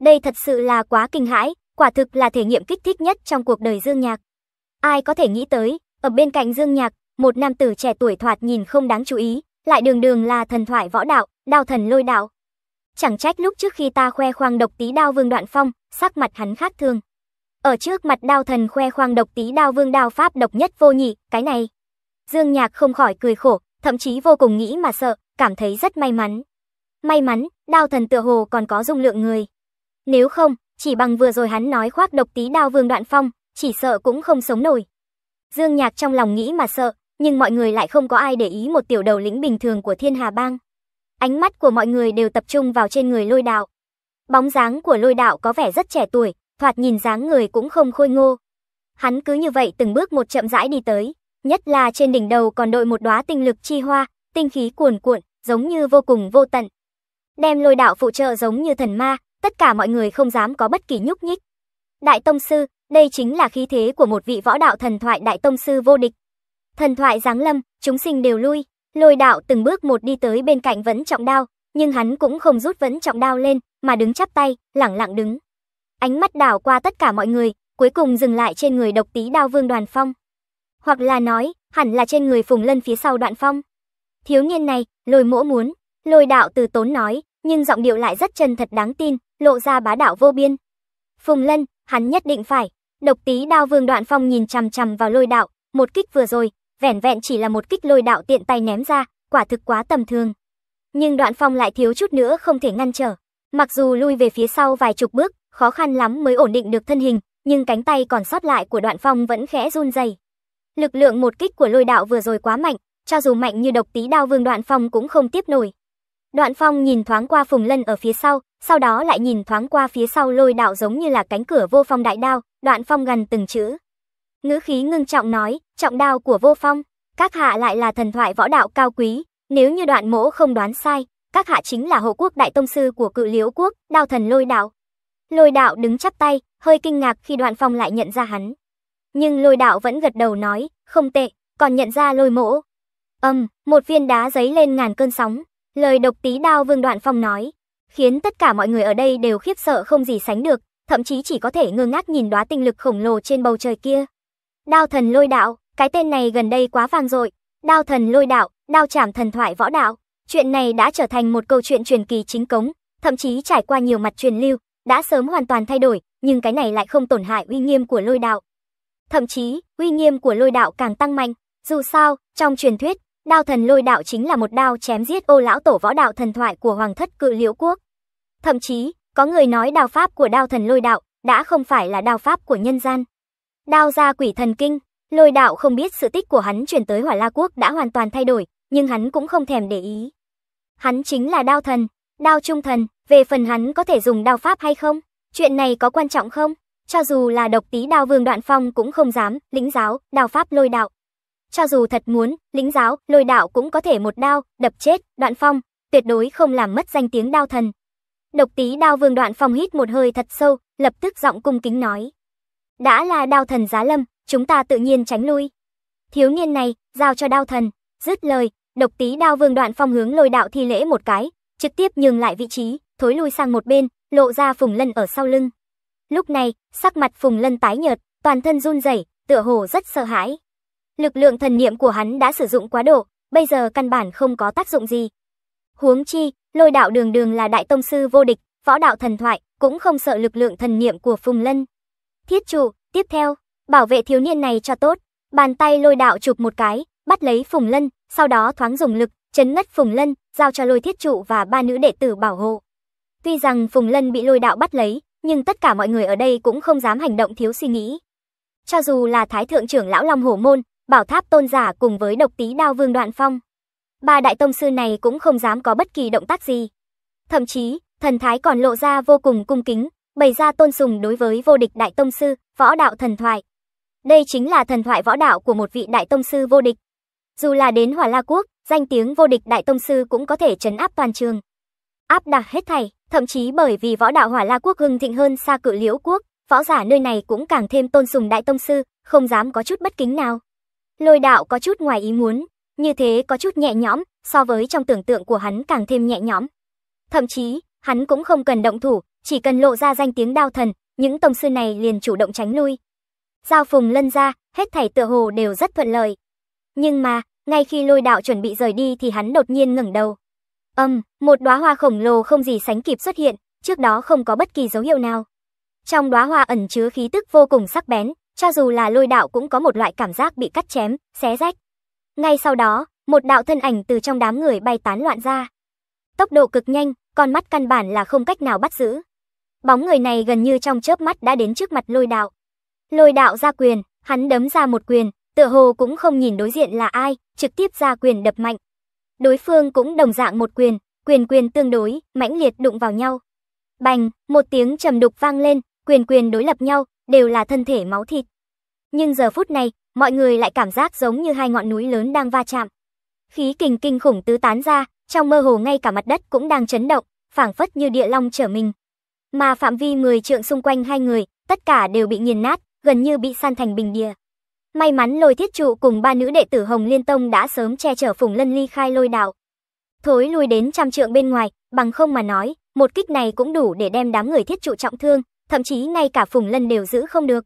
Đây thật sự là quá kinh hãi, quả thực là thể nghiệm kích thích nhất trong cuộc đời Dương Nhạc. Ai có thể nghĩ tới, ở bên cạnh Dương Nhạc, một nam tử trẻ tuổi thoạt nhìn không đáng chú ý, lại đường đường là thần thoại võ đạo, đao thần lôi đạo. Chẳng trách lúc trước khi ta khoe khoang độc tí đao vương đoạn phong, sắc mặt hắn khác thường. Ở trước mặt đao thần khoe khoang độc tí đao vương đao pháp độc nhất vô nhị, cái này. Dương Nhạc không khỏi cười khổ, thậm chí vô cùng nghĩ mà sợ, cảm thấy rất may mắn. May mắn, đao thần tựa hồ còn có dung lượng người. Nếu không, chỉ bằng vừa rồi hắn nói khoác độc tí đao vương đoạn phong, chỉ sợ cũng không sống nổi. Dương Nhạc trong lòng nghĩ mà sợ, nhưng mọi người lại không có ai để ý một tiểu đầu lĩnh bình thường của Thiên Hà Bang. Ánh mắt của mọi người đều tập trung vào trên người lôi đạo. Bóng dáng của lôi đạo có vẻ rất trẻ tuổi, thoạt nhìn dáng người cũng không khôi ngô. Hắn cứ như vậy từng bước một chậm rãi đi tới, nhất là trên đỉnh đầu còn đội một đóa tinh lực chi hoa, tinh khí cuồn cuộn, giống như vô cùng vô tận. Đem lôi đạo phụ trợ giống như thần ma, tất cả mọi người không dám có bất kỳ nhúc nhích. Đại tông sư, đây chính là khí thế của một vị võ đạo thần thoại đại tông sư vô địch. Thần thoại giáng lâm, chúng sinh đều lui, lôi đạo từng bước một đi tới bên cạnh vẫn trọng đao, nhưng hắn cũng không rút vẫn trọng đao lên, mà đứng chắp tay, lẳng lặng đứng. Ánh mắt đảo qua tất cả mọi người, cuối cùng dừng lại trên người độc tí đao vương đoàn phong. Hoặc là nói, hẳn là trên người phùng lân phía sau đoạn phong. Thiếu niên này, lôi mỗ muốn, lôi đạo từ tốn nói, nhưng giọng điệu lại rất chân thật đáng tin, lộ ra bá đạo vô biên. Phùng lân, hắn nhất định phải. Độc tí đao vương đoạn phong nhìn chằm chằm vào lôi đạo, một kích vừa rồi, vẻn vẹn chỉ là một kích lôi đạo tiện tay ném ra, quả thực quá tầm thường. Nhưng đoạn phong lại thiếu chút nữa không thể ngăn trở. Mặc dù lui về phía sau vài chục bước, khó khăn lắm mới ổn định được thân hình, nhưng cánh tay còn sót lại của đoạn phong vẫn khẽ run rẩy. Lực lượng một kích của lôi đạo vừa rồi quá mạnh, cho dù mạnh như độc tí đao vương đoạn phong cũng không tiếp nổi. Đoạn phong nhìn thoáng qua phùng lân ở phía sau, sau đó lại nhìn thoáng qua phía sau lôi đạo giống như là cánh cửa vô phong đại đao, đoạn phong gần từng chữ. Ngữ khí ngưng trọng nói, trọng đao của vô phong, các hạ lại là thần thoại võ đạo cao quý, nếu như đoạn mỗ không đoán sai, các hạ chính là hộ quốc đại tông sư của cự liễu quốc, đao thần lôi đạo. Lôi đạo đứng chắp tay, hơi kinh ngạc khi đoạn phong lại nhận ra hắn. Nhưng lôi đạo vẫn gật đầu nói, không tệ, còn nhận ra lôi mỗ. Âm, một viên đá giấy lên ngàn cơn sóng, lời độc tí đao vương đoạn phong nói, khiến tất cả mọi người ở đây đều khiếp sợ không gì sánh được, thậm chí chỉ có thể ngơ ngác nhìn đóa tinh lực khổng lồ trên bầu trời kia. Đao thần lôi đạo, cái tên này gần đây quá vang dội. Đao thần lôi đạo, đao chảm thần thoại võ đạo. Chuyện này đã trở thành một câu chuyện truyền kỳ chính cống, thậm chí trải qua nhiều mặt truyền lưu, đã sớm hoàn toàn thay đổi, nhưng cái này lại không tổn hại uy nghiêm của lôi đạo. Thậm chí, uy nghiêm của lôi đạo càng tăng mạnh, dù sao, trong truyền thuyết, đao thần lôi đạo chính là một đao chém giết ô lão tổ võ đạo thần thoại của hoàng thất cự liễu quốc. Thậm chí, có người nói đao pháp của đao thần lôi đạo đã không phải là đao pháp của nhân gian. Đao gia quỷ thần kinh, lôi đạo không biết sự tích của hắn chuyển tới hỏa la quốc đã hoàn toàn thay đổi, nhưng hắn cũng không thèm để ý. Hắn chính là đao thần, đao trung thần, về phần hắn có thể dùng đao pháp hay không, chuyện này có quan trọng không? Cho dù là độc tí đao vương đoạn phong cũng không dám, lĩnh giáo, đao pháp lôi đạo. Cho dù thật muốn, lĩnh giáo, lôi đạo cũng có thể một đao, đập chết, đoạn phong, tuyệt đối không làm mất danh tiếng đao thần. Độc tí đao vương đoạn phong hít một hơi thật sâu, lập tức giọng cung kính nói. Đã là đao thần giá lâm, chúng ta tự nhiên tránh lui. Thiếu niên này, giao cho đao thần, dứt lời, độc tí đao vương đoạn phong hướng lôi đạo thi lễ một cái, trực tiếp nhường lại vị trí, thối lui sang một bên, lộ ra Phùng Lân ở sau lưng. Lúc này, sắc mặt Phùng Lân tái nhợt, toàn thân run rẩy, tựa hồ rất sợ hãi. Lực lượng thần niệm của hắn đã sử dụng quá độ, bây giờ căn bản không có tác dụng gì. Huống chi, lôi đạo đường đường là đại tông sư vô địch, võ đạo thần thoại, cũng không sợ lực lượng thần niệm của Phùng Lân. Thiết chủ, tiếp theo, bảo vệ thiếu niên này cho tốt. Bàn tay lôi đạo chụp một cái, bắt lấy Phùng Lân, sau đó thoáng dùng lực, chấn ngất Phùng Lân, giao cho lôi thiết trụ và ba nữ đệ tử bảo hộ. Tuy rằng Phùng Lân bị lôi đạo bắt lấy, nhưng tất cả mọi người ở đây cũng không dám hành động thiếu suy nghĩ. Cho dù là Thái Thượng trưởng Lão Long Hổ Môn, Bảo Tháp Tôn Giả cùng với độc tí đao vương đoạn phong. Ba đại tông sư này cũng không dám có bất kỳ động tác gì. Thậm chí, thần thái còn lộ ra vô cùng cung kính, bày ra tôn sùng đối với vô địch đại tông sư, võ đạo thần thoại. Đây chính là thần thoại võ đạo của một vị đại tông sư vô địch. Dù là đến Hỏa La quốc, danh tiếng vô địch đại tông sư cũng có thể trấn áp toàn trường. Áp đặt hết thảy, thậm chí bởi vì võ đạo Hỏa La quốc hưng thịnh hơn xa cự Liễu quốc, võ giả nơi này cũng càng thêm tôn sùng đại tông sư, không dám có chút bất kính nào. Lôi đạo có chút ngoài ý muốn, như thế có chút nhẹ nhõm, so với trong tưởng tượng của hắn càng thêm nhẹ nhõm. Thậm chí, hắn cũng không cần động thủ, chỉ cần lộ ra danh tiếng đao thần, những tông sư này liền chủ động tránh lui. Giao phùng lân ra, hết thảy tựa hồ đều rất thuận lợi. Nhưng mà, ngay khi lôi đạo chuẩn bị rời đi thì hắn đột nhiên ngẩng đầu. Âm, um, một đóa hoa khổng lồ không gì sánh kịp xuất hiện, trước đó không có bất kỳ dấu hiệu nào. Trong đóa hoa ẩn chứa khí tức vô cùng sắc bén, cho dù là lôi đạo cũng có một loại cảm giác bị cắt chém, xé rách. Ngay sau đó, một đạo thân ảnh từ trong đám người bay tán loạn ra. Tốc độ cực nhanh, con mắt căn bản là không cách nào bắt giữ. Bóng người này gần như trong chớp mắt đã đến trước mặt lôi đạo. Lôi đạo ra quyền, hắn đấm ra một quyền, tựa hồ cũng không nhìn đối diện là ai, trực tiếp ra quyền đập mạnh. Đối phương cũng đồng dạng một quyền, quyền quyền tương đối, mãnh liệt đụng vào nhau. Bành, một tiếng trầm đục vang lên, quyền quyền đối lập nhau, đều là thân thể máu thịt. Nhưng giờ phút này, mọi người lại cảm giác giống như hai ngọn núi lớn đang va chạm. Khí kình kinh khủng tứ tán ra, trong mơ hồ ngay cả mặt đất cũng đang chấn động, phảng phất như địa long trở mình. Mà phạm vi 10 trượng xung quanh hai người, tất cả đều bị nghiền nát, gần như bị san thành bình địa. May mắn lôi thiết trụ cùng ba nữ đệ tử Hồng Liên Tông đã sớm che chở Phùng Lân ly khai lôi đạo. Thối lui đến trăm trượng bên ngoài, bằng không mà nói, một kích này cũng đủ để đem đám người thiết trụ trọng thương, thậm chí ngay cả Phùng Lân đều giữ không được.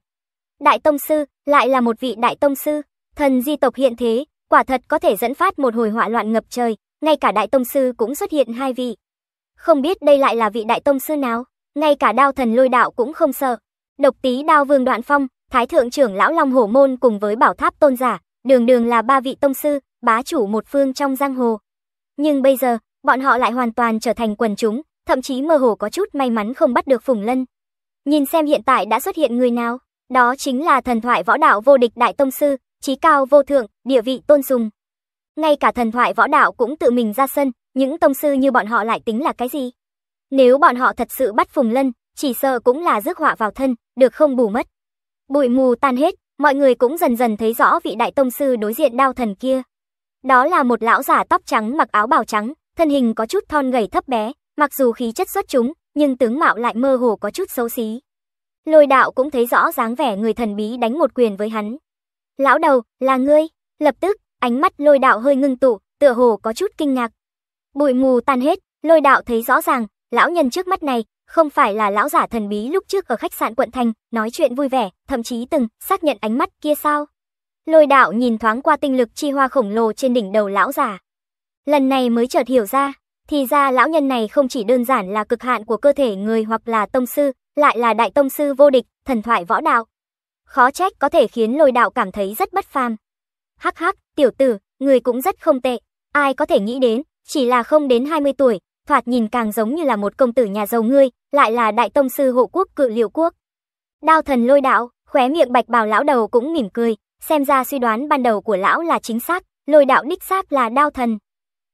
Đại Tông Sư, lại là một vị Đại Tông Sư, thần di tộc hiện thế, quả thật có thể dẫn phát một hồi họa loạn ngập trời, ngay cả Đại Tông Sư cũng xuất hiện hai vị. Không biết đây lại là vị Đại Tông Sư nào, ngay cả đao thần lôi đạo cũng không sợ. Độc tí đao vương đoạn phong, Thái thượng trưởng lão Long Hổ Môn cùng với bảo tháp tôn giả, đường đường là ba vị tông sư, bá chủ một phương trong giang hồ. Nhưng bây giờ, bọn họ lại hoàn toàn trở thành quần chúng, thậm chí mơ hồ có chút may mắn không bắt được Phùng Lân. Nhìn xem hiện tại đã xuất hiện người nào, đó chính là thần thoại võ đạo vô địch đại tông sư, trí cao vô thượng, địa vị tôn sùng. Ngay cả thần thoại võ đạo cũng tự mình ra sân, những tông sư như bọn họ lại tính là cái gì? Nếu bọn họ thật sự bắt Phùng Lân, chỉ sợ cũng là rước họa vào thân, được không bù mất. Bụi mù tan hết, mọi người cũng dần dần thấy rõ vị đại tông sư đối diện đao thần kia. Đó là một lão giả tóc trắng mặc áo bào trắng, thân hình có chút thon gầy thấp bé, mặc dù khí chất xuất chúng, nhưng tướng mạo lại mơ hồ có chút xấu xí. Lôi đạo cũng thấy rõ dáng vẻ người thần bí đánh một quyền với hắn. Lão đầu, là ngươi, lập tức, ánh mắt lôi đạo hơi ngưng tụ, tựa hồ có chút kinh ngạc. Bụi mù tan hết, lôi đạo thấy rõ ràng, lão nhân trước mắt này, không phải là lão giả thần bí lúc trước ở khách sạn quận thành, nói chuyện vui vẻ, thậm chí từng xác nhận ánh mắt kia sao. Lôi đạo nhìn thoáng qua tinh lực chi hoa khổng lồ trên đỉnh đầu lão giả. Lần này mới chợt hiểu ra, thì ra lão nhân này không chỉ đơn giản là cực hạn của cơ thể người hoặc là tông sư, lại là đại tông sư vô địch, thần thoại võ đạo. Khó trách có thể khiến lôi đạo cảm thấy rất bất phàm. Hắc hắc, tiểu tử, người cũng rất không tệ. Ai có thể nghĩ đến, chỉ là không đến 20 tuổi, thoạt nhìn càng giống như là một công tử nhà giàu ngươi, lại là đại tông sư hộ quốc cự liệu quốc. Đao thần lôi đạo, khóe miệng bạch bào lão đầu cũng mỉm cười, xem ra suy đoán ban đầu của lão là chính xác, lôi đạo đích xác là đao thần.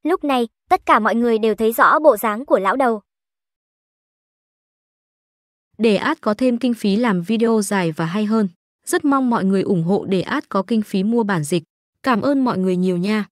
Lúc này, tất cả mọi người đều thấy rõ bộ dáng của lão đầu. Để át có thêm kinh phí làm video dài và hay hơn. Rất mong mọi người ủng hộ để át có kinh phí mua bản dịch. Cảm ơn mọi người nhiều nha.